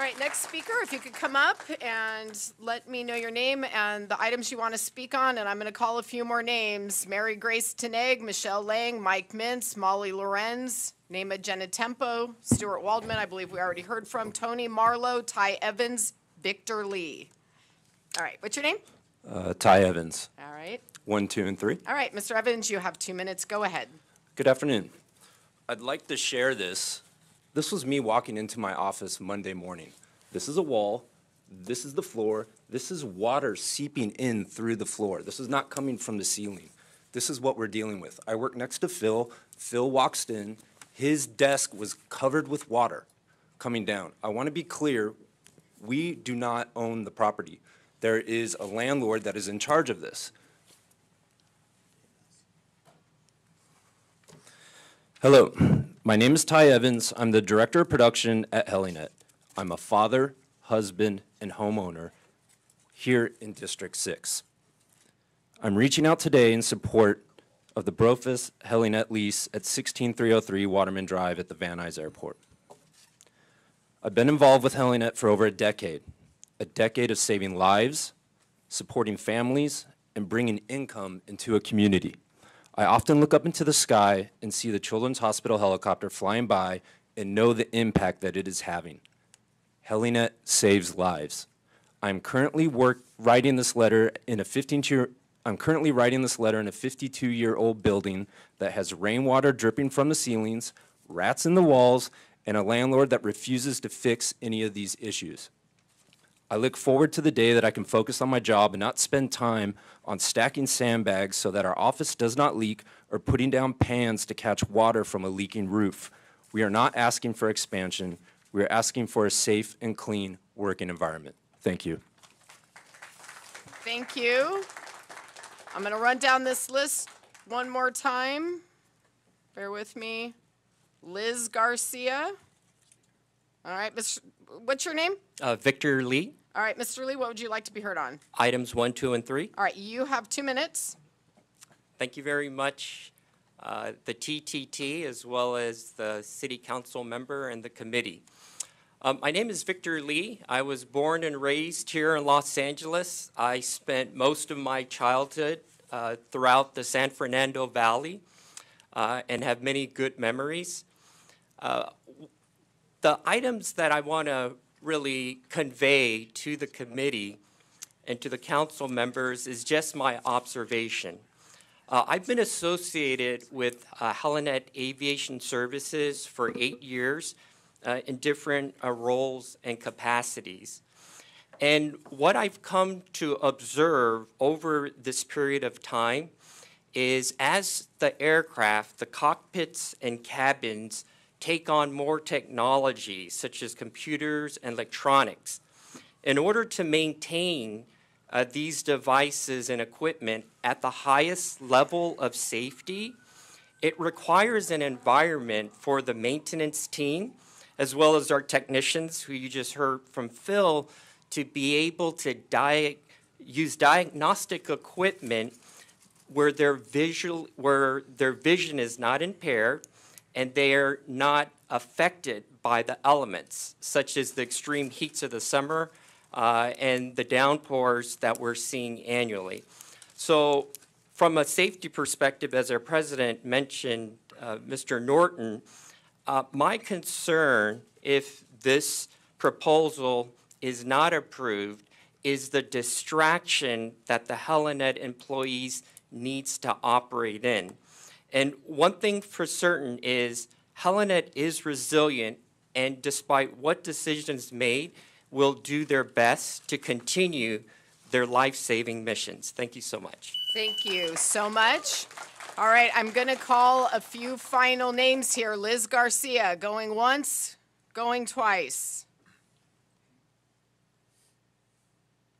All right, next speaker, if you could come up and let me know your name and the items you want to speak on, and I'm going to call a few more names. Mary Grace Teneg, Michelle Lang, Mike Mintz, Molly Lorenz, Nema Genetempo, Stuart Waldman, I believe we already heard from, Tony Marlowe, Ty Evans, Victor Lee. All right, what's your name? Uh, Ty Evans, All right. one, two, and three. All right, Mr. Evans, you have two minutes. Go ahead. Good afternoon. I'd like to share this. This was me walking into my office Monday morning. This is a wall. This is the floor. This is water seeping in through the floor. This is not coming from the ceiling. This is what we're dealing with. I work next to Phil. Phil walks in. His desk was covered with water coming down. I want to be clear, we do not own the property. There is a landlord that is in charge of this. Hello, my name is Ty Evans. I'm the Director of Production at Helinet. I'm a father, husband, and homeowner here in District 6. I'm reaching out today in support of the Brofus Helinet lease at 16303 Waterman Drive at the Van Nuys Airport. I've been involved with Helinet for over a decade, a decade of saving lives, supporting families, and bringing income into a community. I often look up into the sky and see the Children's Hospital helicopter flying by and know the impact that it is having. Helinet saves lives. I'm currently work, writing this letter in a 15 year, I'm currently writing this letter in a 52 year old building that has rainwater dripping from the ceilings, rats in the walls, and a landlord that refuses to fix any of these issues. I look forward to the day that I can focus on my job and not spend time on stacking sandbags so that our office does not leak or putting down pans to catch water from a leaking roof. We are not asking for expansion. We are asking for a safe and clean working environment. Thank you. Thank you. I'm going to run down this list one more time. Bear with me. Liz Garcia. All right, Mr. what's your name? Uh, Victor Lee, All right, Mr. Lee, what would you like to be heard on? items one, two, and three. All right, you have two minutes. Thank you very much, uh, the TTT, as well as the city council member and the committee. Um, my name is Victor Lee. I was born and raised here in Los Angeles. I spent most of my childhood uh, throughout the San Fernando Valley uh, and have many good memories. Uh, the items that I want to really convey to the committee and to the council members is just my observation. Uh, I've been associated with uh, Helinet Aviation Services for eight years uh, in different uh, roles and capacities. And what I've come to observe over this period of time is as the aircraft, the cockpits and cabins take on more technology, such as computers and electronics, in order to maintain uh, these devices and equipment at the highest level of safety, it requires an environment for the maintenance team, as well as our technicians, who you just heard from Phil, to be able to use diagnostic equipment where their visual, where their vision is not impaired, and they are not affected by the elements, such as the extreme heats of the summer uh, and the downpours that we're seeing annually. So, from a safety perspective, as our president mentioned, uh, Mr. Norton, uh, my concern if this proposal is not approved is the distraction that the Helinet employees needs to operate in. And one thing for certain is Helinet is resilient, and despite what decisions made, will do their best to continue their life-saving missions. Thank you so much. Thank you so much. All right, I'm going to call a few final names here. Liz Garcia, going once, going twice.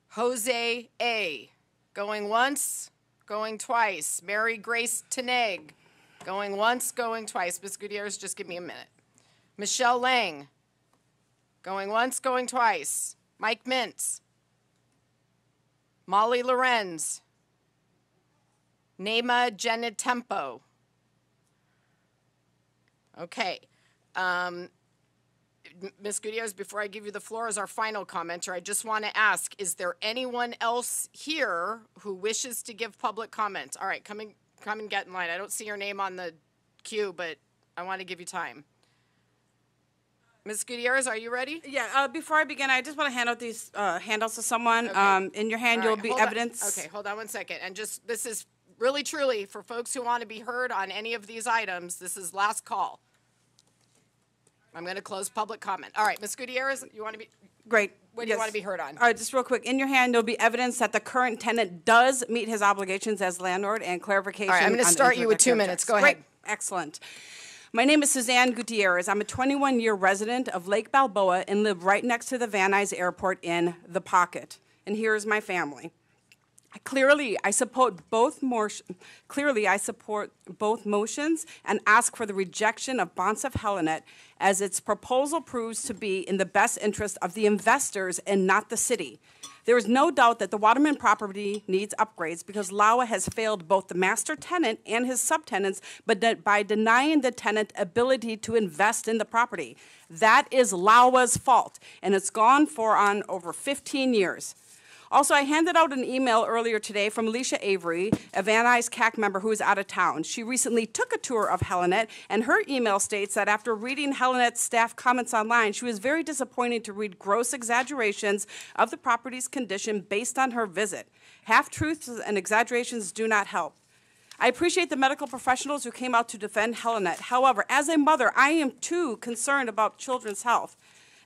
Jose A, going once, going twice. Mary Grace Teneg, going once, going twice. Ms. Gutierrez, just give me a minute. Michelle Lang, going once, going twice. Mike Mintz, Molly Lorenz, Nema Genetempo. Okay. Um, Ms. Gutierrez, before I give you the floor as our final commenter, I just want to ask, is there anyone else here who wishes to give public comment? All right, come and, come and get in line. I don't see your name on the queue, but I want to give you time. Ms. Gutierrez, are you ready? Yeah, uh, before I begin, I just want to hand out these uh, handouts to someone. Okay. Um, in your hand, All you'll right, be hold on. evidence. Okay, hold on one second. And just, this is really truly for folks who want to be heard on any of these items, this is last call. I'm going to close public comment. All right, Ms. Gutierrez, you want to be, Great. What do you Yes. want to be heard on? All right, just real quick. In your hand, there'll be evidence that the current tenant does meet his obligations as landlord and clarification. All right, I'm gonna on the start you with two minutes. objects. Go ahead. Great. Excellent. My name is Suzanne Gutierrez. I'm a 21-year resident of Lake Balboa and live right next to the Van Nuys Airport in The Pocket. And here is my family. Clearly, I support both clearly, I support both motions and ask for the rejection of Bonsef Helinet as its proposal proves to be in the best interest of the investors and not the city. There is no doubt that the Waterman property needs upgrades because LAWA has failed both the master tenant and his subtenants but by denying the tenant ability to invest in the property. That is LAWA's fault, and it's gone for on over 15 years. Also, I handed out an email earlier today from Alicia Avery, a Van Nuys CAC member who is out of town. She recently took a tour of Helinet, and her email states that after reading Helinet's staff comments online, she was very disappointed to read gross exaggerations of the property's condition based on her visit. Half truths and exaggerations do not help. I appreciate the medical professionals who came out to defend Helinet. However, as a mother, I am too concerned about children's health,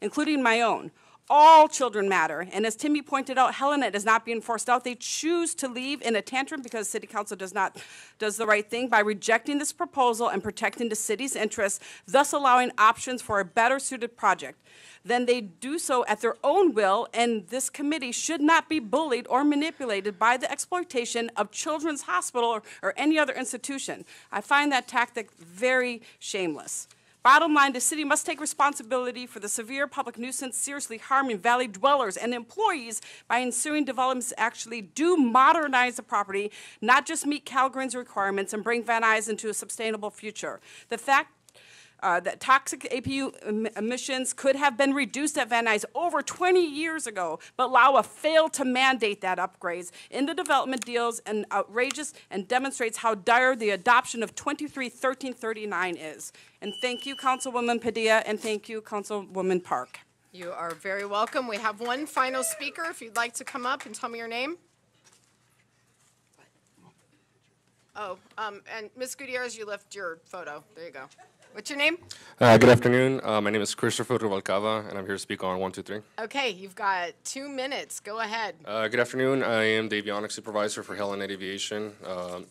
including my own. All children matter, and as Timmy pointed out, Helinet is not being forced out. They choose to leave in a tantrum because City Council does not does the right thing by rejecting this proposal and protecting the city's interests, thus allowing options for a better suited project. Then they do so at their own will, and this committee should not be bullied or manipulated by the exploitation of Children's Hospital or, or any other institution. I find that tactic very shameless. Bottom line, the city must take responsibility for the severe public nuisance seriously harming valley dwellers and employees by ensuing developments actually do modernize the property, not just meet CALGreen's requirements and bring Van Nuys into a sustainable future. The fact uh, that toxic APU em- emissions could have been reduced at Van Nuys over 20 years ago, but LAWA failed to mandate that upgrades in the development deals and outrageous and demonstrates how dire the adoption of 231339 is. And thank you, Councilwoman Padilla, and thank you, Councilwoman Park. You are very welcome. We have one final speaker. If you'd like to come up and tell me your name. Oh, um, and Ms. Gutierrez, you left your photo. There you go. What's your name? Uh, good afternoon. Uh, my name is Christopher Rubalcava, and I'm here to speak on 123. Okay, you've got two minutes. Go ahead. Uh, good afternoon. I am the avionics supervisor for Helinet Aviation. Um,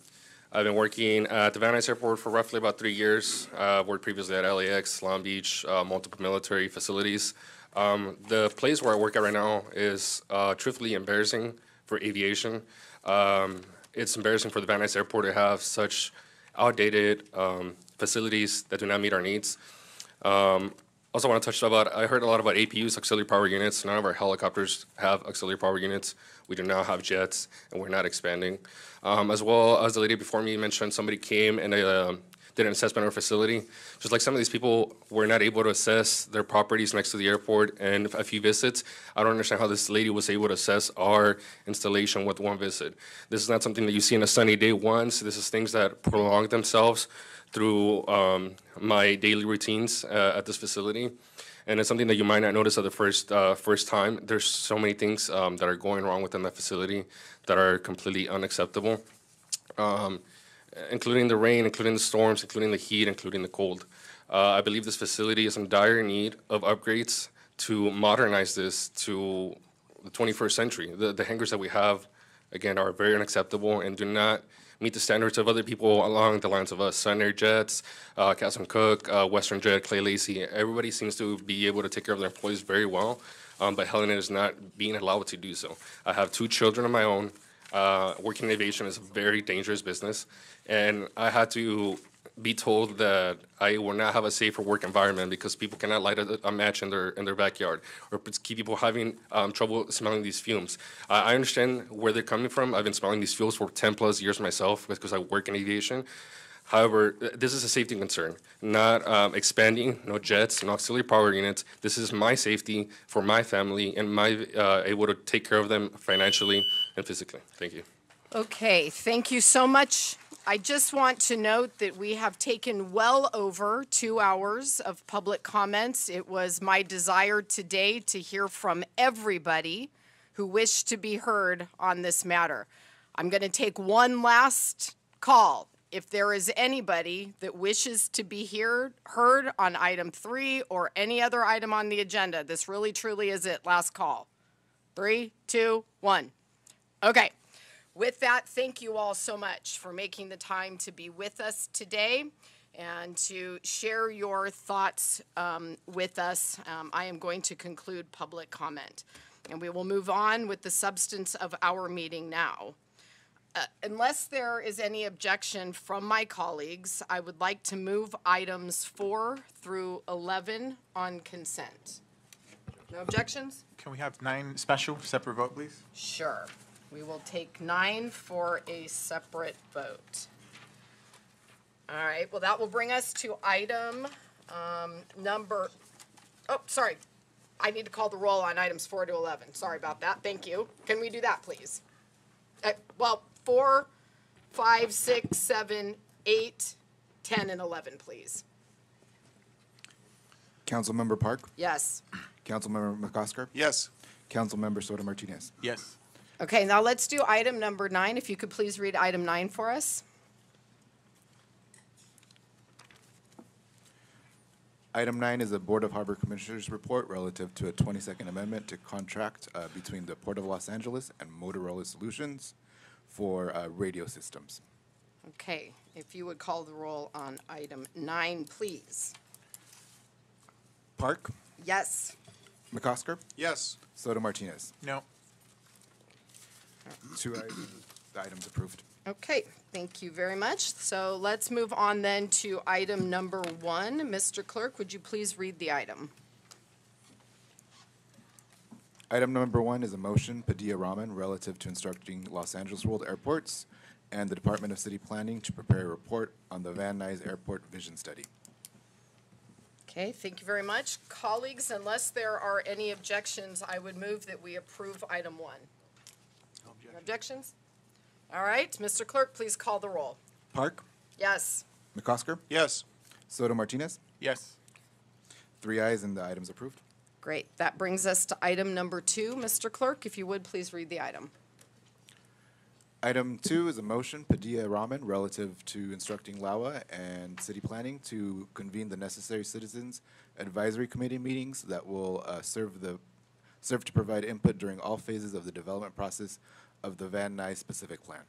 I've been working at the Van Nuys Airport for roughly about three years. Uh, I've worked previously at LAX, Long Beach, uh, multiple military facilities. Um, the place where I work at right now is uh, truthfully embarrassing for aviation. Um, it's embarrassing for the Van Nuys Airport to have such outdated um, facilities that do not meet our needs. Um, also, want to touch about. I heard a lot about APUs, auxiliary power units. None of our helicopters have auxiliary power units. We do not have jets, and we're not expanding. Um, as well as the lady before me mentioned, somebody came and uh, did an assessment of our facility. Just like some of these people were not able to assess their properties next to the airport and a few visits. I don't understand how this lady was able to assess our installation with one visit. This is not something that you see in a sunny day once. This is things that prolong themselves through um, my daily routines uh, at this facility. And it's something that you might not notice at the first uh, first time. There's so many things um, that are going wrong within that facility that are completely unacceptable, um, including the rain, including the storms, including the heat, including the cold. Uh, I believe this facility is in dire need of upgrades to modernize this to the 21st century. The, the hangars that we have, again, are very unacceptable and do not meet the standards of other people along the lines of us. Sun Air Jets, uh, Cooke, uh, Western Jet, Clay Lacy. Everybody seems to be able to take care of their employees very well, um, but Helinet is not being allowed to do so. I have two children of my own. Uh, working in aviation is a very dangerous business, and I had to be told that I will not have a safer work environment because people cannot light a, a match in their in their backyard, or keep people having um, trouble smelling these fumes. I understand where they're coming from. I've been smelling these fumes for 10 plus years myself because I work in aviation. However, this is a safety concern, not um, expanding, no jets, no auxiliary power units. This is my safety for my family and my uh, able to take care of them financially and physically. Thank you. Okay, thank you so much. I just want to note that we have taken well over two hours of public comments. It was my desire today to hear from everybody who wished to be heard on this matter. I'm going to take one last call. if there is anybody that wishes to be here, heard on item three or any other item on the agenda, this really truly is it. Last call. Three, two, one. Okay. With that, thank you all so much for making the time to be with us today and to share your thoughts um, with us. Um, I am going to conclude public comment. And we will move on with the substance of our meeting now. Uh, Unless there is any objection from my colleagues, I would like to move items four through 11 on consent. No objections? Can we have nine special, separate vote, please? Sure. We will take nine for a separate vote. All right, well, that will bring us to item um, number, oh, sorry. I need to call the roll on items four to 11. Sorry about that. Thank you. Can we do that, please? Uh, Well, four, five, six, seven, eight, 10, and 11, please. Councilmember Park, Yes. Councilmember McOsker, Yes. Councilmember Soto Martinez. Yes. Okay, now let's do item number nine. If you could please read item nine for us. Item nine is a Board of Harbor Commissioners report relative to a 22nd Amendment to contract uh, between the Port of Los Angeles and Motorola Solutions for uh, radio systems. Okay, if you would call the roll on item nine, please. Park, Yes. McOsker, Yes. Soto Martinez. No. Two items, items approved. Okay, thank you very much. So let's move on then to item number one. Mr. Clerk, would you please read the item? Item number one is a motion, Padilla Raman, relative to instructing Los Angeles World Airports and the Department of City Planning to prepare a report on the Van Nuys Airport Vision Study. Okay, thank you very much. Colleagues, unless there are any objections, I would move that we approve item one. No Objections? All right, Mr. Clerk, please call the roll. Park, Yes. McOsker, Yes. Soto Martinez. Yes. Three ayes and the item's approved. Great. That brings us to item number two. Mr. Clerk, if you would, please read the item. Item two is a motion, Padilla Raman, relative to instructing LAWA and city planning to convene the necessary citizens advisory committee meetings that will uh, serve the, serve to provide input during all phases of the development process of the Van Nuys specific plan.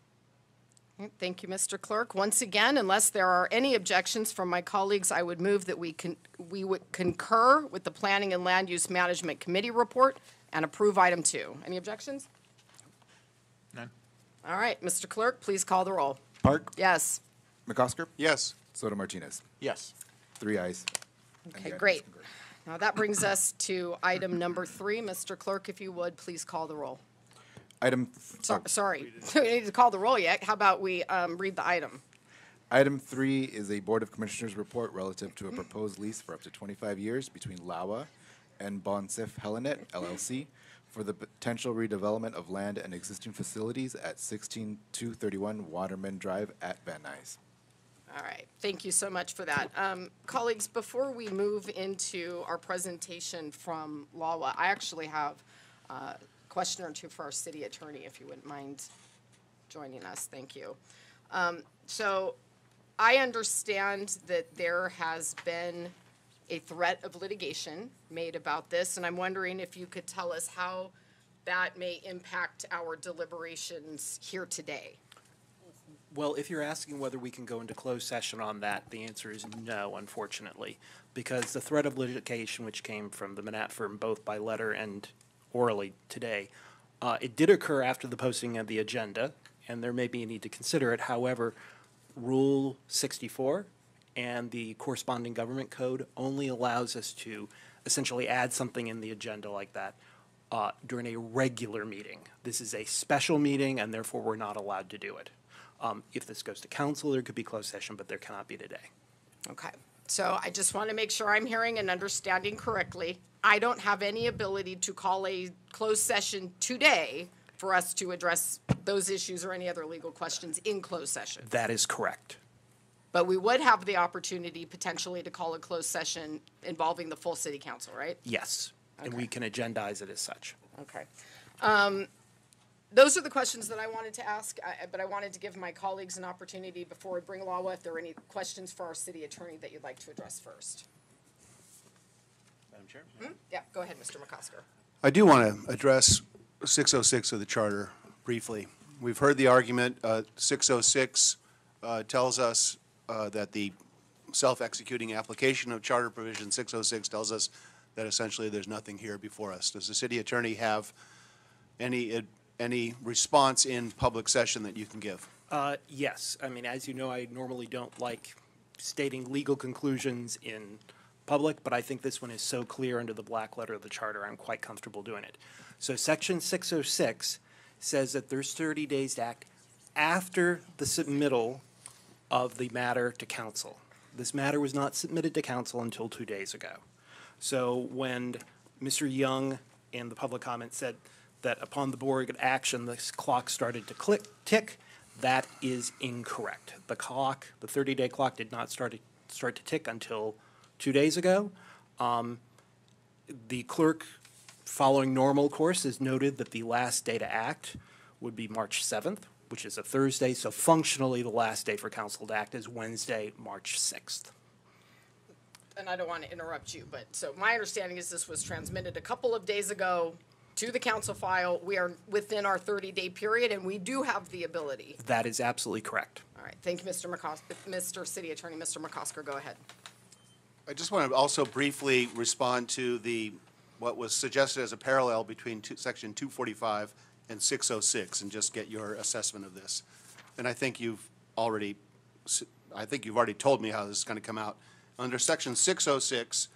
Thank you, Mr. Clerk. Once again, unless there are any objections from my colleagues, I would move that we con, we would concur with the Planning and Land Use Management Committee report and approve item two. Any objections? None. All right, Mr. Clerk, please call the roll. Park, Yes. McOsker, Yes. Soto Martinez. Yes. Three ayes. and the Okay, item is great. concurred. Now that brings us to item number three. Mr. Clerk, if you would, please call the roll. Item, So- oh, Sorry, we need to call the roll yet. How about we um, read the item? Item three is a Board of Commissioners report relative to a proposed lease for up to 25 years between LAWA and Bonsef Helinet LLC for the potential redevelopment of land and existing facilities at 16231 Waterman Drive at Van Nuys. All right, thank you so much for that. Um, Colleagues, before we move into our presentation from LAWA, I actually have a question or two for our city attorney, if you wouldn't mind joining us. Thank you. Um, So I understand that there has been a threat of litigation made about this, and I'm wondering if you could tell us how that may impact our deliberations here today. Well, if you're asking whether we can go into closed session on that, the answer is no, unfortunately, because the threat of litigation, which came from the Manatt firm both by letter and orally today, uh, it did occur after the posting of the agenda, and there may be a need to consider it. However, Rule 64 and the corresponding government code only allows us to essentially add something in the agenda like that uh, during a regular meeting. This is a special meeting, and therefore we're not allowed to do it. Um, If this goes to council, there could be closed session, but there cannot be today. Okay, so I just want to make sure I'm hearing and understanding correctly. I don't have any ability to call a closed session today for us to address those issues or any other legal questions in closed session. That is correct. But we would have the opportunity potentially to call a closed session involving the full city council, right? Yes, and we can agendize it as such. Okay. Um, those are the questions that I wanted to ask, I- but I wanted to give my colleagues an opportunity before we bring LAWA, if there are any questions for our city attorney that you'd like to address first. Madam Chair? Hmm? Yeah, go ahead, Mr. McOsker. I do want to address 606 of the charter briefly. We've heard the argument, uh, 606 uh, tells us uh, that the self-executing application of charter provision 606 tells us that essentially there's nothing here before us. Does the city attorney have any, any response in public session that you can give? Uh, yes, I mean, as you know, I normally don't like stating legal conclusions in public, but I think this one is so clear under the black letter of the charter, I'm quite comfortable doing it. So section six oh six says that there's thirty days to act after the submittal of the matter to council. This matter was not submitted to council until two days ago. So when Mr. Young and the public comment said that upon the board action, the clock started to click, tick, that is incorrect. The clock, the thirty-day clock did not start to, start to tick until two days ago. Um, the clerk, following normal course, has noted that the last day to act would be March seventh, which is a Thursday, so functionally, the last day for council to act is Wednesday, March sixth. And I don't want to interrupt you, but, so my understanding is this was transmitted a couple of days ago to the council file. We are within our thirty-day period, and we do have the ability. That is absolutely correct. All right, thank you, Mr. McCos, Mr. City Attorney, Mr. McOsker, go ahead. I just want to also briefly respond to the, what was suggested as a parallel between two, section two forty-five and six oh six, and just get your assessment of this. And I think you've already, I think you've already told me how this is going to come out. Under section six oh six,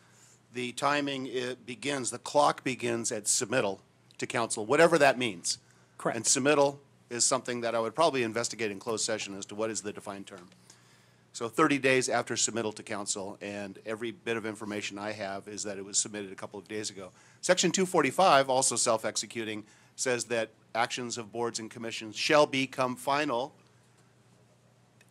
the timing, it begins, the clock begins at submittal to council, whatever that means. Correct. And submittal is something that I would probably investigate in closed session as to what is the defined term. So 30 days after submittal to council, and every bit of information I have is that it was submitted a couple of days ago. Section 245, also self-executing, says that actions of boards and commissions shall become final.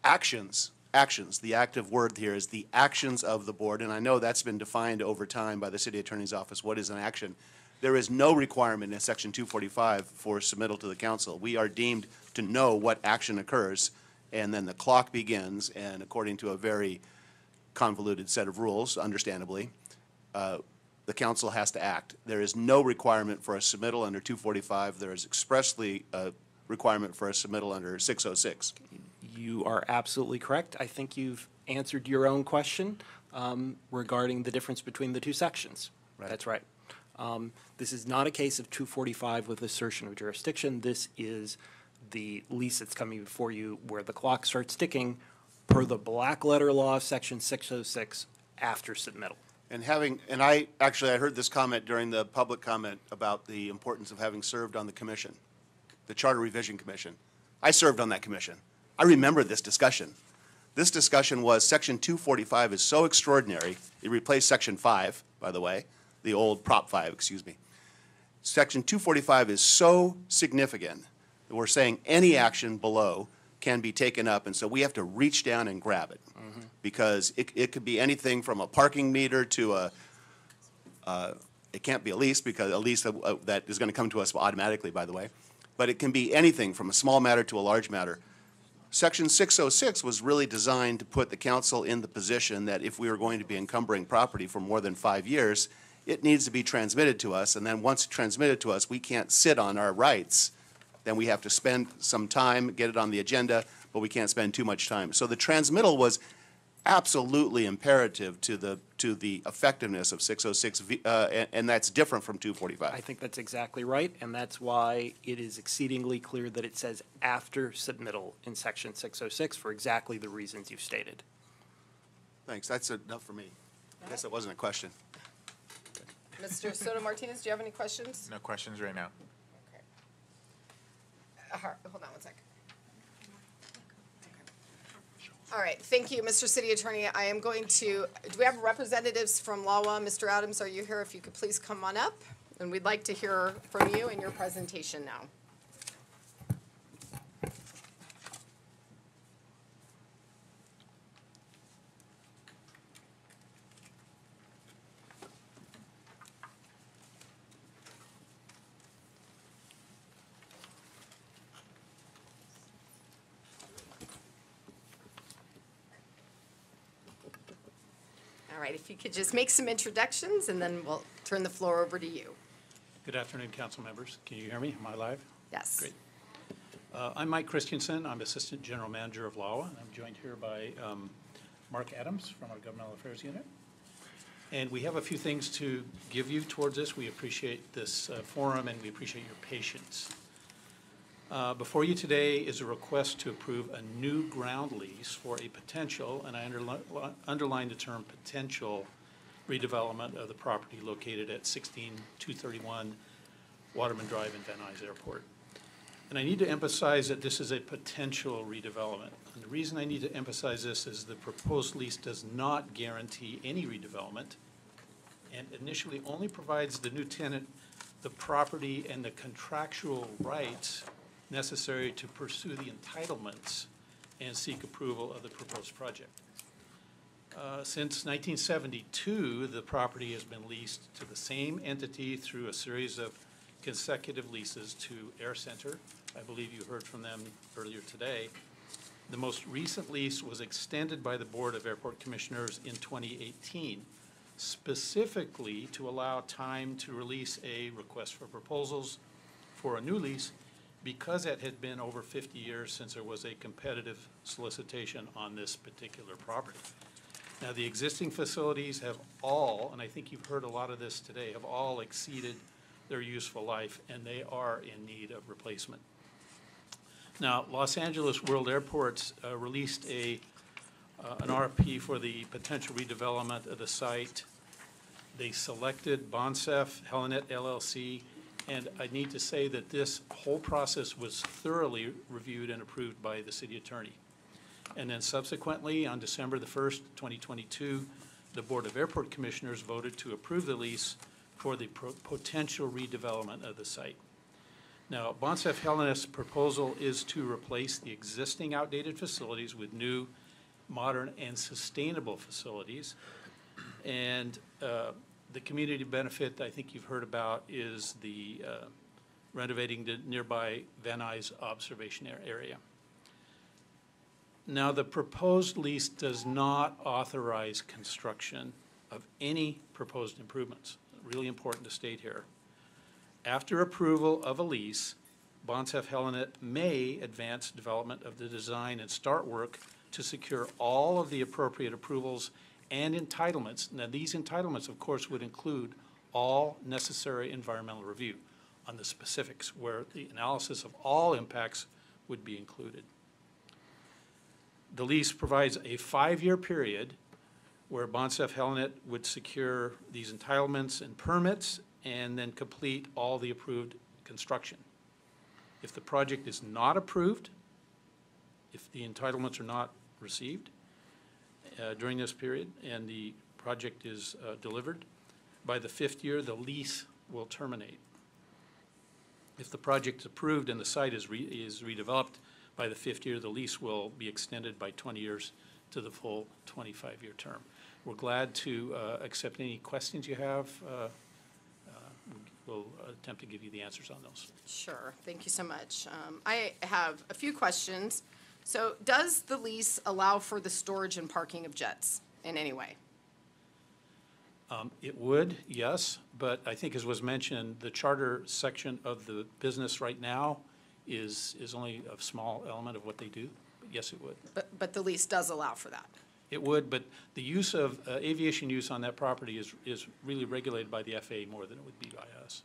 Actions, actions, the active word here is the actions of the board, and I know that's been defined over time by the city attorney's office, what is an action? There is no requirement in section 245 for submittal to the council. We are deemed to know what action occurs, and then the clock begins, and according to a very convoluted set of rules, understandably, uh, the council has to act. There is no requirement for a submittal under 245. There is expressly a requirement for a submittal under 606. You are absolutely correct. I think you've answered your own question um, regarding the difference between the two sections. Right. That's right. Um, This is not a case of 245 with assertion of jurisdiction. This is the lease that's coming before you where the clock starts ticking per the black letter law of section 606 after submittal. And having, and I, actually, I heard this comment during the public comment about the importance of having served on the commission, the Charter Revision Commission. I served on that commission. I remember this discussion. This discussion was, Section 245 is so extraordinary, it replaced Section 5, by the way, the old Prop 5, excuse me. Section 245 is so significant we're saying any action below can be taken up, and so we have to reach down and grab it. Because it, it could be anything from a parking meter to a, uh, it can't be a lease, because a lease uh, that is going to come to us automatically, by the way. But it can be anything from a small matter to a large matter. Section 606 was really designed to put the council in the position that if we were going to be encumbering property for more than five years, it needs to be transmitted to us, and then once transmitted to us, we can't sit on our rights. Then we have to spend some time, get it on the agenda, but we can't spend too much time. So the transmittal was absolutely imperative to the, to the effectiveness of 606, V- uh, and, and that's different from 245. I think that's exactly right, and that's why it is exceedingly clear that it says after submittal in section 606 for exactly the reasons you've stated. Thanks, that's enough for me. I guess it wasn't a question. Mr. Soto Martinez, do you have any questions? No questions right now. Hold on one sec. All right, thank you, Mr. City Attorney. I am going to, do we have representatives from LAWA? Mr. Adams, are you here? If you could please come on up, and we'd like to hear from you in your presentation now. Could just make some introductions, and then we'll turn the floor over to you. Good afternoon, council members. Can you hear me? Am I live? Yes. Great. Uh, I'm Mike Christensen. I'm Assistant General Manager of LAWA, and I'm joined here by um, Mark Adams from our Governmental Affairs Unit. And we have a few things to give you towards this. We appreciate this uh, forum, and we appreciate your patience. Uh, Before you today is a request to approve a new ground lease for a potential, and I underli- underline the term potential, redevelopment of the property located at 16231 Waterman Drive in Van Nuys Airport. And I need to emphasize that this is a potential redevelopment. And the reason I need to emphasize this is the proposed lease does not guarantee any redevelopment and initially only provides the new tenant the property and the contractual rights necessary to pursue the entitlements and seek approval of the proposed project. Uh, Since 1972, the property has been leased to the same entity through a series of consecutive leases to Air Center. I believe you heard from them earlier today. The most recent lease was extended by the Board of Airport Commissioners in 2018, specifically to allow time to release a request for proposals for a new lease because it had been over 50 years since there was a competitive solicitation on this particular property. Now, the existing facilities have all, and I think you've heard a lot of this today, have all exceeded their useful life, and they are in need of replacement. Now, Los Angeles World Airports uh, released a, uh, an RFP for the potential redevelopment of the site. They selected Bonsef Helinet LLC, and I need to say that this whole process was thoroughly reviewed and approved by the city attorney. And then subsequently, on December the 1st, 2022, the Board of Airport Commissioners voted to approve the lease for the potential redevelopment of the site. Now, Bonsef Helinet's proposal is to replace the existing outdated facilities with new, modern, and sustainable facilities. And uh, the community benefit I think you've heard about is the uh, renovating the nearby Van Nuys observation area. Now, the proposed lease does not authorize construction of any proposed improvements. Really important to state here. After approval of a lease, Bonsef Helinet may advance development of the design and start work to secure all of the appropriate approvals and entitlements. Now, these entitlements, of course, would include all necessary environmental review on the specifics where the analysis of all impacts would be included. The lease provides a five-year period where Bonsef Helinet would secure these entitlements and permits and then complete all the approved construction. If the project is not approved, if the entitlements are not received uh, during this period and the project is uh, delivered, by the fifth year, the lease will terminate. If the project is approved and the site is re- is redeveloped, by the fifth year, the lease will be extended by 20 years to the full 25-year term. We're glad to uh, accept any questions you have. Uh, uh, We'll attempt to give you the answers on those. Sure, thank you so much. Um, I have a few questions. So does the lease allow for the storage and parking of jets in any way? Um, It would, yes, but I think as was mentioned, the charter section of the business right now is, is only a small element of what they do. But Yes, it would. But, but the lease does allow for that? It would, but the use of, uh, aviation use on that property is, is really regulated by the FAA more than it would be by us.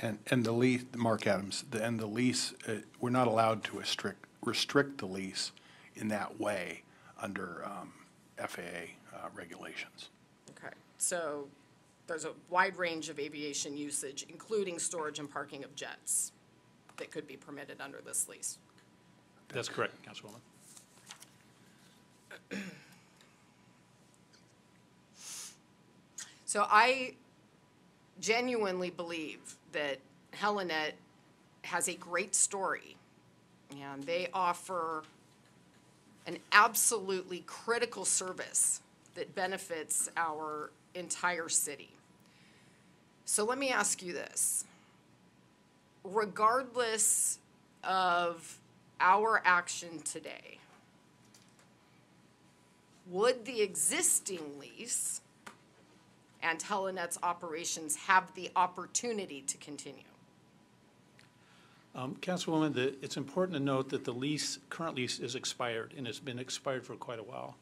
And, and the lease, Mark Adams, the- and the lease, uh, we're not allowed to restrict, restrict the lease in that way under um, FAA uh, regulations. Okay, so there's a wide range of aviation usage, including storage and parking of jets, that could be permitted under this lease. That's correct, Councilwoman. So I genuinely believe that Helinet has a great story. And they offer an absolutely critical service that benefits our entire city. So let me ask you this. Regardless of our action today, would the existing lease and Helinet's operations have the opportunity to continue? Um, Councilwoman, the, it's important to note that the lease, current lease is expired, and it's been expired for quite a while.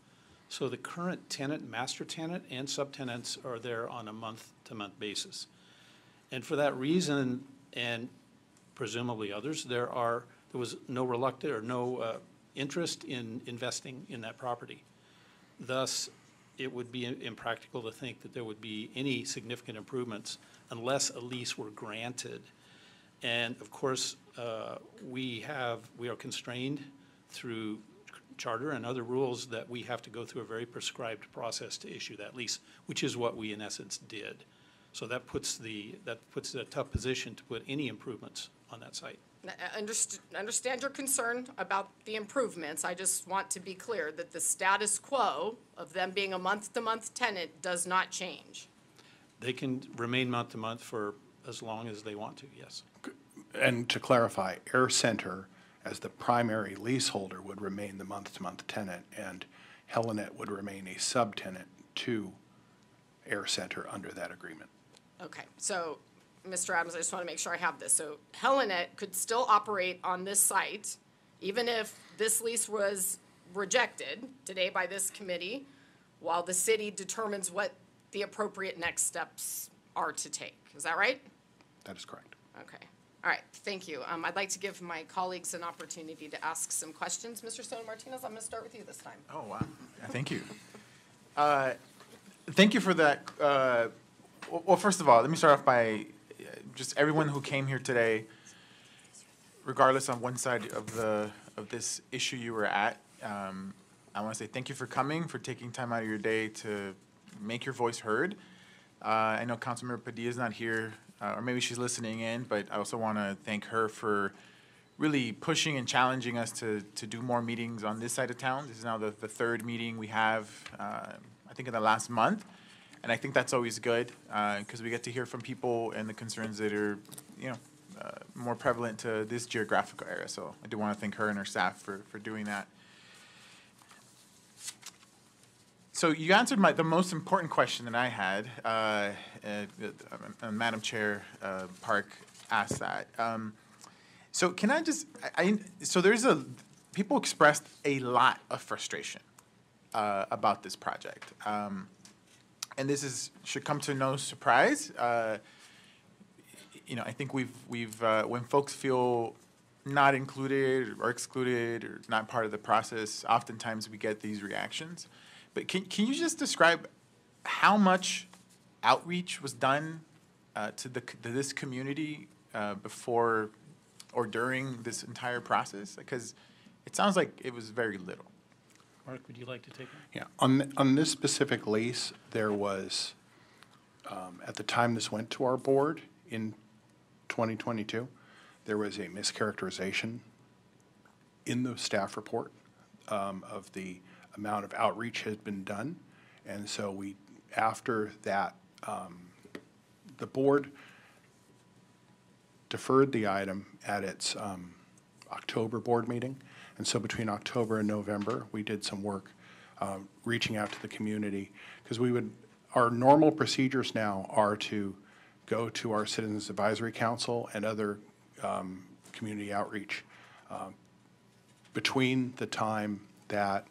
So the current tenant, master tenant, and subtenants are there on a month-to-month basis. And for that reason, and presumably others, there are, there was no reluctant or no uh, interest in investing in that property. Thus, it would be impractical to think that there would be any significant improvements unless a lease were granted. And of course, uh, we have, we are constrained through charter and other rules that we have to go through a very prescribed process to issue that lease, which is what we in essence did. So that puts the, that puts a tough position to put any improvements on that site. N- uh, I understand your concern about the improvements. I just want to be clear that the status quo of them being a month-to-month tenant does not change. They can remain month to month for as long as they want to, yes. And to clarify, Air Center, as the primary leaseholder, would remain the month-to-month tenant, and Helinet would remain a subtenant to Air Center under that agreement. Okay, so, Mr. Adams, I just want to make sure I have this. So Helinet could still operate on this site, even if this lease was rejected today by this committee, while the city determines what the appropriate next steps are to take. Is that right? That is correct. Okay. All right, thank you. Um, I'd like to give my colleagues an opportunity to ask some questions. Mr. Soto Martinez, I'm going to start with you this time. Oh, wow. Thank you. Uh, Thank you for that. uh, Well, first of all, let me start off by just everyone who came here today, regardless on one side of the, of this issue you were at. um, I want to say thank you for coming, for taking time out of your day to make your voice heard. Uh, I know Councilmember Padilla is not here, uh, or maybe she's listening in, but I also want to thank her for really pushing and challenging us to, to do more meetings on this side of town. This is now the, the third meeting we have, uh, I think in the last month. And I think that's always good, because we get to hear from people and the concerns that are, you know, uh, more prevalent to this geographical area. So I do want to thank her and her staff for, for doing that. So you answered my, the most important question that I had, uh, uh, uh, Madam Chair uh, Park asked that. Um, So can I just, I, I- so there's a, people expressed a lot of frustration uh, about this project. Um, And this is, should come to no surprise. Uh, You know, I think we've, we've, uh, when folks feel not included or excluded or not part of the process, oftentimes we get these reactions. But can, can you just describe how much outreach was done uh, to the, to this community uh, before or during this entire process? Because it sounds like it was very little. Mark, would you like to take it? Yeah, on, on this specific lease, there was, um, at the time this went to our board in 2022, there was a mischaracterization in the staff report um, of the amount of outreach has been done. And so we, after that, um, the board deferred the item at its um, October board meeting. And so between October and November, we did some work um, reaching out to the community. Because we would, our normal procedures now are to go to our Citizens Advisory Council and other um, community outreach um, between the time that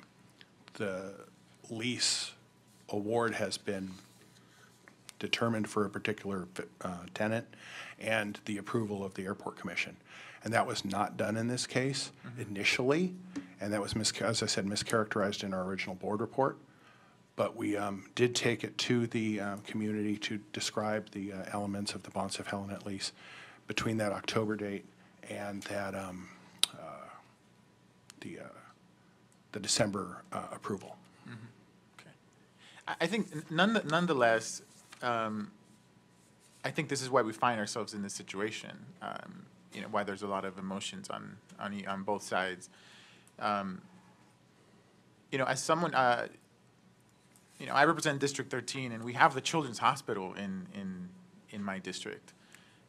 the lease award has been determined for a particular uh, tenant and the approval of the airport commission. And that was not done in this case initially, and that was, mis- as I said, mischaracterized in our original board report. But we um, did take it to the um, community to describe the uh, elements of the Bonsef Helinet lease between that October date and that, um, uh, the, uh, the December uh, approval. I, I think none, nonetheless, um, I think this is why we find ourselves in this situation. Um, you know, why there's a lot of emotions on, on, on both sides. Um, you know, as someone, uh, you know, I represent District 13, and we have the Children's Hospital in, in, in my district.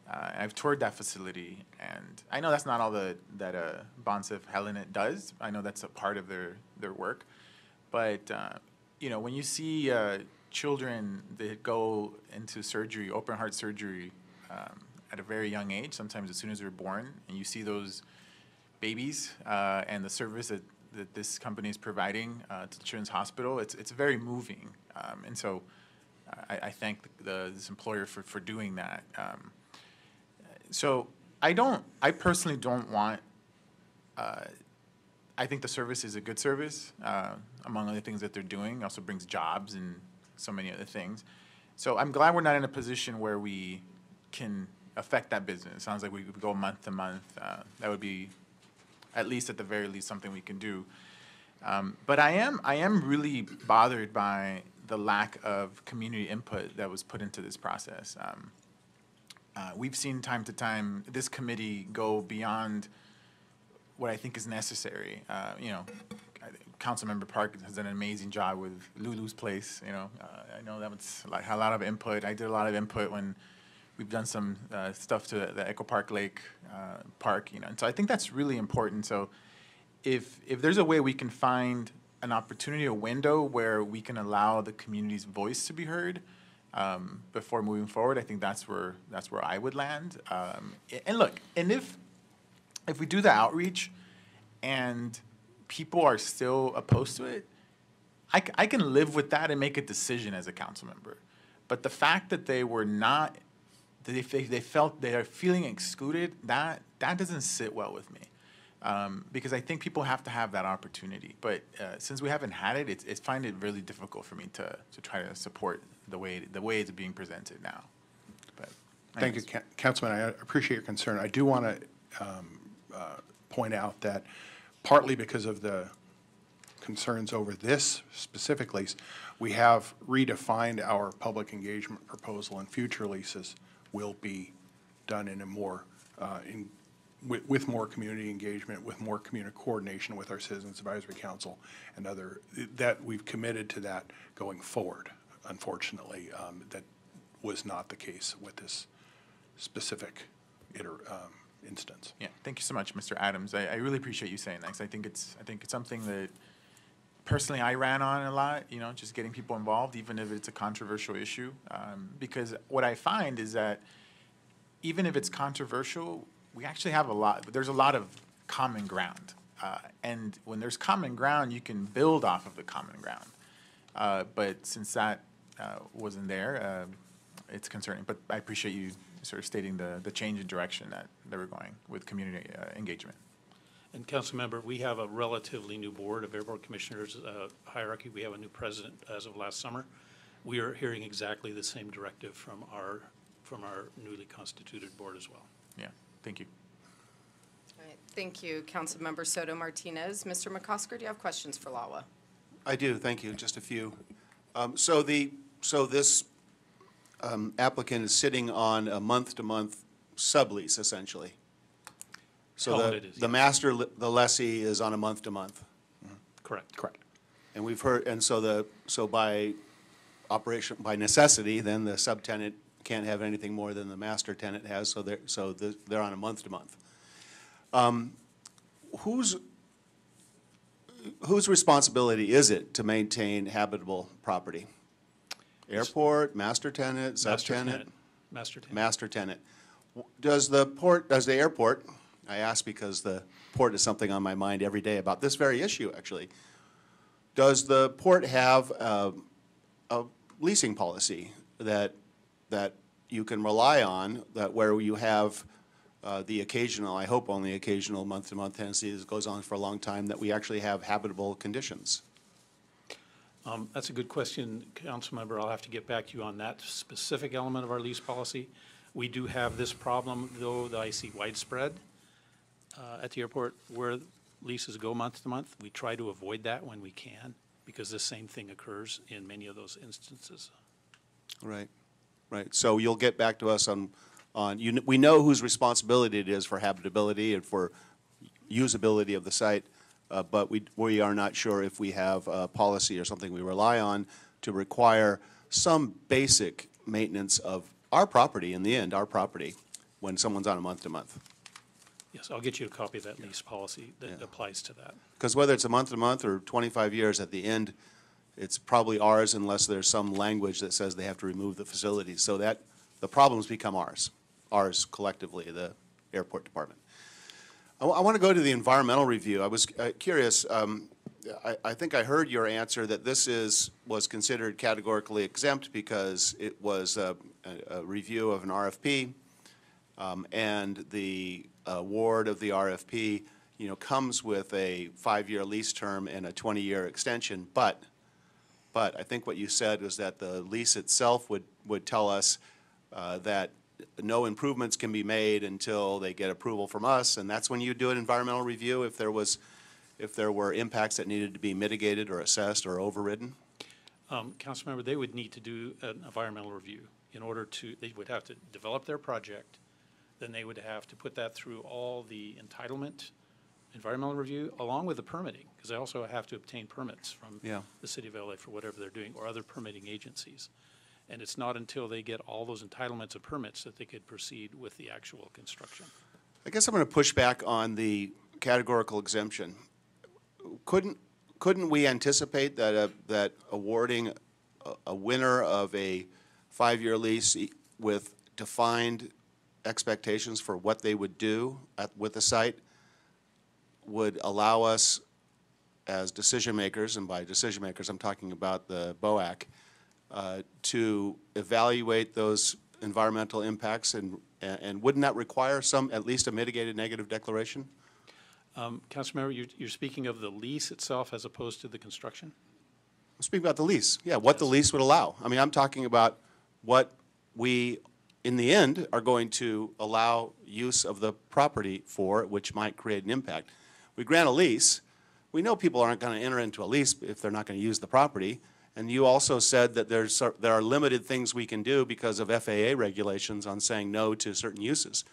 Uh, I've toured that facility, and I know that's not all the, that uh, Bonsef Helinet does. I know that's a part of their, their work. But, uh, you know, when you see uh, children that go into surgery, open heart surgery, um, at a very young age, sometimes as soon as they're born, and you see those babies uh, and the service that, that this company is providing uh, to Children's Hospital, it's, it's very moving. Um, and so I, I thank the, this employer for, for doing that. Um, so I don't, I personally don't want, uh, I think the service is a good service, uh, among other things that they're doing. Also brings jobs and so many other things. So I'm glad we're not in a position where we can affect that business. It sounds like we could go month to month. Uh, that would be, at least at the very least, something we can do. Um, but I am, I am really bothered by the lack of community input that was put into this process. Um, uh, we've seen time to time this committee go beyond what I think is necessary. Uh, you know, Councilmember Park has done an amazing job with Lulu's Place. You know, uh, I know that was like a lot of input. I did a lot of input when we've done some uh, stuff to the Echo Park Lake uh, Park. You know, and so I think that's really important. So if if there's a way we can find an opportunity, a window where we can allow the community's voice to be heard um, before moving forward, I think that's where that's where I would land. Um, and look, and if if we do the outreach and people are still opposed to it, I, I can live with that and make a decision as a council member. But the fact that they were not, they, they felt they are feeling excluded, that that doesn't sit well with me. Um, because I think people have to have that opportunity. But uh, since we haven't had it, it's, it's find it really difficult for me to, to try to support the way the way it's being presented now. But Thank you, Ca- Councilman. I appreciate your concern. I do want to point out that partly because of the concerns over this specifically, we have redefined our public engagement proposal, and future leases will be done in a more, uh, in, with, with more community engagement, with more community coordination with our Citizens Advisory Council and other, that we've committed to that going forward. Unfortunately, um, that was not the case with this specific iter, um, instance. Yeah, thank you so much, Mr. Adams. I, I really appreciate you saying that, 'cause I think it's, I think it's something that personally I ran on a lot, you know, just getting people involved, even if it's a controversial issue. Um, because what I find is that even if it's controversial, we actually have a lot, there's a lot of common ground. Uh, and when there's common ground, you can build off of the common ground. Uh, but since that uh, wasn't there, um it's concerning. But I appreciate you sort of stating the, the change in direction that, that we're going with community uh, engagement. And council member, we have a relatively new board of airport commissioners uh, hierarchy. We have a new president as of last summer. We are hearing exactly the same directive from our, from our newly constituted board as well. Yeah, thank you. All right, Thank you, Councilmember Soto Martinez. Mr. McOsker, do you have questions for LAWA? I do, thank you, just a few. Um, So the, so this um, applicant is sitting on a month-to-month sublease, essentially? So Helen the, it is, the yes. master, li- the lessee is on a month-to-month? Correct. Correct. And we've heard, and so the, so by operation, by necessity, then the subtenant can't have anything more than the master tenant has, so they're, so the- they're on a month-to-month. Um, Whose, whose responsibility is it to maintain habitable property? Airport, master tenant, Master subtenant? tenant. Master tenant. Master tenant. W- Does the port, does the airport, I ask because the port is something on my mind every day about this very issue, actually. Does the port have a, a leasing policy that, that you can rely on, that where you have uh, the occasional, I hope only occasional month-to-month tenancy that goes on for a long time, that we actually have habitable conditions? Um, That's a good question, Councilmember. I'll have to get back to you on that specific element of our lease policy. We do have this problem, though, that I see widespread uh, at the airport where leases go month to month. We try to avoid that when we can, because the same thing occurs in many of those instances. Right, right. So you'll get back to us on, on, you, we know whose responsibility it is for habitability and for usability of the site, uh, but we, we are not sure if we have a policy or something we rely on to require some basic maintenance of our property, in the end, our property, when someone's on a month-to-month. Yes, I'll get you a copy of that lease policy that applies to that. Because whether it's a month-to-month or twenty-five years, at the end, it's probably ours unless there's some language that says they have to remove the facility. So that, the problems become ours, ours collectively, the airport department. I, want to go to the environmental review. I was uh, curious, um, I, I think I heard your answer that this is, was considered categorically exempt because it was a, a, a review of an RFP, um, and the award of the RFP, you know, comes with a five-year lease term and a 20-year extension, but, but I think what you said was that the lease itself would, would tell us uh, that no improvements can be made until they get approval from us, and that's when you do an environmental review if there was, if there were impacts that needed to be mitigated or assessed or overridden? Um, Councilmember, they would need to do an environmental review in order to, they would have to develop their project, then they would have to put that through all the entitlement, environmental review, along with the permitting, because they also have to obtain permits from Yeah. the city of LA for whatever they're doing, or other permitting agencies. And it's not until they get all those entitlements and permits that they could proceed with the actual construction. I guess I'm going to push back on the categorical exemption. Couldn't, couldn't we anticipate that, uh, that awarding a, a winner of a five-year lease e- with defined expectations for what they would do at, with the site would allow us as decision makers, and by decision makers, I'm talking about the BOAC, uh, to evaluate those environmental impacts, and, and wouldn't that require some, at least a mitigated negative declaration? Um, Councilmember, you're, you're speaking of the lease itself as opposed to the construction? I'm speaking about the lease, yeah, what the lease would allow. I mean, I'm talking about what we, in the end, are going to allow use of the property for, which might create an impact. We grant a lease, we know people aren't going to enter into a lease if they're not going to use the property. And you also said that there's, there are limited things we can do because of FAA regulations on saying no to certain uses.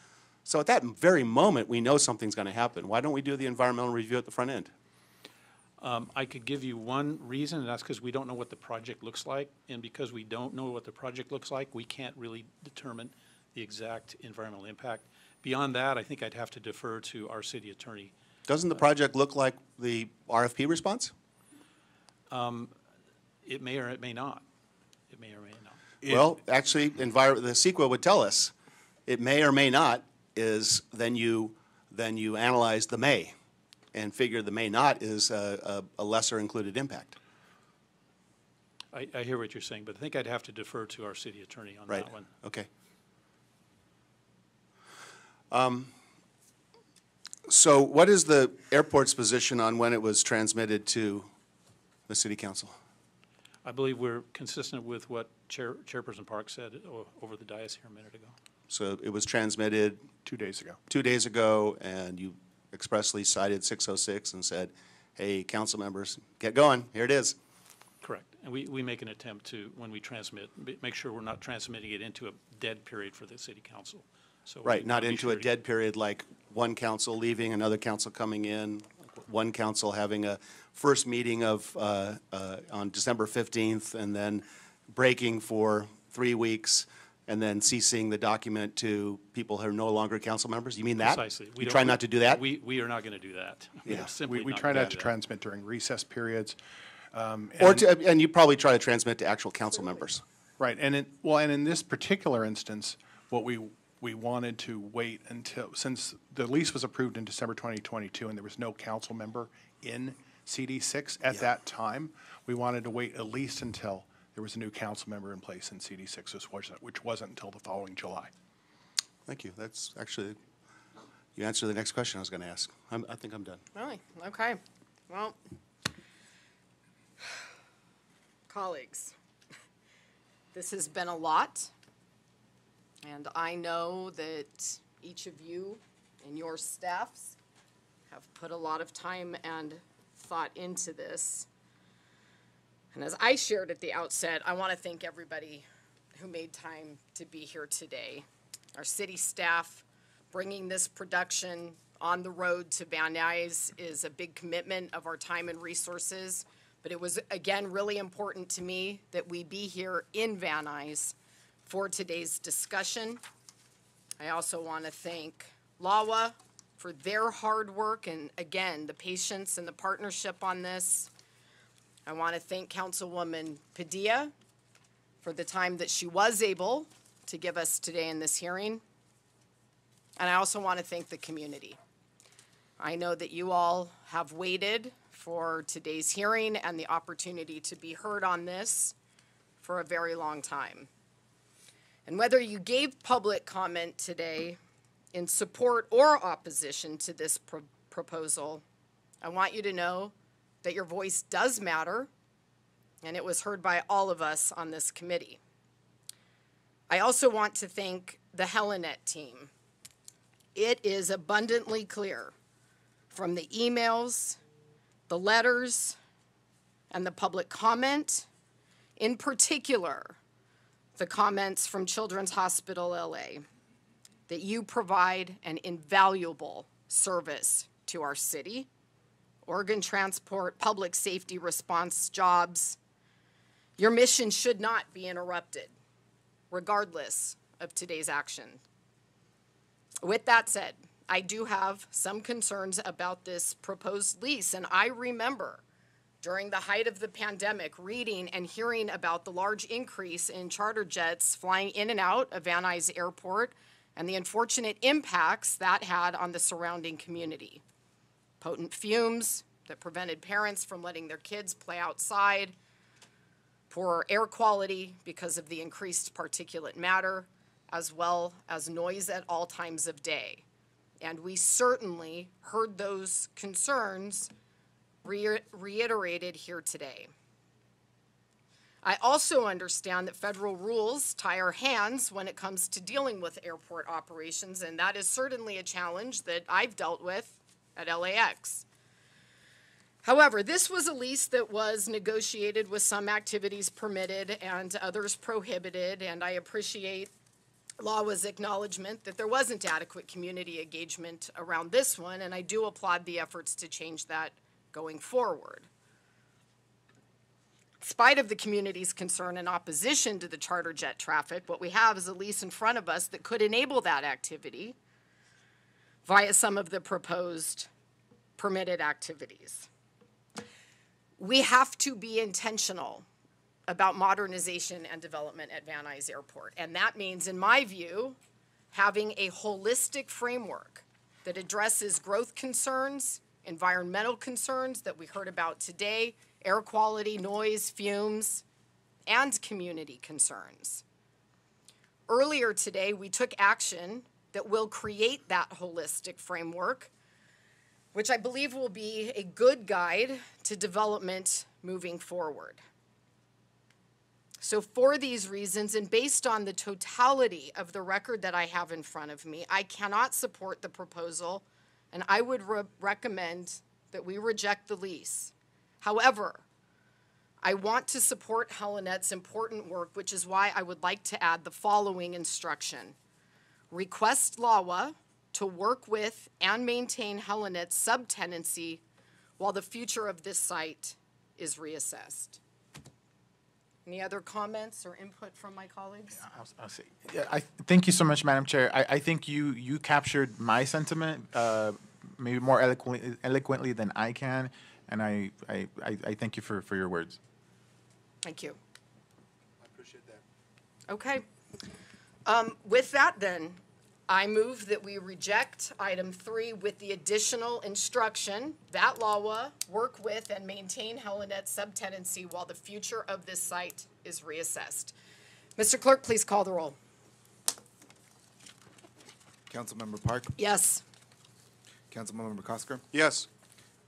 So at that very moment, we know something's going to happen. Why don't we do the environmental review at the front end? Um, I could give you one reason, and that's because we don't know what the project looks like. And because we don't know what the project looks like, we can't really determine the exact environmental impact. Beyond that, I think I'd have to defer to our city attorney. Doesn't the project look like the RFP response? Um, It may or it may not. It may or may not. Well, actually, envir, the CEQA would tell us, it may or may not is, then you, then you analyze the may and figure the may not is a, a a lesser included impact. I, I hear what you're saying, but I think I'd have to defer to our city attorney on Right, that one. okay. Um, So what is the airport's position on when it was transmitted to the city council? I believe we're consistent with what Chair, Chairperson Park said o- over the dais here a minute ago. So it was transmitted? Two days ago. Two days ago, and you expressly cited 606 and said, hey, council members, get going, here it is. Correct. And we, we make an attempt to, when we transmit, ma- make sure we're not transmitting it into a dead period for the city council. So we Right, not be into sure a to- dead period like one council leaving, another council coming in, one council having a first meeting of, uh, uh, on December 15th, and then breaking for three weeks, and then ceasing the document to people who are no longer council members? You mean that? Precisely. We You don't- try not to do that? We, we are not going to do that. We are Yeah. simply We, we not try gonna not to do that. transmit during recess periods. um, Or and- to, and you probably try to transmit to actual council members. Right, and it, well, and in this particular instance, what we, we wanted to wait until, since the lease was approved in December 2022 and there was no council member in CD6 at that time, we wanted to wait at least until there was a new council member in place in CD6, which wasn't, which wasn't until the following July. Thank you. That's actually, you answered the next question I was going to ask. I'm, I think I'm done. Really? Okay. Well, colleagues, this has been a lot. And I know that each of you and your staffs have put a lot of time and thought into this. And as I shared at the outset, I want to thank everybody who made time to be here today. Our city staff, bringing this production on the road to Van Nuys is a big commitment of our time and resources. But it was, again, really important to me that we be here in Van Nuys for today's discussion. I also want to thank LAWA for their hard work and, again, the patience and the partnership on this. I want to thank Councilwoman Padilla for the time that she was able to give us today in this hearing. And I also want to thank the community. I know that you all have waited for today's hearing and the opportunity to be heard on this for a very long time. And whether you gave public comment today in support or opposition to this pro- proposal, I want you to know that your voice does matter, and it was heard by all of us on this committee. I also want to thank the Helinet team. It is abundantly clear from the emails, the letters, and the public comment, in particular, the comments from Children's Hospital LA, that you provide an invaluable service to our city, organ transport, public safety response jobs. Your mission should not be interrupted, regardless of today's action. With that said, I do have some concerns about this proposed lease, and I remember during the height of the pandemic reading and hearing about the large increase in charter jets flying in and out of Van Nuys Airport and the unfortunate impacts that had on the surrounding community. Potent fumes that prevented parents from letting their kids play outside, poor air quality because of the increased particulate matter, as well as noise at all times of day. And we certainly heard those concerns re- reiterated here today. I also understand that federal rules tie our hands when it comes to dealing with airport operations, and that is certainly a challenge that I've dealt with at LAX. However, this was a lease that was negotiated with some activities permitted and others prohibited, and I appreciate LAWA's acknowledgement that there wasn't adequate community engagement around this one, and I do applaud the efforts to change that going forward. In spite of the community's concern and opposition to the charter jet traffic, what we have is a lease in front of us that could enable that activity via some of the proposed permitted activities. We have to be intentional about modernization and development at Van Nuys Airport. And that means, in my view, having a holistic framework that addresses growth concerns, environmental concerns that we heard about today, air quality, noise, fumes, and community concerns. Earlier today, we took action that will create that holistic framework, which I believe will be a good guide to development moving forward. So, for these reasons, and based on the totality of the record that I have in front of me, I cannot support the proposal, and I would re- recommend that we reject the lease. However, I want to support Helinet's important work, which is why I would like to add the following instruction Request LAWA to work with and maintain Helinet's subtenancy while the future of this site is reassessed. Any other comments or input from my colleagues? I'll, I'll say, yeah, I, thank you so much, Madam Chair. I, I think you, you captured my sentiment, uh, maybe more eloquently, eloquently than I can, and I, I, I, I thank you for, for your words. Thank you. I appreciate that. Okay. Um, With that, then, I move that we reject item three with the additional instruction that LAWA work with and maintain Helinet's subtenancy while the future of this site is reassessed. Mr. Clerk, please call the roll. Councilmember Park, Yes. Councilmember Cosker, Yes.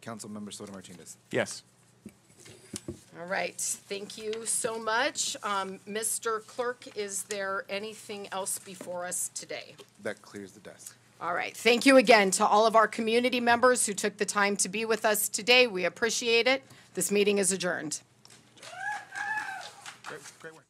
Councilmember Soto Martinez. Yes. All right, thank you so much. Um, Mr. Clerk, is there anything else before us today? That clears the desk. All right, thank you again to all of our community members who took the time to be with us today. We appreciate it. This meeting is adjourned. Great, great work.